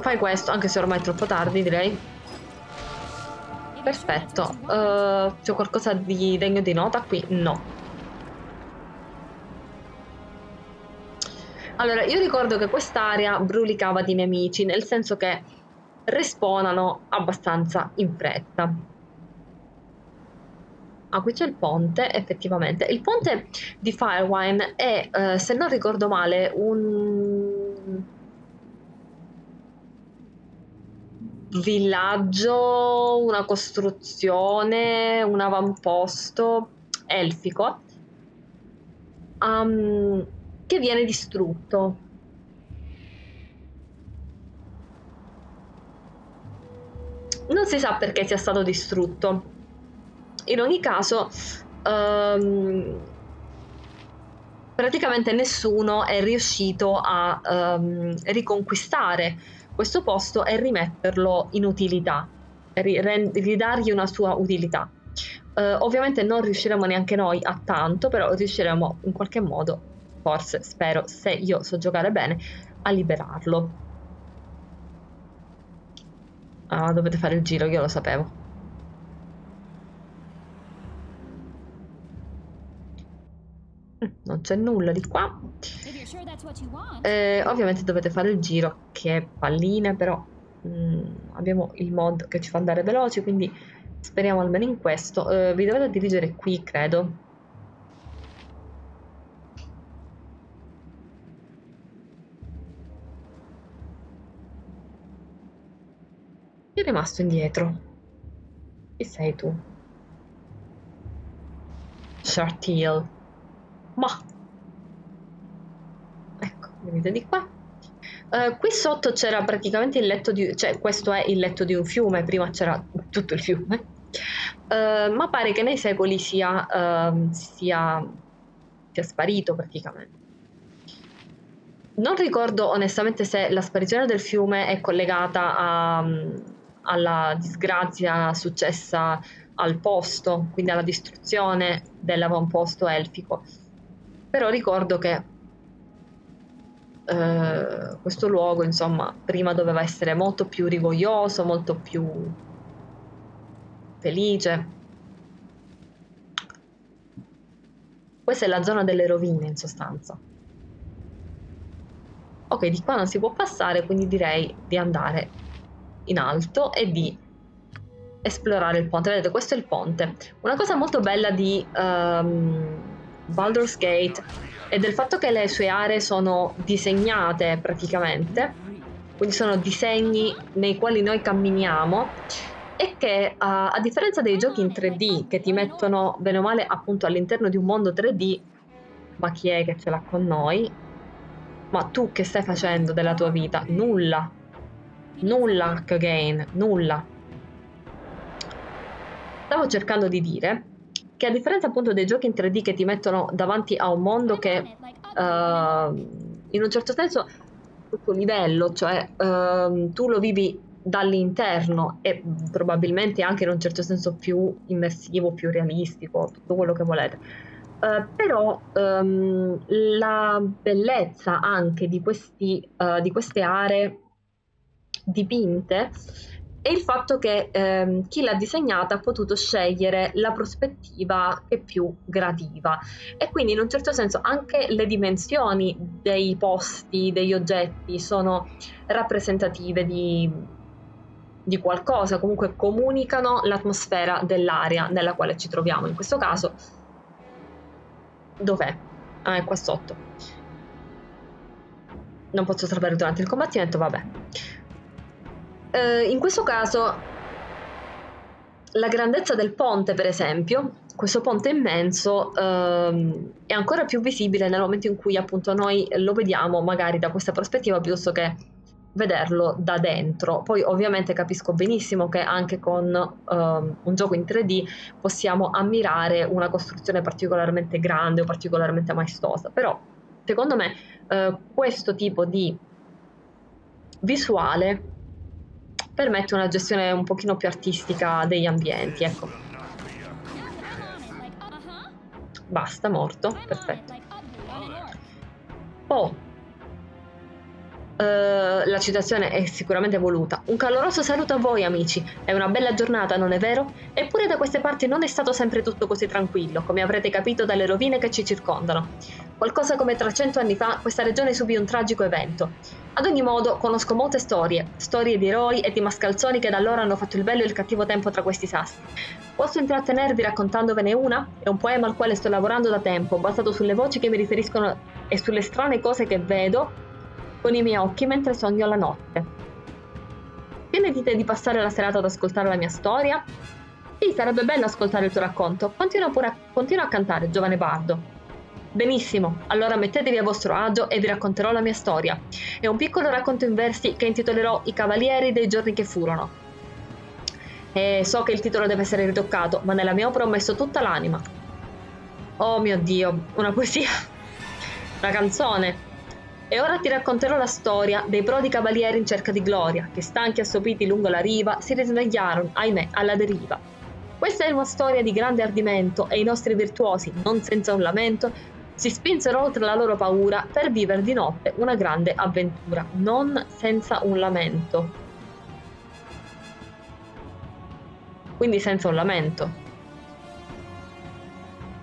Fai questo, anche se ormai è troppo tardi, direi. Perfetto. Uh, c'è qualcosa di degno di nota qui? No. Allora, io ricordo che quest'area brulicava di nemici, nel senso che respawnano abbastanza in fretta. Ah, qui c'è il ponte, effettivamente. Il ponte di Firewine è, eh, se non ricordo male, un villaggio, una costruzione, un avamposto elfico um, che viene distrutto. Non si sa perché sia stato distrutto. In ogni caso, ehm, praticamente nessuno è riuscito a ehm, riconquistare questo posto e rimetterlo in utilità, ridargli una sua utilità. Eh, ovviamente non riusciremo neanche noi a tanto, però riusciremo in qualche modo, forse, spero, se io so giocare bene, a liberarlo. Ah, dovete fare il giro, io lo sapevo. Non c'è nulla di qua. Eh, ovviamente dovete fare il giro, che è palline, però mm, abbiamo il mod che ci fa andare veloci, quindi speriamo almeno in questo. Eh, vi dovete dirigere qui, credo. È rimasto indietro? Chi sei tu? Shartil. Ma ecco, venite di qua. Eh, qui sotto c'era praticamente il letto di... cioè questo è il letto di un fiume, prima c'era tutto il fiume. Eh, ma pare che nei secoli sia, ehm, sia, sia sparito praticamente. Non ricordo onestamente se la sparizione del fiume è collegata a, alla disgrazia successa al posto, quindi alla distruzione dell'avamposto elfico. Però ricordo che eh, questo luogo, insomma, prima doveva essere molto più rigoglioso, molto più felice. Questa è la zona delle rovine, in sostanza. Ok, di qua non si può passare, quindi direi di andare in alto e di esplorare il ponte. Vedete, questo è il ponte. Una cosa molto bella di ehm, Baldur's Gate è del fatto che le sue aree sono disegnate praticamente, quindi sono disegni nei quali noi camminiamo e che a, a differenza dei giochi in 3D che ti mettono bene o male appunto all'interno di un mondo 3D, ma chi è che ce l'ha con noi? Ma tu che stai facendo della tua vita? Nulla. Nulla, Kagain, nulla. Stavo cercando di dire che a differenza appunto dei giochi in 3D che ti mettono davanti a un mondo che eh, in un certo senso tuo livello, cioè ehm, tu lo vivi dall'interno e probabilmente anche in un certo senso più immersivo, più realistico, tutto quello che volete. Eh, però ehm, la bellezza anche di, questi, eh, di queste aree dipinte è il fatto che ehm, chi l'ha disegnata ha potuto scegliere la prospettiva che più gradiva e quindi in un certo senso anche le dimensioni dei posti, degli oggetti sono rappresentative di, di qualcosa, comunque comunicano l'atmosfera dell'area nella quale ci troviamo. In questo caso, dov'è? Ah, è qua sotto. Non posso sapere durante il combattimento, vabbè. Eh, in questo caso, la grandezza del ponte, per esempio, questo ponte immenso ehm, è ancora più visibile nel momento in cui appunto noi lo vediamo magari da questa prospettiva piuttosto che vederlo da dentro. Poi ovviamente capisco benissimo che anche con um, un gioco in 3D possiamo ammirare una costruzione particolarmente grande o particolarmente maestosa, però secondo me uh, questo tipo di visuale permette una gestione un pochino più artistica degli ambienti, ecco. Basta, morto, perfetto. Oh, Uh, la citazione è sicuramente voluta. Un caloroso saluto a voi amici. È una bella giornata, non è vero? Eppure da queste parti non è stato sempre tutto così tranquillo, come avrete capito dalle rovine che ci circondano. Qualcosa come 300 anni fa questa regione subì un tragico evento. Ad ogni modo, conosco molte storie, storie di eroi e di mascalzoni che da allora hanno fatto il bello e il cattivo tempo tra questi sassi. Posso intrattenervi raccontandovene una? È un poema al quale sto lavorando da tempo, basato sulle voci che mi riferiscono e sulle strane cose che vedo con i miei occhi mentre sogno la notte. Che dite di passare la serata ad ascoltare la mia storia? Sì, sarebbe bello ascoltare il tuo racconto. Continua pure a, continua a cantare, giovane bardo. Benissimo, allora mettetevi a vostro agio e vi racconterò la mia storia. È un piccolo racconto in versi che intitolerò I cavalieri dei giorni che furono. E so che il titolo deve essere ritoccato, ma nella mia opera ho messo tutta l'anima. Oh mio Dio, una poesia. Una canzone. E ora ti racconterò la storia dei prodi cavalieri in cerca di gloria, che stanchi e assopiti lungo la riva si risvegliarono, ahimè, alla deriva. Questa è una storia di grande ardimento e i nostri virtuosi, non senza un lamento, si spinsero oltre la loro paura per vivere di notte una grande avventura, non senza un lamento. Quindi senza un lamento.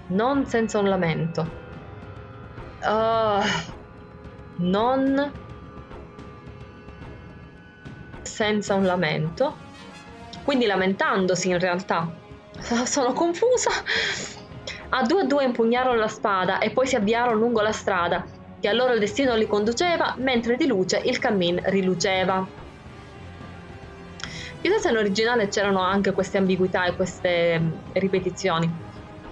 Non senza un lamento. Uh, non senza un lamento, quindi lamentandosi in realtà. Sono confusa. A due a due impugnarono la spada e poi si avviarono lungo la strada, che a loro il destino li conduceva, mentre di luce il cammin riluceva. Chissà se in originale c'erano anche queste ambiguità e queste mm, ripetizioni.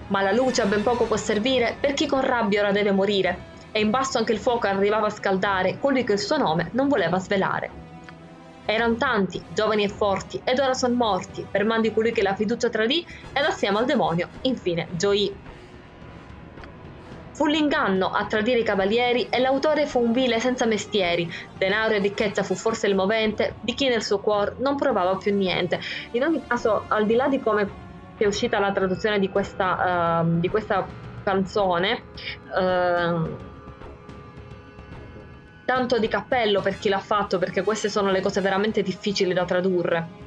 Ma la luce a ben poco può servire per chi con rabbia ora deve morire e in basso anche il fuoco arrivava a scaldare colui che il suo nome non voleva svelare. Erano tanti, giovani e forti, ed ora sono morti, per man di colui che la fiducia tradì ed assieme al demonio, infine, gioì. Fu l'inganno a tradire i cavalieri e l'autore fu un vile senza mestieri. Denaro e ricchezza fu forse il movente di chi nel suo cuore non provava più niente. In ogni caso, al di là di come è uscita la traduzione di questa, uh, di questa canzone, uh, tanto di cappello per chi l'ha fatto perché queste sono le cose veramente difficili da tradurre.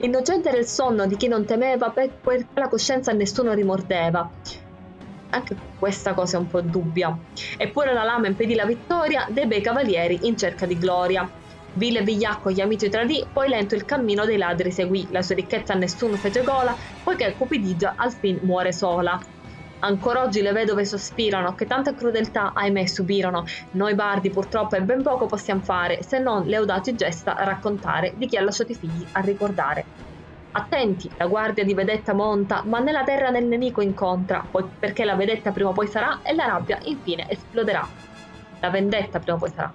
Innocente era il sonno di chi non temeva perché la coscienza a nessuno rimordeva. Anche questa cosa è un po' dubbia. Eppure la lama impedì la vittoria dei bei cavalieri in cerca di gloria. Vile vigliacco gli amici tradì, poi lento il cammino dei ladri seguì. La sua ricchezza a nessuno fece gola, poiché Cupidigia al fin muore sola. Ancora oggi le vedove sospirano che tanta crudeltà, ahimè, subirono. Noi bardi purtroppo e ben poco possiamo fare, se non le audaci gesta raccontare di chi ha lasciato i figli a ricordare. Attenti, la guardia di vedetta monta, ma nella terra nel nemico incontra, perché la vedetta prima o poi sarà e la rabbia infine esploderà. La vendetta prima o poi sarà.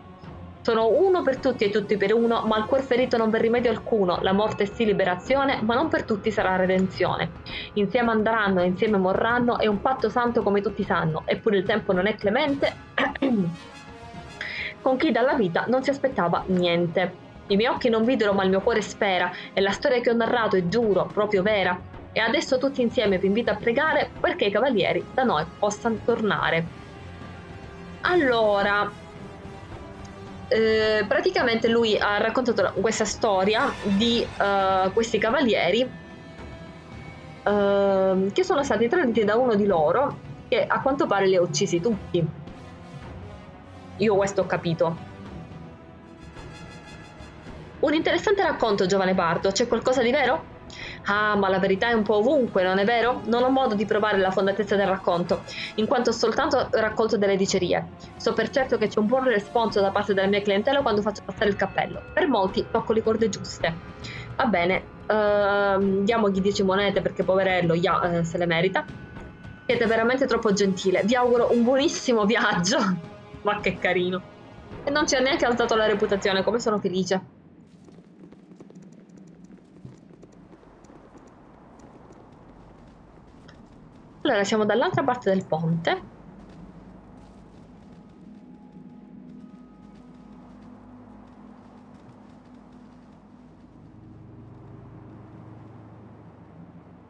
Sono uno per tutti e tutti per uno, ma al cuor ferito non v'è rimedio alcuno. La morte sì liberazione, ma non per tutti sarà redenzione. Insieme andranno e insieme morranno, è un patto santo come tutti sanno, eppure il tempo non è clemente. con chi dalla vita non si aspettava niente. I miei occhi non videro, ma il mio cuore spera, e la storia che ho narrato è giuro, proprio vera. E adesso tutti insieme vi invito a pregare perché i cavalieri da noi possano tornare. Allora, eh, praticamente lui ha raccontato questa storia di eh, questi cavalieri eh, che sono stati traditi da uno di loro che a quanto pare li ha uccisi tutti. Io questo ho capito. Un interessante racconto, giovane Pardo. C'è qualcosa di vero? Ah, ma la verità è un po' ovunque, non è vero? Non ho modo di provare la fondatezza del racconto, in quanto ho soltanto raccolto delle dicerie. So per certo che c'è un buon responso da parte della mia clientela quando faccio passare il cappello. Per molti tocco le corde giuste. Va bene, ehm, diamogli 10 monete perché poverello ya, eh, se le merita. Siete veramente troppo gentile. Vi auguro un buonissimo viaggio. ma che carino. E non ci ha neanche alzato la reputazione, come sono felice. Allora siamo dall'altra parte del ponte.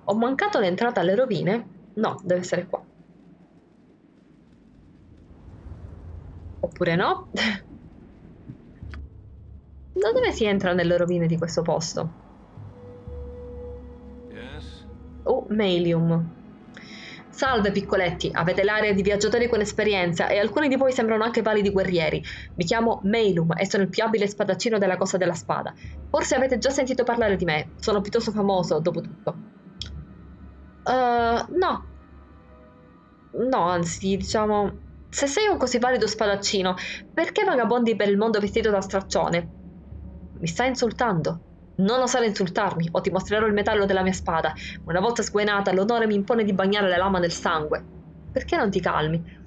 Ho mancato l'entrata alle rovine? No, deve essere qua. Oppure no? da dove si entra nelle rovine di questo posto? Yes? Oh, Mailium. Salve piccoletti, avete l'aria di viaggiatori con esperienza e alcuni di voi sembrano anche validi guerrieri. Mi chiamo Mailum e sono il più abile spadaccino della Cosa della Spada. Forse avete già sentito parlare di me, sono piuttosto famoso, dopo tutto. Uh, no. No, anzi, diciamo... Se sei un così valido spadaccino, perché vagabondi per il mondo vestito da straccione? Mi stai insultando? Non osare insultarmi, o ti mostrerò il metallo della mia spada. Una volta sguainata, l'onore mi impone di bagnare la lama nel sangue. Perché non ti calmi?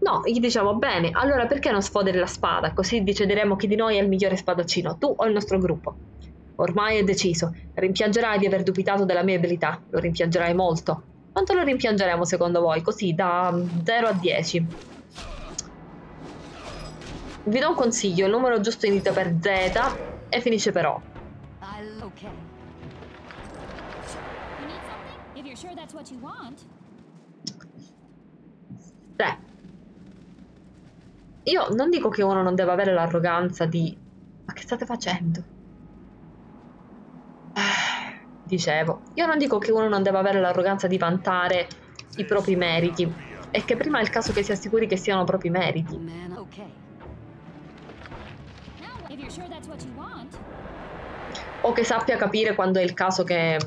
No, gli diciamo bene, allora perché non sfoderi la spada? Così decideremo chi di noi è il migliore spadaccino, tu o il nostro gruppo. Ormai è deciso. Rimpiangerai di aver dubitato della mia abilità. Lo rimpiangerai molto. Quanto lo rimpiangeremo secondo voi? Così, da 0 a 10. Vi do un consiglio, il numero giusto inizia per Z e finisce per O. Okay. You need something? If you're sure that's what you want. 3. Io non dico che uno non deve avere l'arroganza di... Ma che state facendo? Ah, Dicevo, io non dico che uno non deve avere l'arroganza di vantare i propri meriti. È che prima è il caso che si assicuri che siano propri meriti. Man, okay. Now, if you're sure that's what you want. O che sappia capire quando è il caso che...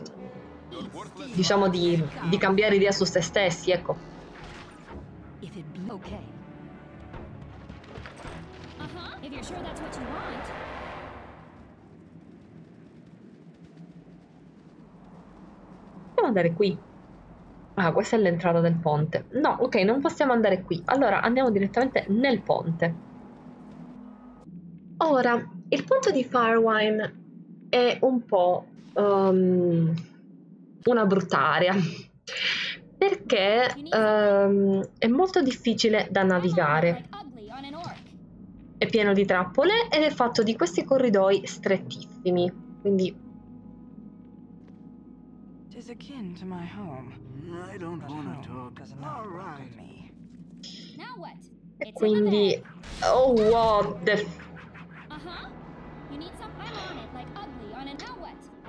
Diciamo di, di cambiare idea su se stessi, ecco. Possiamo andare qui. Ah, questa è l'entrata del ponte. No, ok, non possiamo andare qui. Allora andiamo direttamente nel ponte. Ora, il ponte di Firewine è un po' um, una brutta area. Perché um, è molto difficile da navigare. È pieno di trappole ed è fatto di questi corridoi strettissimi. Quindi Tis akin to my home.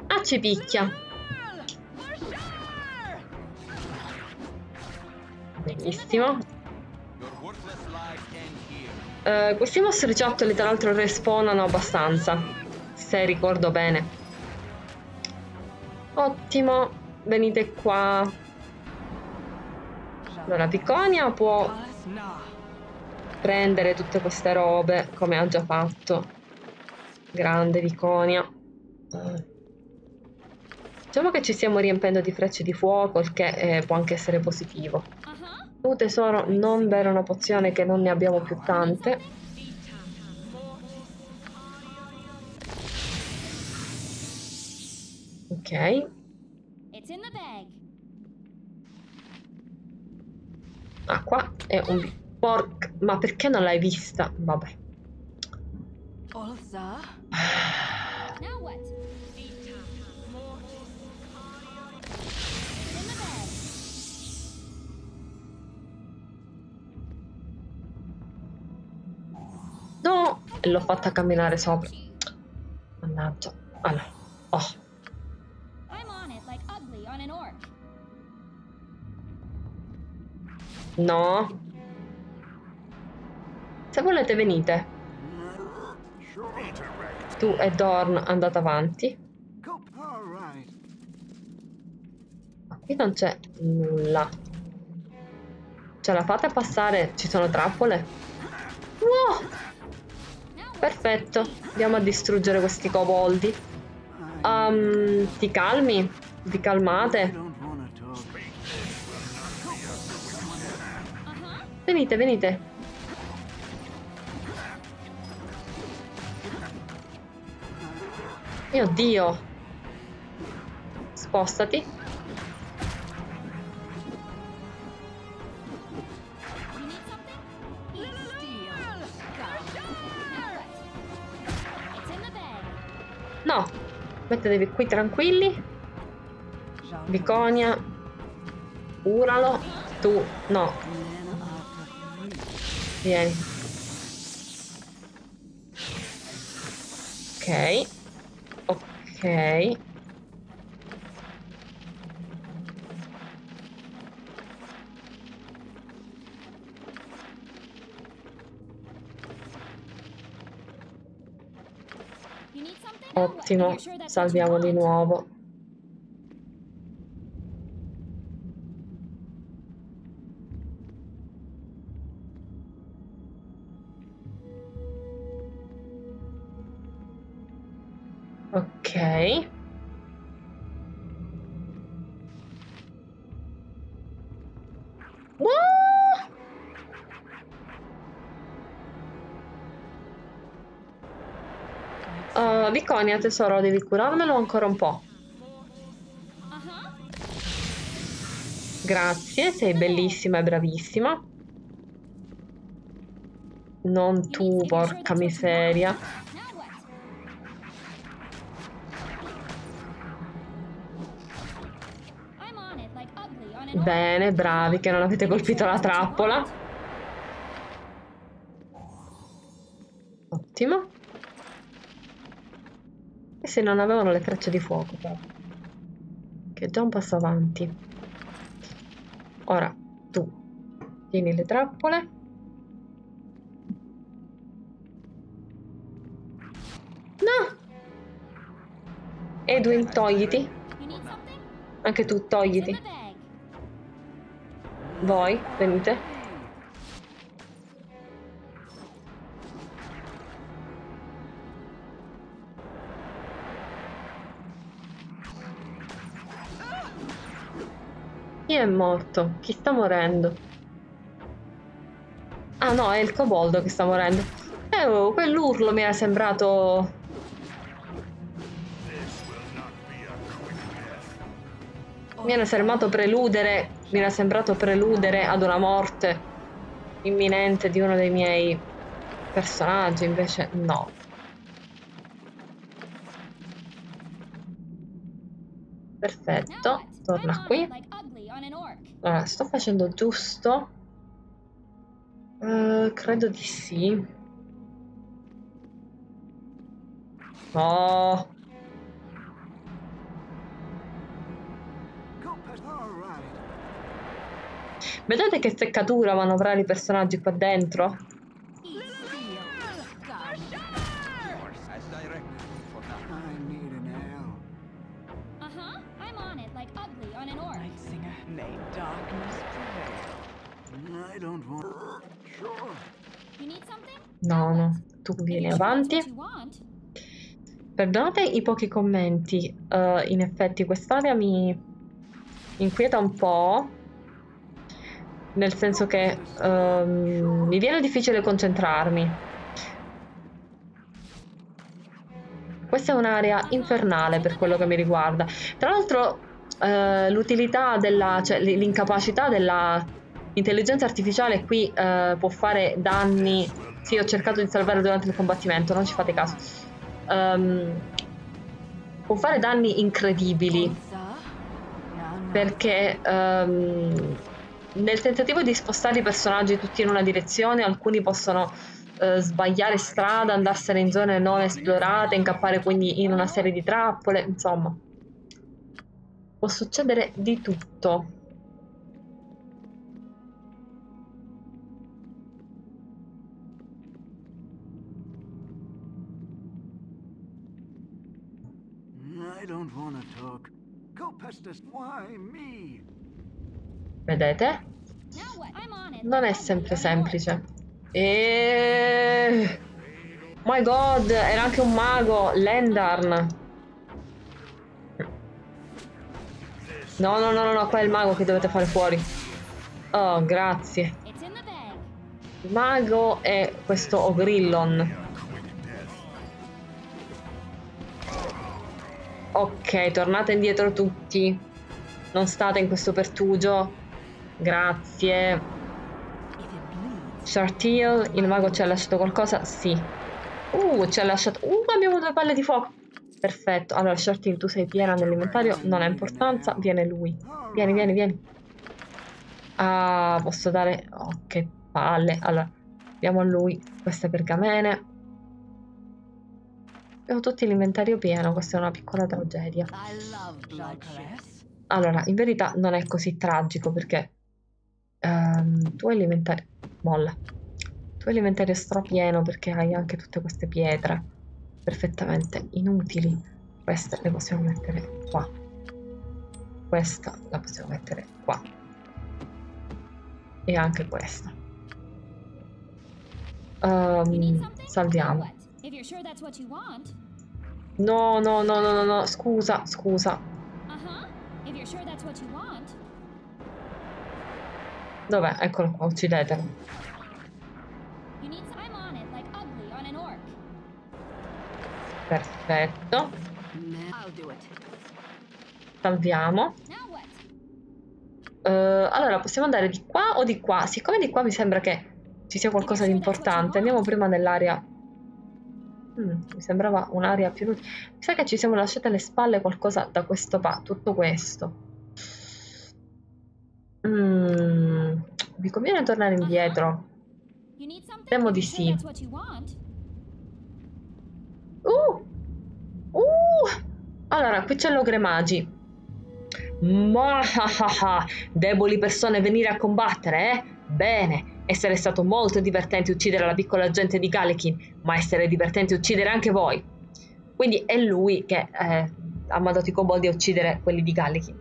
Ah, ci picchia. Benissimo. Eh, questi mostriciattoli tra l'altro respawnano abbastanza, se ricordo bene. Ottimo, venite qua. Allora, Piconia può prendere tutte queste robe, come ha già fatto. Grande Piconia. Diciamo che ci stiamo riempendo di frecce di fuoco, il che eh, può anche essere positivo. Tu tesoro, non bere una pozione che non ne abbiamo più tante. Ok. It's in the bag. Ah, qua è un porc. Ma perché non l'hai vista? Vabbè. e l'ho fatta camminare sopra. Mannaggia. Allora. Oh. No. Se volete venite. Tu e Dorn andate avanti. Ma qui non c'è nulla. Ce la fate passare? Ci sono trappole? Wow! Perfetto. Andiamo a distruggere questi coboldi. Um, ti calmi? Vi calmate? Venite, venite. Mio Dio. Spostati. No. Mettetevi qui tranquilli. Viconia. Uralo. Tu. No. Vieni. Ok. Ok. You need something? Now what? Ottimo. Salviamo di nuovo. Viconia, tesoro, devi curarmelo ancora un po'. Grazie, sei bellissima e bravissima. Non tu, porca miseria. Bene, bravi che non avete colpito la trappola. Ottimo. Se non avevano le frecce di fuoco, però. Che è già un passo avanti. Ora, tu, tieni le trappole. No! Edwin, togliti. Anche tu, togliti. Voi, venite. È morto? Chi sta morendo? Ah no, è il coboldo che sta morendo. Eh, oh, quell'urlo mi era sembrato... Mi era sembrato preludere, mi era sembrato preludere ad una morte imminente di uno dei miei personaggi, invece no. Perfetto, torna qui. Allora, sto facendo giusto? Eh, credo di sì. Right. vedete che seccatura manovrare i personaggi qua dentro? No, no, tu vieni avanti. Perdonate i pochi commenti, eh, in effetti quest'area mi inquieta un po', nel senso che ehm, mi viene difficile concentrarmi. Questa è un'area infernale per quello che mi riguarda. Tra l'altro, eh, l'utilità della, cioè l'incapacità della intelligenza artificiale qui eh, può fare danni. Sì, ho cercato di salvare durante il combattimento, non ci fate caso. Ehm, può fare danni incredibili perché ehm, nel tentativo di spostare i personaggi tutti in una direzione, alcuni possono eh, sbagliare strada, andarsene in zone non esplorate, incappare quindi in una serie di trappole, insomma. Può succedere di tutto. Vedete? Non è sempre semplice. E... My god, era anche un mago, Lendarn. No, no, no, no, no, qua è il mago che dovete fare fuori. Oh, grazie. Il mago è questo Ogrillon. Ok, tornate indietro tutti. Non state in questo pertugio. Grazie. Shartil, il mago ci ha lasciato qualcosa? Sì. Uh, ci ha lasciato... Uh, abbiamo due palle di fuoco. Perfetto. Allora, Shartil, tu sei piena nell'inventario. Non ha importanza. Viene lui. Vieni, vieni, vieni. Ah, posso dare... Oh, che palle. Allora, diamo a lui queste pergamene. Abbiamo tutti l'inventario pieno. Questa è una piccola tragedia. Allora, in verità non è così tragico perché ehm, tu hai l'inventario. Molla. Tu hai l'inventario strapieno perché hai anche tutte queste pietre perfettamente inutili. Queste le possiamo mettere qua. Questa la possiamo mettere qua. E anche questa. Now salviamo. Sure want. No, no, no, no, no, no, scusa, scusa. Uh-huh. Sure want. Dov'è? Eccolo qua, uccidetelo. Need it, like ugly. Perfetto. Salviamo. Eh, allora, possiamo andare di qua o di qua? Siccome di qua mi sembra che ci sia qualcosa di importante, andiamo prima nell'area. Mm, mi sembrava un'area più. Mi sa che ci siamo lasciate alle spalle qualcosa da questo pa. Tutto questo. Mm, mi conviene tornare indietro. Need something? Temo di sì. Uh! Uh! Allora, qui c'è l'ogre magi. Ma deboli persone venire a combattere, eh? Bene, essere stato molto divertente uccidere la piccola gente di Galekin, ma essere divertente uccidere anche voi. Quindi è lui che eh, ha mandato i coboldi a uccidere quelli di Galekin.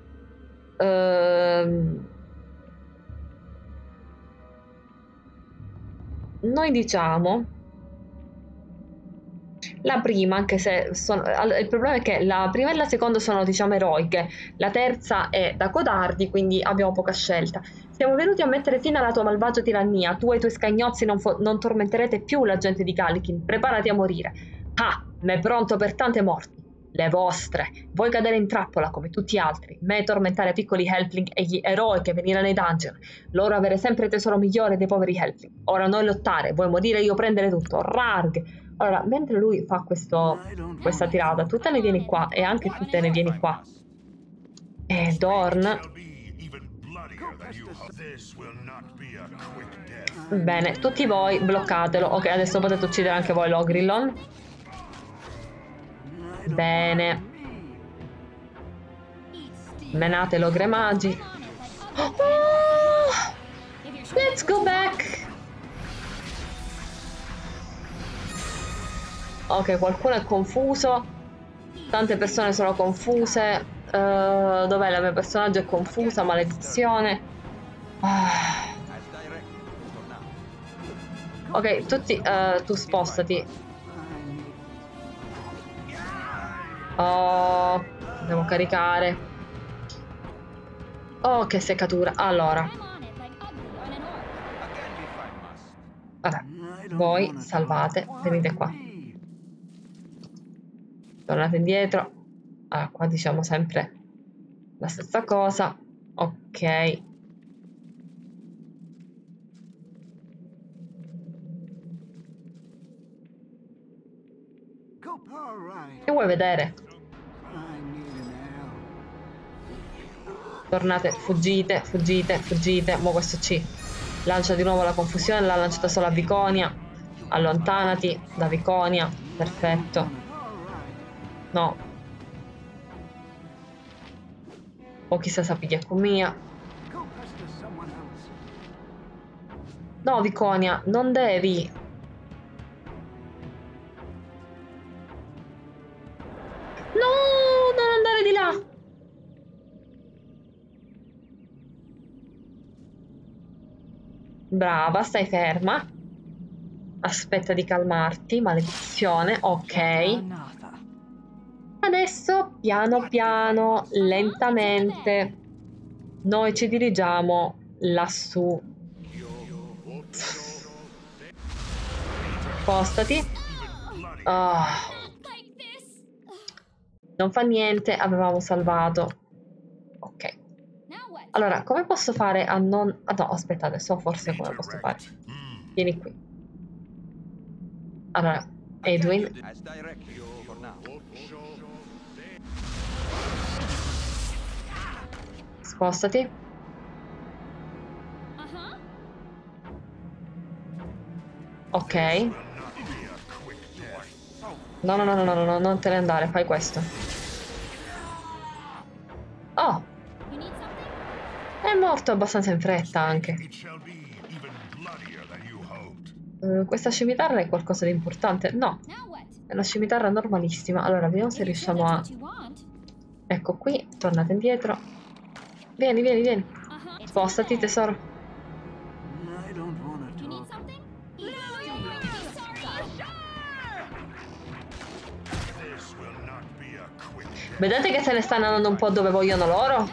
Ehm... Noi diciamo la prima, anche se sono, il problema è che la prima e la seconda sono diciamo eroiche, la terza è da codardi, quindi abbiamo poca scelta. Siamo venuti a mettere fine alla tua malvagia tirannia, tu e i tuoi scagnozzi non, fo- non tormenterete più la gente di Galikin, preparati a morire. Ah, ma è pronto per tante morti. Le vostre. Vuoi cadere in trappola come tutti gli altri, me tormentare piccoli helpling e gli eroi che venire nei dungeon, loro avere sempre tesoro migliore dei poveri helpling. Ora noi lottare, vuoi morire io prendere tutto. Rarg. Allora, mentre lui fa questo, questa tirata, tu te ne vieni qua e anche tu te ne vieni qua. E Dorn, bene, tutti voi bloccatelo. Ok, adesso potete uccidere anche voi l'Ogrillon. Bene, menate l'ogre magi. Oh, let's go back. Ok, qualcuno è confuso. Tante persone sono confuse. Eh, dov'è la mia personaggio? È confusa, maledizione. Ok, tutti, eh, tu spostati. Oh, devo caricare. Oh, che seccatura. Allora, vabbè, voi salvate, venite qua. Tornate indietro. Ah, qua diciamo sempre la stessa cosa. Ok. Go all right. Che vuoi vedere? Tornate, fuggite, fuggite, fuggite. Mo questo ci lancia di nuovo la confusione, l'ha lanciata solo a Viconia. Allontanati da Viconia. Perfetto. No. O chissà sapiglia con mia. Go pester someone else. No, Viconia, non devi. Non andare di là. Brava, stai ferma. Aspetta di calmarti, maledizione. Ok. Adesso, piano piano, lentamente, noi ci dirigiamo lassù. Spostati. This. Non fa niente, avevamo salvato. Ok. Allora, come posso fare a non... Ah no, aspettate, so forse come posso fare. Vieni qui. Allora, Edwin, spostati. Uh-huh. Ok. No, no, no, no, no, no, non te ne andare, fai questo. Oh, è morto abbastanza in fretta anche. Eh, questa scimitarra è qualcosa di importante? No, è una scimitarra normalissima. Allora, vediamo se riusciamo a... Ecco qui, tornate indietro. Vieni, vieni, vieni. Uh-huh. Spostati, tesoro. Vedete che se ne stanno andando un po' dove vogliono loro?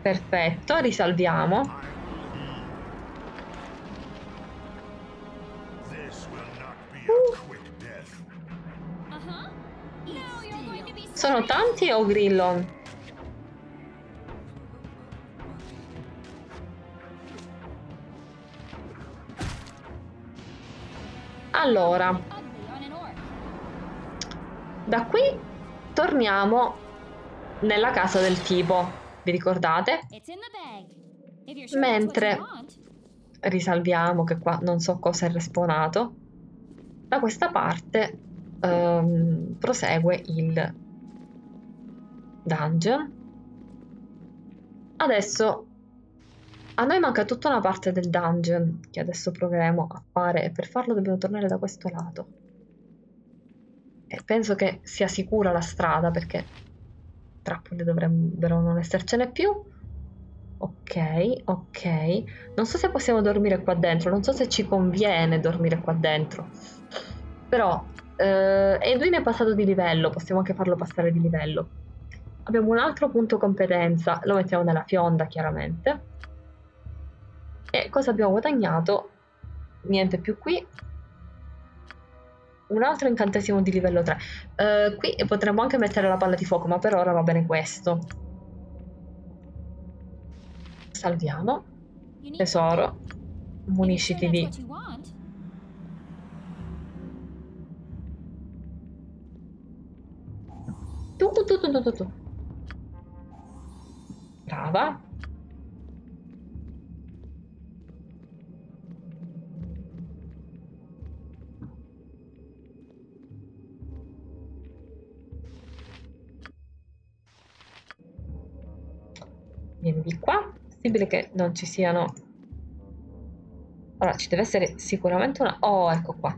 Perfetto, risalviamo. Sorry. Sono tanti o Grillon? Allora, da qui torniamo nella casa del tipo. Vi ricordate? Mentre risalviamo che qua non so cosa è respawnato. Da questa parte ehm, prosegue il dungeon. Adesso a noi manca tutta una parte del dungeon che adesso proveremo a fare e per farlo dobbiamo tornare da questo lato. E penso che sia sicura la strada perché trappole dovrebbero non essercene più. Ok, ok. Non so se possiamo dormire qua dentro, non so se ci conviene dormire qua dentro. Però eh, Edwin è passato di livello, possiamo anche farlo passare di livello. Abbiamo un altro punto competenza, lo mettiamo nella fionda chiaramente. E cosa abbiamo guadagnato? Niente più qui. Un altro incantesimo di livello 3. Eh, qui potremmo anche mettere la palla di fuoco, ma per ora va bene questo. Salviamo. Tesoro. Munisciti di. Tu, tu, tu, tu, tu, tu. Brava. Vieni di qua. Possibile che non ci siano... Allora, ci deve essere sicuramente una... Oh, ecco qua.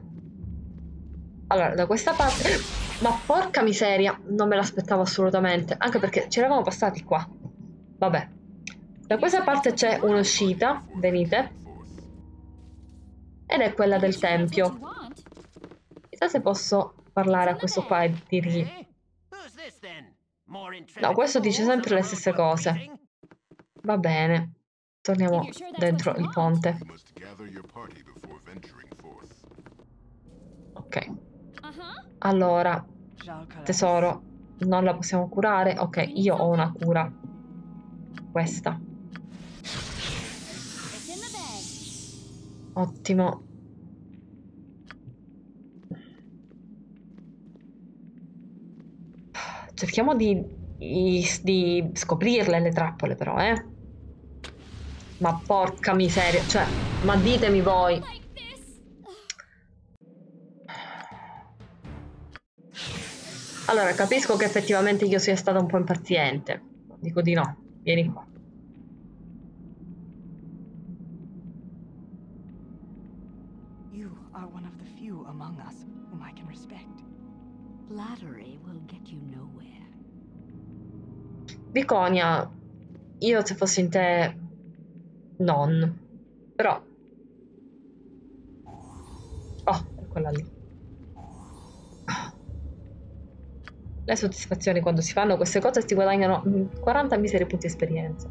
Allora, da questa parte... Ma porca miseria, non me l'aspettavo assolutamente, anche perché ci eravamo passati qua. Vabbè. Da questa parte c'è un'uscita, venite. Ed è quella del tempio. Chissà se posso parlare a questo qua e dirgli... No, questo dice sempre le stesse cose. Va bene. Torniamo dentro il ponte. Ok. Uh-huh. Allora, tesoro, non la possiamo curare? Ok, io ho una cura. Questa. Ottimo. Cerchiamo di di scoprirle le trappole però, eh. Ma porca miseria, cioè, ma ditemi voi. Allora, capisco che effettivamente io sia stata un po' impaziente. Dico di no, vieni qua. You are one of the few among us whom I can respect. Flattery will get you nowhere. Viconia, io se fossi in te, non. Però... Oh, è quella lì. Le soddisfazioni quando si fanno queste cose si guadagnano mm, 40 miseri punti esperienza.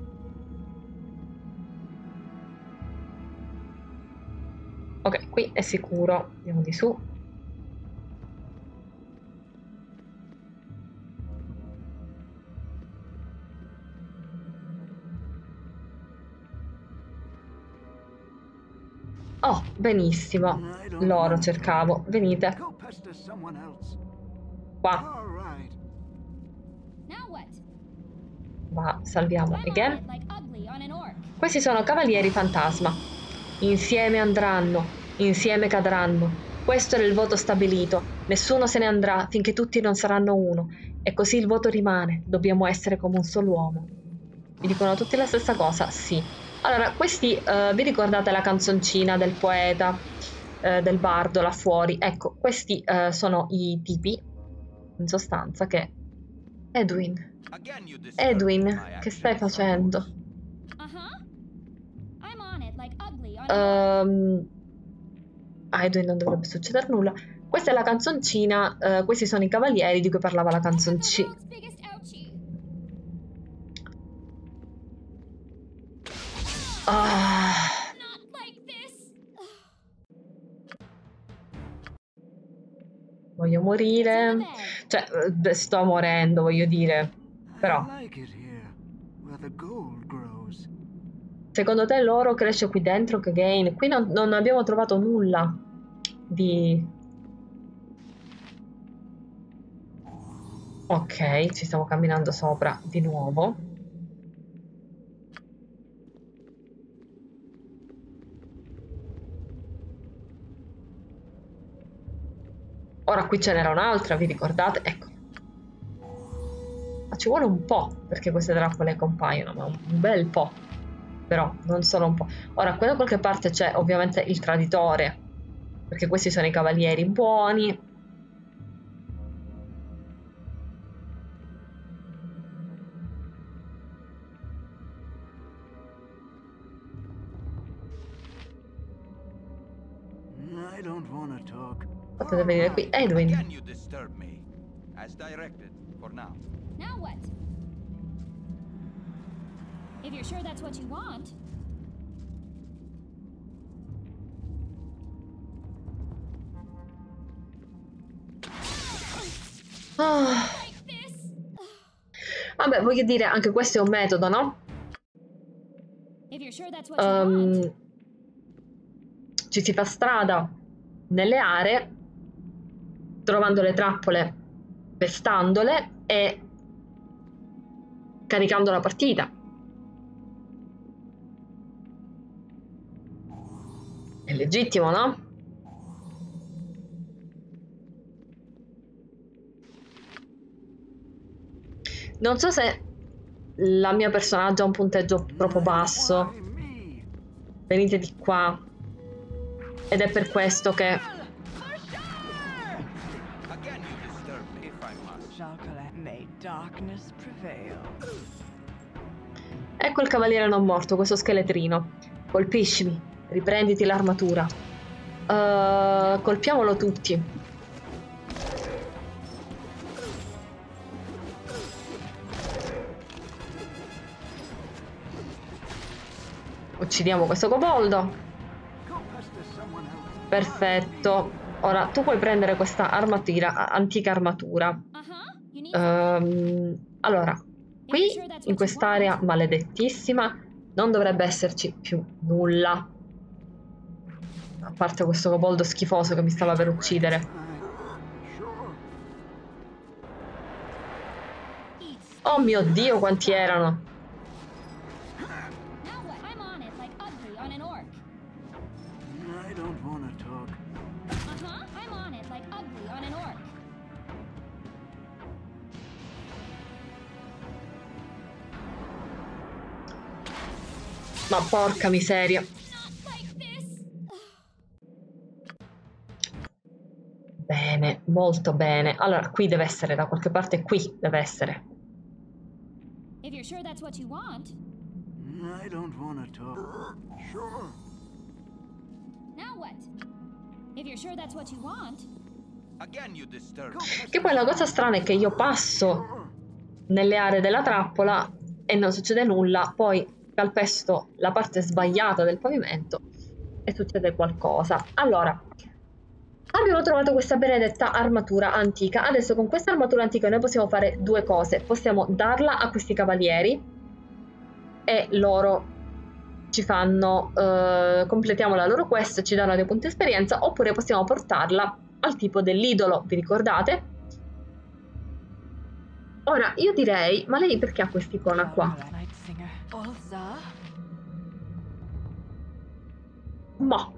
Ok, qui è sicuro. Andiamo di su. Oh, benissimo. L'oro cercavo. Venite qua. Va, salviamo. Again. Questi sono cavalieri fantasma. Insieme andranno, insieme cadranno. Questo era il voto stabilito. Nessuno se ne andrà finché tutti non saranno uno. E così il voto rimane. Dobbiamo essere come un solo uomo. Mi dicono tutti la stessa cosa? Sì. Allora, questi, eh, vi ricordate la canzoncina del poeta, eh, del bardo là fuori? Ecco, questi eh, sono i tipi, in sostanza, che... Edwin, Edwin, che stai facendo? Uh-huh. An orc. Ehm, a Edwin non dovrebbe succedere nulla. Questa è la canzoncina, questi sono i cavalieri di cui parlava la canzoncina. Ah, voglio morire. Cioè, sto morendo, voglio dire. Però, secondo te l'oro cresce qui dentro, Kagain? Qui non, non abbiamo trovato nulla di... Ok, ci stiamo camminando sopra di nuovo. Ora qui ce n'era un'altra, vi ricordate? Ecco. Ma ci vuole un po' perché queste trappole compaiono, ma un bel po'. Però, non solo un po'. Ora, qui da qualche parte c'è ovviamente il traditore, perché questi sono i cavalieri buoni. I don't want to talk. Potete vedere qui Edwin. Again you disturb me. As directed, for now. Now what? If you're sure that's what you want, Ah, vabbè, voglio dire, anche questo è un metodo, no? Ehm, ci si fa strada nelle aree, trovando le trappole, pestandole e caricando la partita. È legittimo, no? Non so se la mia personaggio ha un punteggio troppo basso. Venite di qua. Ed è per questo che... Ecco il cavaliere non morto, questo scheletrino. Colpiscimi, riprenditi l'armatura. Uh, colpiamolo tutti. Uccidiamo questo else. Perfetto. Ora tu puoi prendere questa armatura, antica armatura. Ehm, allora, qui in quest'area maledettissima non dovrebbe esserci più nulla. A parte questo koboldo schifoso che mi stava per uccidere. Oh mio Dio, quanti erano! Ma porca miseria. Bene, molto bene. Allora, qui deve essere, da qualche parte qui deve essere. If you're sure that's what you want, I don't want to talk. Sure. now what? If you're sure that's what you want, Again you disturb. Che poi la cosa strana è che io passo nelle aree della trappola e non succede nulla, poi calpesto la parte sbagliata del pavimento e succede qualcosa. Allora, abbiamo trovato questa benedetta armatura antica. Adesso con questa armatura antica noi possiamo fare due cose. Possiamo darla a questi cavalieri e loro ci fanno, eh, completiamo la loro quest, ci danno dei punti esperienza, oppure possiamo portarla al tipo dell'idolo, vi ricordate? Ora, io direi, ma lei perché ha quest'icona qua? Olza? Ma.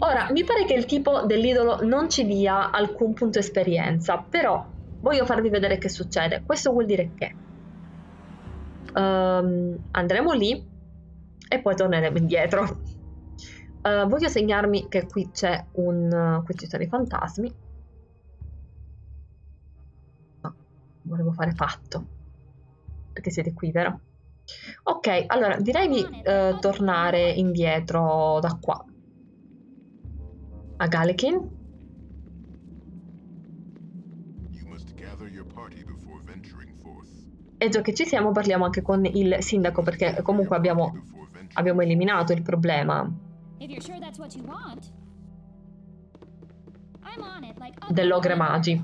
Ora, mi pare che il tipo dell'idolo non ci dia alcun punto esperienza, però voglio farvi vedere che succede. Questo vuol dire che ehm, andremo lì e poi torneremo indietro. Eh, voglio segnarmi che qui c'è un... qui ci sono i fantasmi. No, volevo fare fatto. Perché siete qui, vero? Ok, allora direi di eh, tornare indietro da qua. A Galekin. E già che ci siamo parliamo anche con il sindaco perché comunque abbiamo, abbiamo eliminato il problema dell'ogre magi.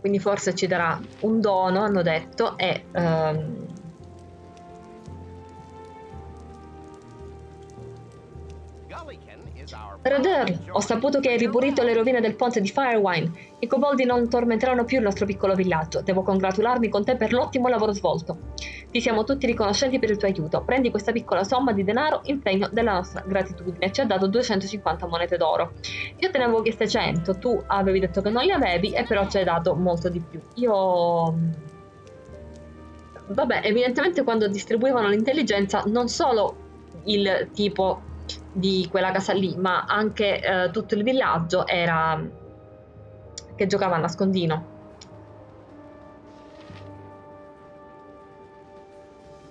Quindi forse ci darà un dono, hanno detto, e ehm, Rader, ho saputo che hai ripulito le rovine del ponte di Firewine. I coboldi non tormenteranno più il nostro piccolo villaggio. Devo congratularmi con te per l'ottimo lavoro svolto. Ti siamo tutti riconoscenti per il tuo aiuto. Prendi questa piccola somma di denaro in segno della nostra gratitudine. Ci ha dato 250 monete d'oro. Io te ne avevo chieste 100, tu avevi detto che non le avevi e però ci hai dato molto di più. Io... Vabbè, evidentemente quando distribuivano l'intelligenza non solo il tipo di quella casa lì, ma anche eh, tutto il villaggio era che giocava a nascondino.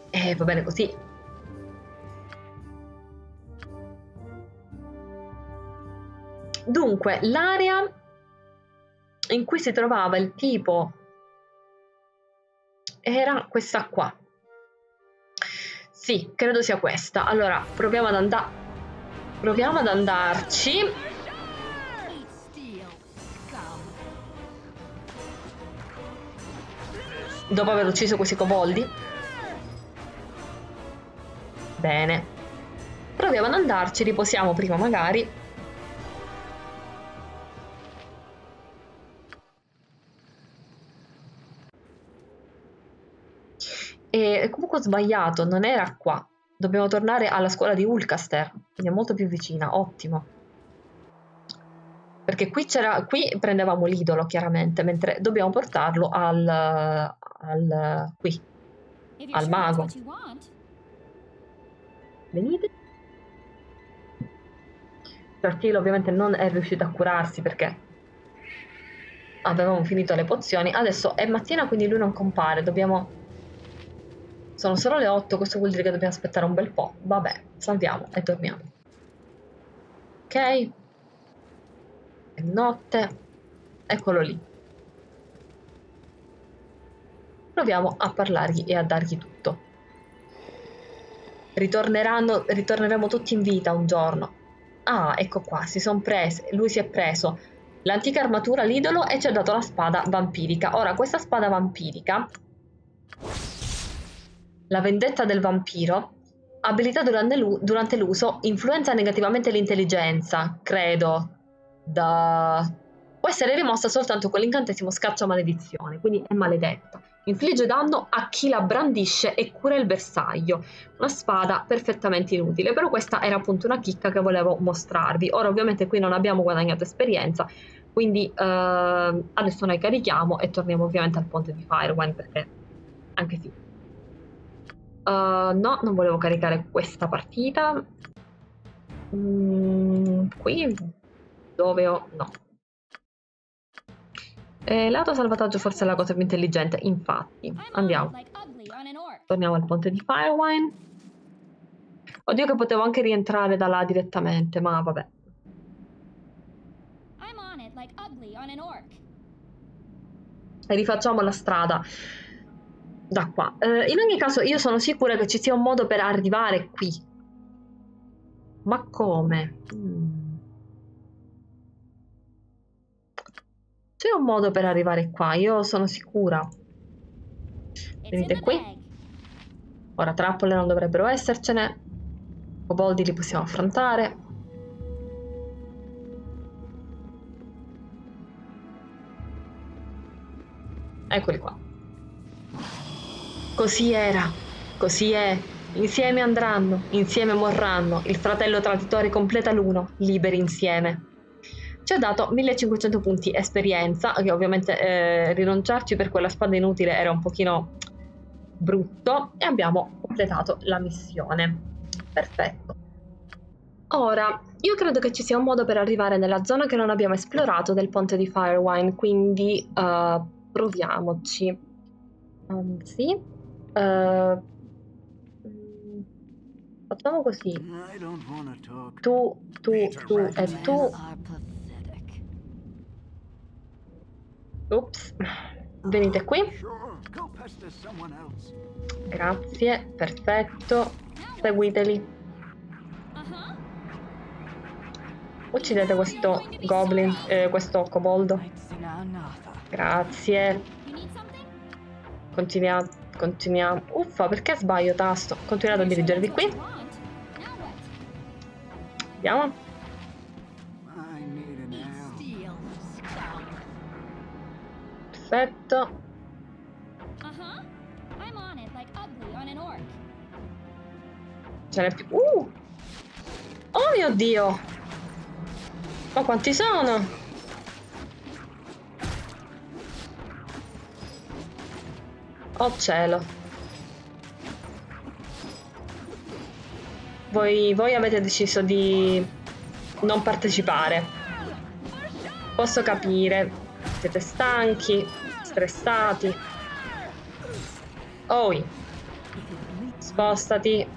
E va bene così. Dunque, l'area in cui si trovava il tipo era questa qua. Sì, credo sia questa. Allora, proviamo ad andare. Proviamo ad andarci. Dopo aver ucciso questi coboldi. Bene. Proviamo ad andarci, riposiamo prima magari. E comunque ho sbagliato, non era qua. Dobbiamo tornare alla scuola di Ulcaster, quindi è molto più vicina, ottimo. Perché qui c'era, qui prendevamo l'idolo chiaramente, mentre dobbiamo portarlo al, al qui. Al mago. Venite. Tortilo ovviamente non è riuscito a curarsi perché avevamo finito le pozioni. Adesso è mattina quindi lui non compare, dobbiamo... Sono solo le 8, questo vuol dire che dobbiamo aspettare un bel po'. Vabbè, salviamo e torniamo. Ok. È notte. Eccolo lì. Proviamo a parlargli e a dargli tutto. Ritorneranno, ritorneremo tutti in vita un giorno. Ah, ecco qua, si sono prese, lui si è preso l'antica armatura, l'idolo e ci ha dato la spada vampirica. Ora, questa spada vampirica, la vendetta del vampiro, abilità durante l'u- durante l'uso, influenza negativamente l'intelligenza, credo, da può essere rimossa soltanto con l'incantesimo scaccia maledizione, quindi è maledetta. Infligge danno a chi la brandisce e cura il bersaglio. Una spada perfettamente inutile, però questa era appunto una chicca che volevo mostrarvi. Ora ovviamente qui non abbiamo guadagnato esperienza, quindi eh, adesso noi carichiamo e torniamo ovviamente al ponte di Firewind perché anche sì. Uh, no, non volevo caricare questa partita. Mm, qui dove ho... no. E l'autosalvataggio forse è la cosa più intelligente, infatti. Andiamo. Torniamo al ponte di Firewine. Oddio che potevo anche rientrare da là direttamente, ma vabbè. E rifacciamo la strada da qua. Eh, in ogni caso io sono sicura che ci sia un modo per arrivare qui. Ma come? Hmm. C'è un modo per arrivare qua, io sono sicura. Venite qui. Ora trappole non dovrebbero essercene. Coboldi li possiamo affrontare. Eccoli qua. Così era, così è. Insieme andranno, insieme morranno. Il fratello traditore completa l'uno, liberi insieme ci ha dato 1500 punti esperienza, che ovviamente eh, rinunciarci per quella spada inutile era un pochino brutto e abbiamo completato la missione. Perfetto. Ora, io credo che ci sia un modo per arrivare nella zona che non abbiamo esplorato del ponte di Firewine, quindi uh, proviamoci. Um, sì. Uh, facciamo così. Tu, tu, tu e tu Ops. Venite qui. Grazie, perfetto. Seguiteli. Uccidete questo goblin, eh, questo coboldo. Grazie. Continuiamo, continuiamo. Uffa, perché sbaglio tasto? Continuate a dirigervi qui. Andiamo. Perfetto. Ce n'è più. Uh! Oh mio dio! Ma quanti sono? Oh cielo. Voi, voi avete deciso di non partecipare. Posso capire. Siete stanchi, stressati. Oi. Spostati.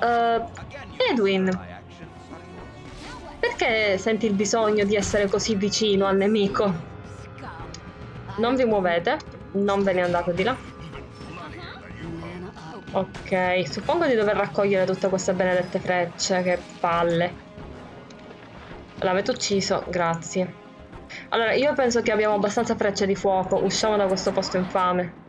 Uh, Edwin. Perché senti il bisogno di essere così vicino al nemico? Non vi muovete. Non ve ne andate di là. Ok, suppongo di dover raccogliere tutte queste benedette frecce, che palle. L'avete ucciso, grazie. Allora, io penso che abbiamo abbastanza frecce di fuoco. Usciamo da questo posto infame.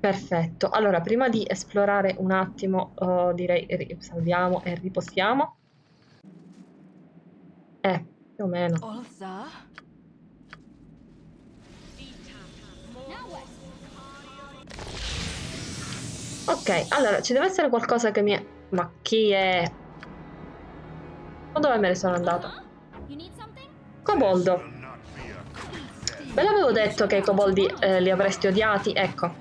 Perfetto. Allora, prima di esplorare un attimo, uh, direi salviamo e ripostiamo. Eh, più o meno. Ok, allora ci deve essere qualcosa che mi... Ma chi è? Ma dove me ne sono andata? Coboldo. Ve l'avevo detto che i coboldi eh, li avresti odiati, ecco.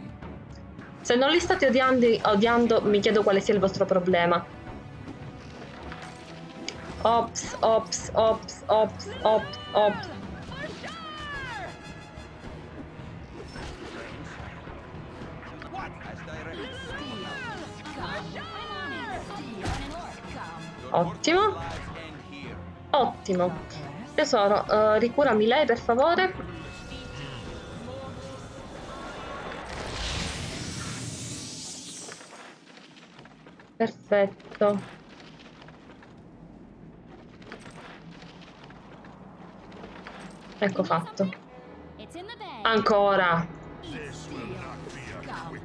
Se non li state odiando, odiando, mi chiedo quale sia il vostro problema. Ops, ops, ops, ops, ops, ops. Ottimo. Ottimo. Tesoro, uh, ricurami lei per favore. Perfetto. Ecco fatto. Ancora.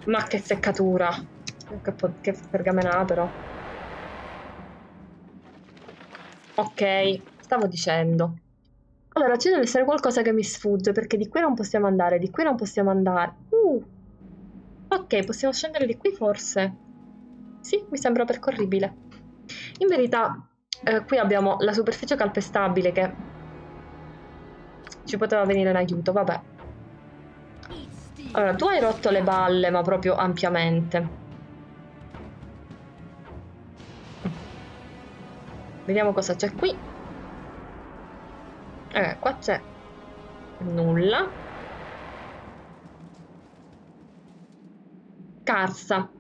Ma che seccatura. Che, che pergamena ha però. Ok, stavo dicendo. Allora, ci deve essere qualcosa che mi sfugge, perché di qui non possiamo andare, di qui non possiamo andare. Uh! Ok, possiamo scendere di qui forse? Sì, mi sembra percorribile. In verità, eh, qui abbiamo la superficie calpestabile che ci poteva venire in aiuto, vabbè. Allora, tu hai rotto le balle, ma proprio ampiamente. Vediamo cosa c'è qui. Eh, qua c'è nulla. Carsa.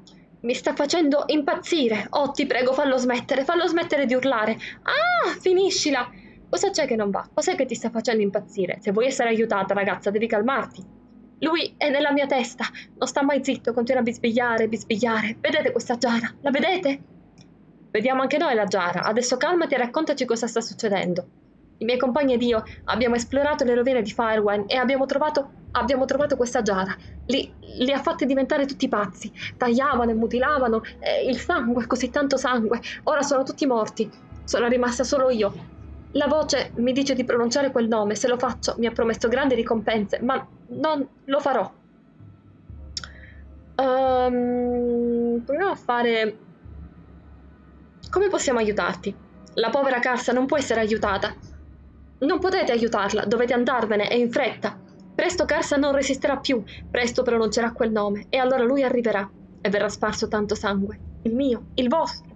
Mi sta facendo impazzire. Oh, ti prego, fallo smettere, fallo smettere di urlare. Ah, finiscila. Cosa c'è che non va? Cos'è che ti sta facendo impazzire? Se vuoi essere aiutata, ragazza, devi calmarti. Lui è nella mia testa, non sta mai zitto, continua a bisbigliare, bisbigliare. Vedete questa giara? La vedete? Vediamo anche noi la giara. Adesso calmati e raccontaci cosa sta succedendo. I miei compagni ed io abbiamo esplorato le rovine di Firewen e abbiamo trovato, abbiamo trovato questa giara. Li, li, ha fatti diventare tutti pazzi. Tagliavano e mutilavano. E il sangue, così tanto sangue. Ora sono tutti morti. Sono rimasta solo io. La voce mi dice di pronunciare quel nome. Se lo faccio, mi ha promesso grandi ricompense, ma non lo farò. Um, proviamo a fare. Come possiamo aiutarti? La povera Carsa non può essere aiutata. Non potete aiutarla, dovete andarvene e in fretta. Presto Carsa non resisterà più, presto pronuncerà quel nome e allora lui arriverà e verrà sparso tanto sangue. Il mio, il vostro.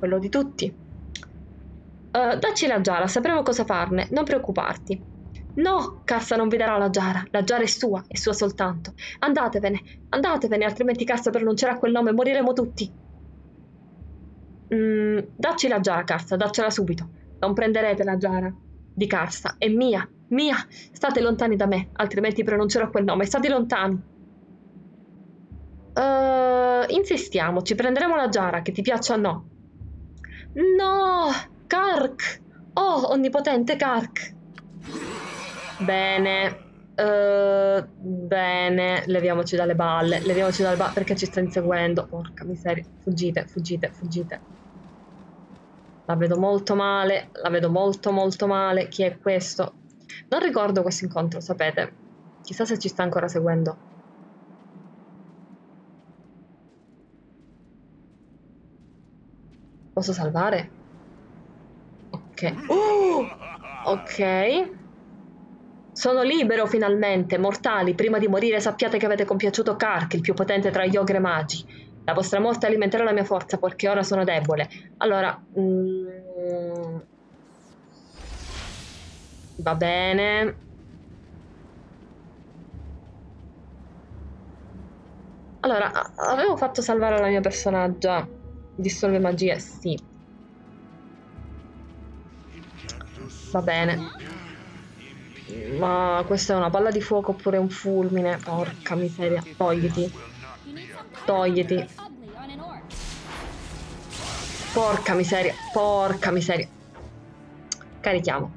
Quello di tutti. Uh, dacci la giara, sapremo cosa farne, non preoccuparti. No, Carsa non vi darà la giara, la giara è sua, è sua soltanto. Andatevene, andatevene, altrimenti Carsa pronuncerà quel nome e moriremo tutti. Mm, dacci la giara, Carsa, daccela subito. Non prenderete la giara di Carsa, è mia, mia. State lontani da me, altrimenti pronuncerò quel nome. State lontani. Uh, insistiamo, ci prenderemo la giara, che ti piaccia o no. No, Kark! Oh, onnipotente Kark! Bene. Uh, bene, leviamoci dalle balle, leviamoci dalle balle perché ci sta inseguendo. Porca miseria, fuggite, fuggite, fuggite. La vedo molto male, la vedo molto molto male. Chi è questo? Non ricordo questo incontro, sapete. Chissà se ci sta ancora seguendo. Posso salvare? Ok. Uh, ok. Sono libero finalmente, mortali. Prima di morire sappiate che avete compiaciuto Kark, il più potente tra gli ogre magi. La vostra morte alimenterà la mia forza, perché ora sono debole. Allora... Mm, va bene. Allora, avevo fatto salvare la mia personaggia. Dissolve magie, sì. Va bene. Ma questa è una palla di fuoco oppure un fulmine? Porca miseria. Togliti. Togliti. Porca miseria. Porca miseria. Carichiamo.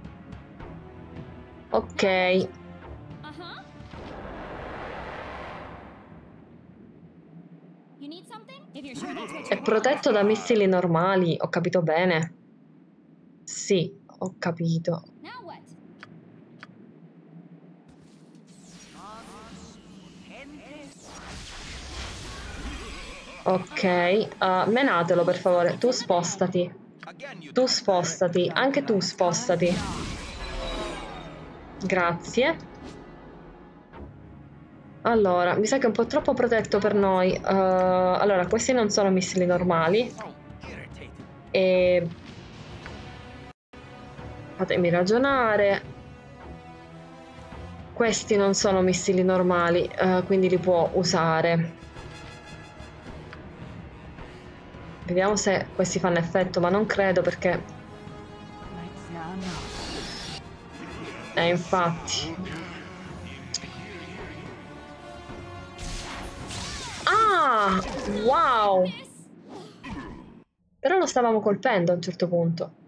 Ok. È protetto da missili normali, ho capito bene. Sì, ho capito. Ok, uh, menatelo per favore. Tu spostati. Tu spostati. Anche tu spostati. Grazie. Allora, mi sa che è un po' troppo protetto per noi. Uh, allora, questi non sono missili normali. E... Fatemi ragionare. Questi non sono missili normali, uh, quindi li può usare. Vediamo se questi fanno effetto, ma non credo perché... Eh, infatti. Ah! Wow! Però lo stavamo colpendo a un certo punto.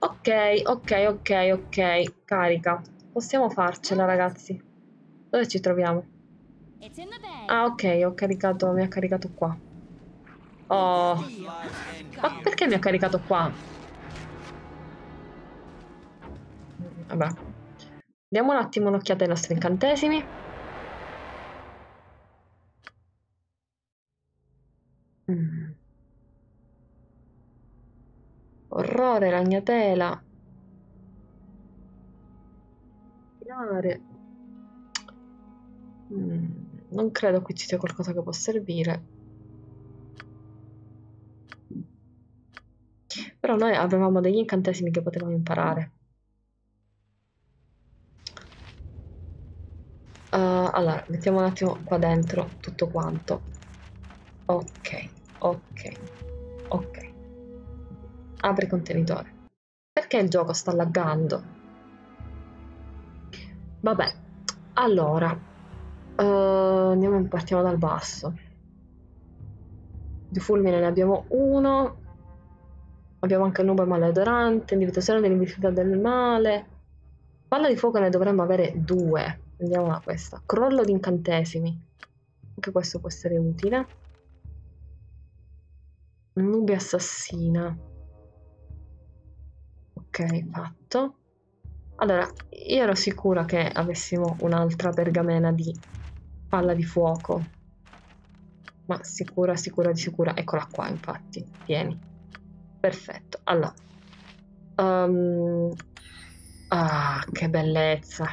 Ok, ok, ok, ok. Carica. Possiamo farcela, ragazzi. Dove ci troviamo? Ah, ok, ho caricato, mi ha caricato qua. Oh, ma perché mi ha caricato qua? Vabbè. Diamo un attimo un'occhiata ai nostri incantesimi. Mm. Orrore, ragnatela. Tirare. Mm, Non credo qui ci sia qualcosa che può servire. Però noi avevamo degli incantesimi che potevamo imparare. Uh, allora, mettiamo un attimo qua dentro tutto quanto. Ok, ok, ok. Apri contenitore. Perché il gioco sta laggando? Vabbè, allora, uh, andiamo, partiamo dal basso. Di fulmine ne abbiamo uno. Abbiamo anche il nube maleodorante, individuazione dell'invisibilità del male. Palla di fuoco ne dovremmo avere due. Andiamo da questa. Crollo di incantesimi. Anche questo può essere utile. Nube assassina. Ok, fatto. Allora, io ero sicura che avessimo un'altra pergamena di palla di fuoco. Ma sicura, sicura di sicura. Eccola qua, infatti. Tieni. Perfetto. Allora. Um, ah, che bellezza.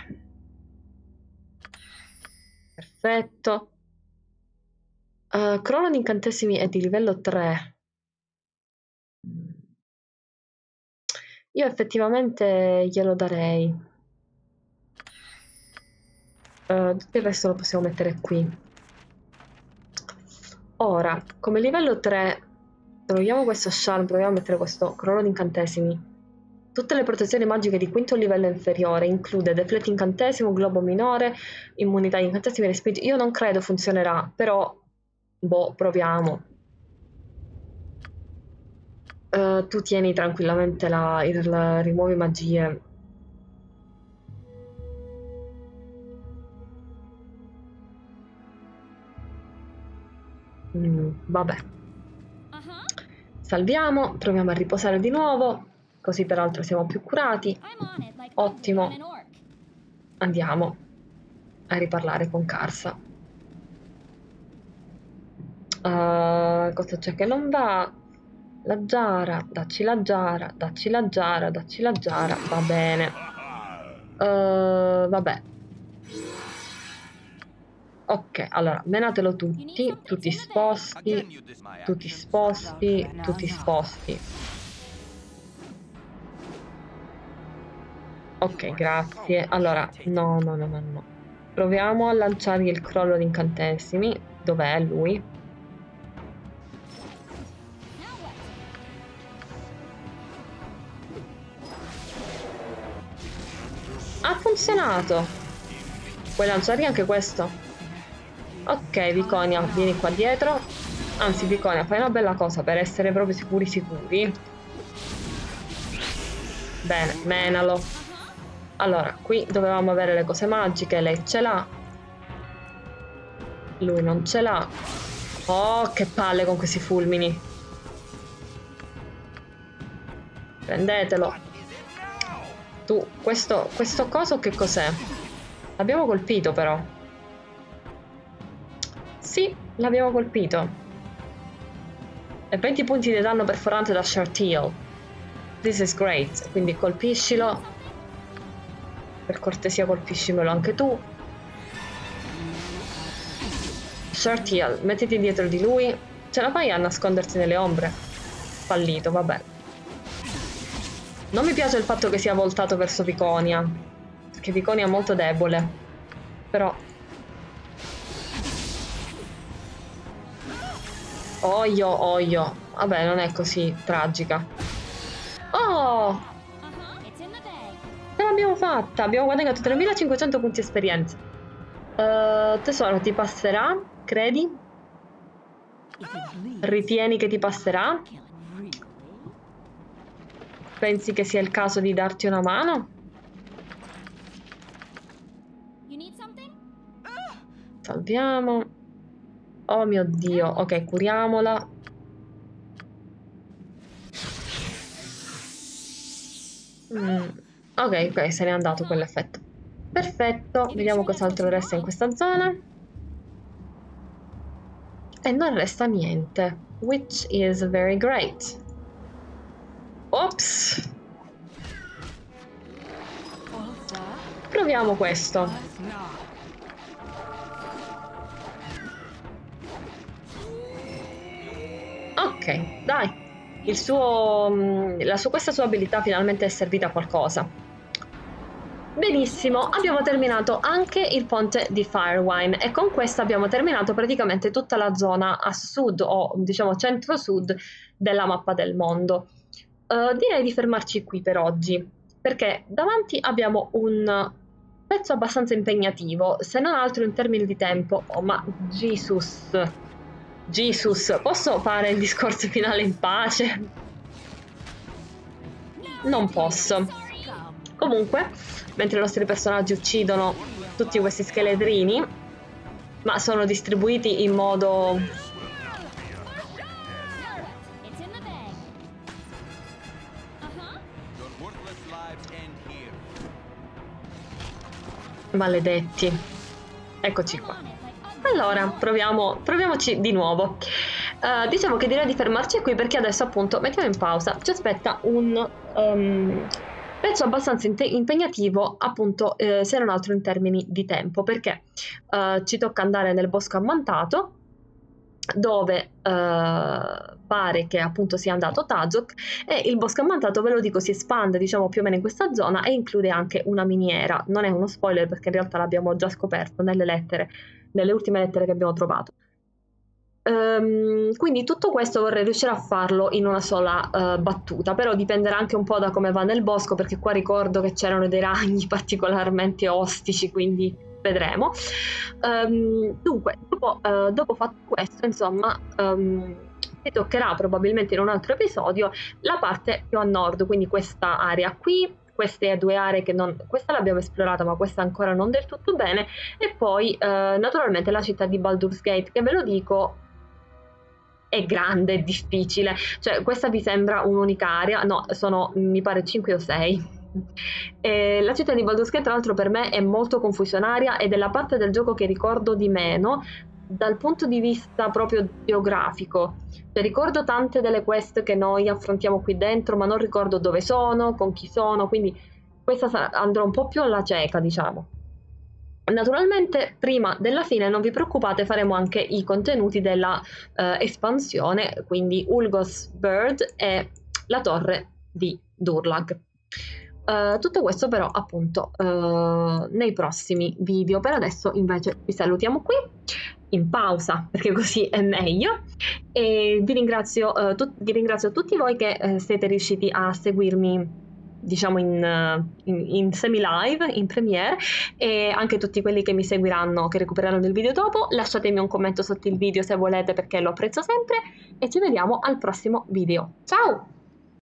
Perfetto. Uh, crono di incantesimi è di livello 3. Io effettivamente glielo darei. Uh, tutto il resto lo possiamo mettere qui. Ora, come livello 3, troviamo questo charm, proviamo a mettere questo crono di incantesimi. Tutte le protezioni magiche di quinto livello inferiore include defletti incantesimo, globo minore, immunità di incantesimi, respingi. Io non credo funzionerà, però boh, proviamo. Uh, tu tieni tranquillamente la, il, la, rimuovi magie. Mm, vabbè. Uh-huh. Salviamo, proviamo a riposare di nuovo, così peraltro siamo più curati. Ottimo. Andiamo a riparlare con Carsa. Uh, cosa c'è che non va? La giara, dacci la giara, dacci la giara, dacci la giara, va bene. Uh, vabbè. Ok, allora, menatelo tutti, tu ti sposti, Again, you dis my tu ti actions. sposti, tu ti sposti. Ok, grazie. Allora, no, no, no, no, no. Proviamo a lanciargli il crollo di incantesimi. Dov'è lui? Ha funzionato! Puoi lanciargli anche questo? Ok, Viconia, vieni qua dietro. Anzi, Viconia, fai una bella cosa per essere proprio sicuri sicuri. Bene, menalo. Allora, qui dovevamo avere le cose magiche, lei ce l'ha. Lui non ce l'ha. Oh, che palle con questi fulmini. Prendetelo. Tu, questo, questo coso che cos'è? L'abbiamo colpito però. Sì, l'abbiamo colpito. E 20 punti di danno perforante da Short. This is great. Quindi colpiscilo. Per cortesia colpiscimelo anche tu. Short mettiti dietro di lui. Ce la fai a nascondersi nelle ombre? Fallito, vabbè. Non mi piace il fatto che sia voltato verso Viconia. Perché Viconia è molto debole. Però... Oio, oio. Vabbè, non è così tragica. Oh! Ce l'abbiamo fatta! Abbiamo guadagnato 3500 punti esperienza. Eh, tesoro, ti passerà? Credi? Ritieni che ti passerà? Pensi che sia il caso di darti una mano? Salviamo. Oh mio Dio. Ok, curiamola. Mm, Ok, ok, se n'è andato quell'effetto. Perfetto, vediamo cos'altro resta in questa zona. E non resta niente, which is very great. Ops, proviamo questo. Ok, dai. Il suo, mm, sua, questa sua abilità finalmente è servita a qualcosa. Benissimo, abbiamo terminato anche il ponte di Firewine e con questo abbiamo terminato praticamente tutta la zona a sud o diciamo centro-sud della mappa del mondo. Eh, direi di fermarci qui per oggi perché davanti abbiamo un pezzo abbastanza impegnativo, se non altro in termini di tempo. Oh, ma Jesus, Jesus, posso fare il discorso finale in pace? Non posso. Comunque, mentre i nostri personaggi uccidono tutti questi scheletrini, ma sono distribuiti in modo maledetti. Eccoci qua. Allora, proviamo, proviamoci di nuovo. Eh, diciamo che direi di fermarci qui perché adesso appunto mettiamo in pausa. Ci aspetta un um, pezzo abbastanza impegnativo, appunto, eh, se non altro in termini di tempo, perché eh, ci tocca andare nel bosco ammantato dove eh, pare che appunto sia andato Tazok e il bosco ammantato ve lo dico si espande diciamo più o meno in questa zona e include anche una miniera. Non è uno spoiler perché in realtà l'abbiamo già scoperto nelle lettere nelle ultime lettere che abbiamo trovato. Ehm, quindi tutto questo vorrei riuscire a farlo in una sola eh, battuta, però dipenderà anche un po' da come va nel bosco, perché qua ricordo che c'erano dei ragni particolarmente ostici, quindi vedremo. Ehm, dunque, dopo, eh, dopo fatto questo, insomma, ehm, si toccherà probabilmente in un altro episodio la parte più a nord, quindi questa area qui. Queste due aree che non, questa l'abbiamo esplorata, ma questa ancora non del tutto bene. E poi, eh, naturalmente, la città di Baldur's Gate, che ve lo dico, è grande, è difficile. Cioè, questa vi sembra un'unica area? No, sono mi pare 5 o 6. E la città di Baldur's Gate, tra l'altro, per me è molto confusionaria ed è la parte del gioco che ricordo di meno dal punto di vista proprio geografico. Cioè, ricordo tante delle quest che noi affrontiamo qui dentro, ma non ricordo dove sono, con chi sono, quindi questa sarà- andrò un po' più alla cieca, diciamo. Naturalmente, prima della fine, non vi preoccupate, faremo anche i contenuti della eh, espansione, quindi Ulgos Bird e la torre di Durlag. Eh, tutto questo però appunto eh, nei prossimi video. Per adesso invece vi salutiamo qui in pausa perché così è meglio e vi ringrazio, eh, tut- vi ringrazio tutti voi che siete riusciti a seguirmi diciamo in, in, in semi live, in premiere e anche tutti quelli che mi seguiranno, che recupereranno il video dopo. Lasciatemi un commento sotto il video se volete perché lo apprezzo sempre e ci vediamo al prossimo video. Ciao!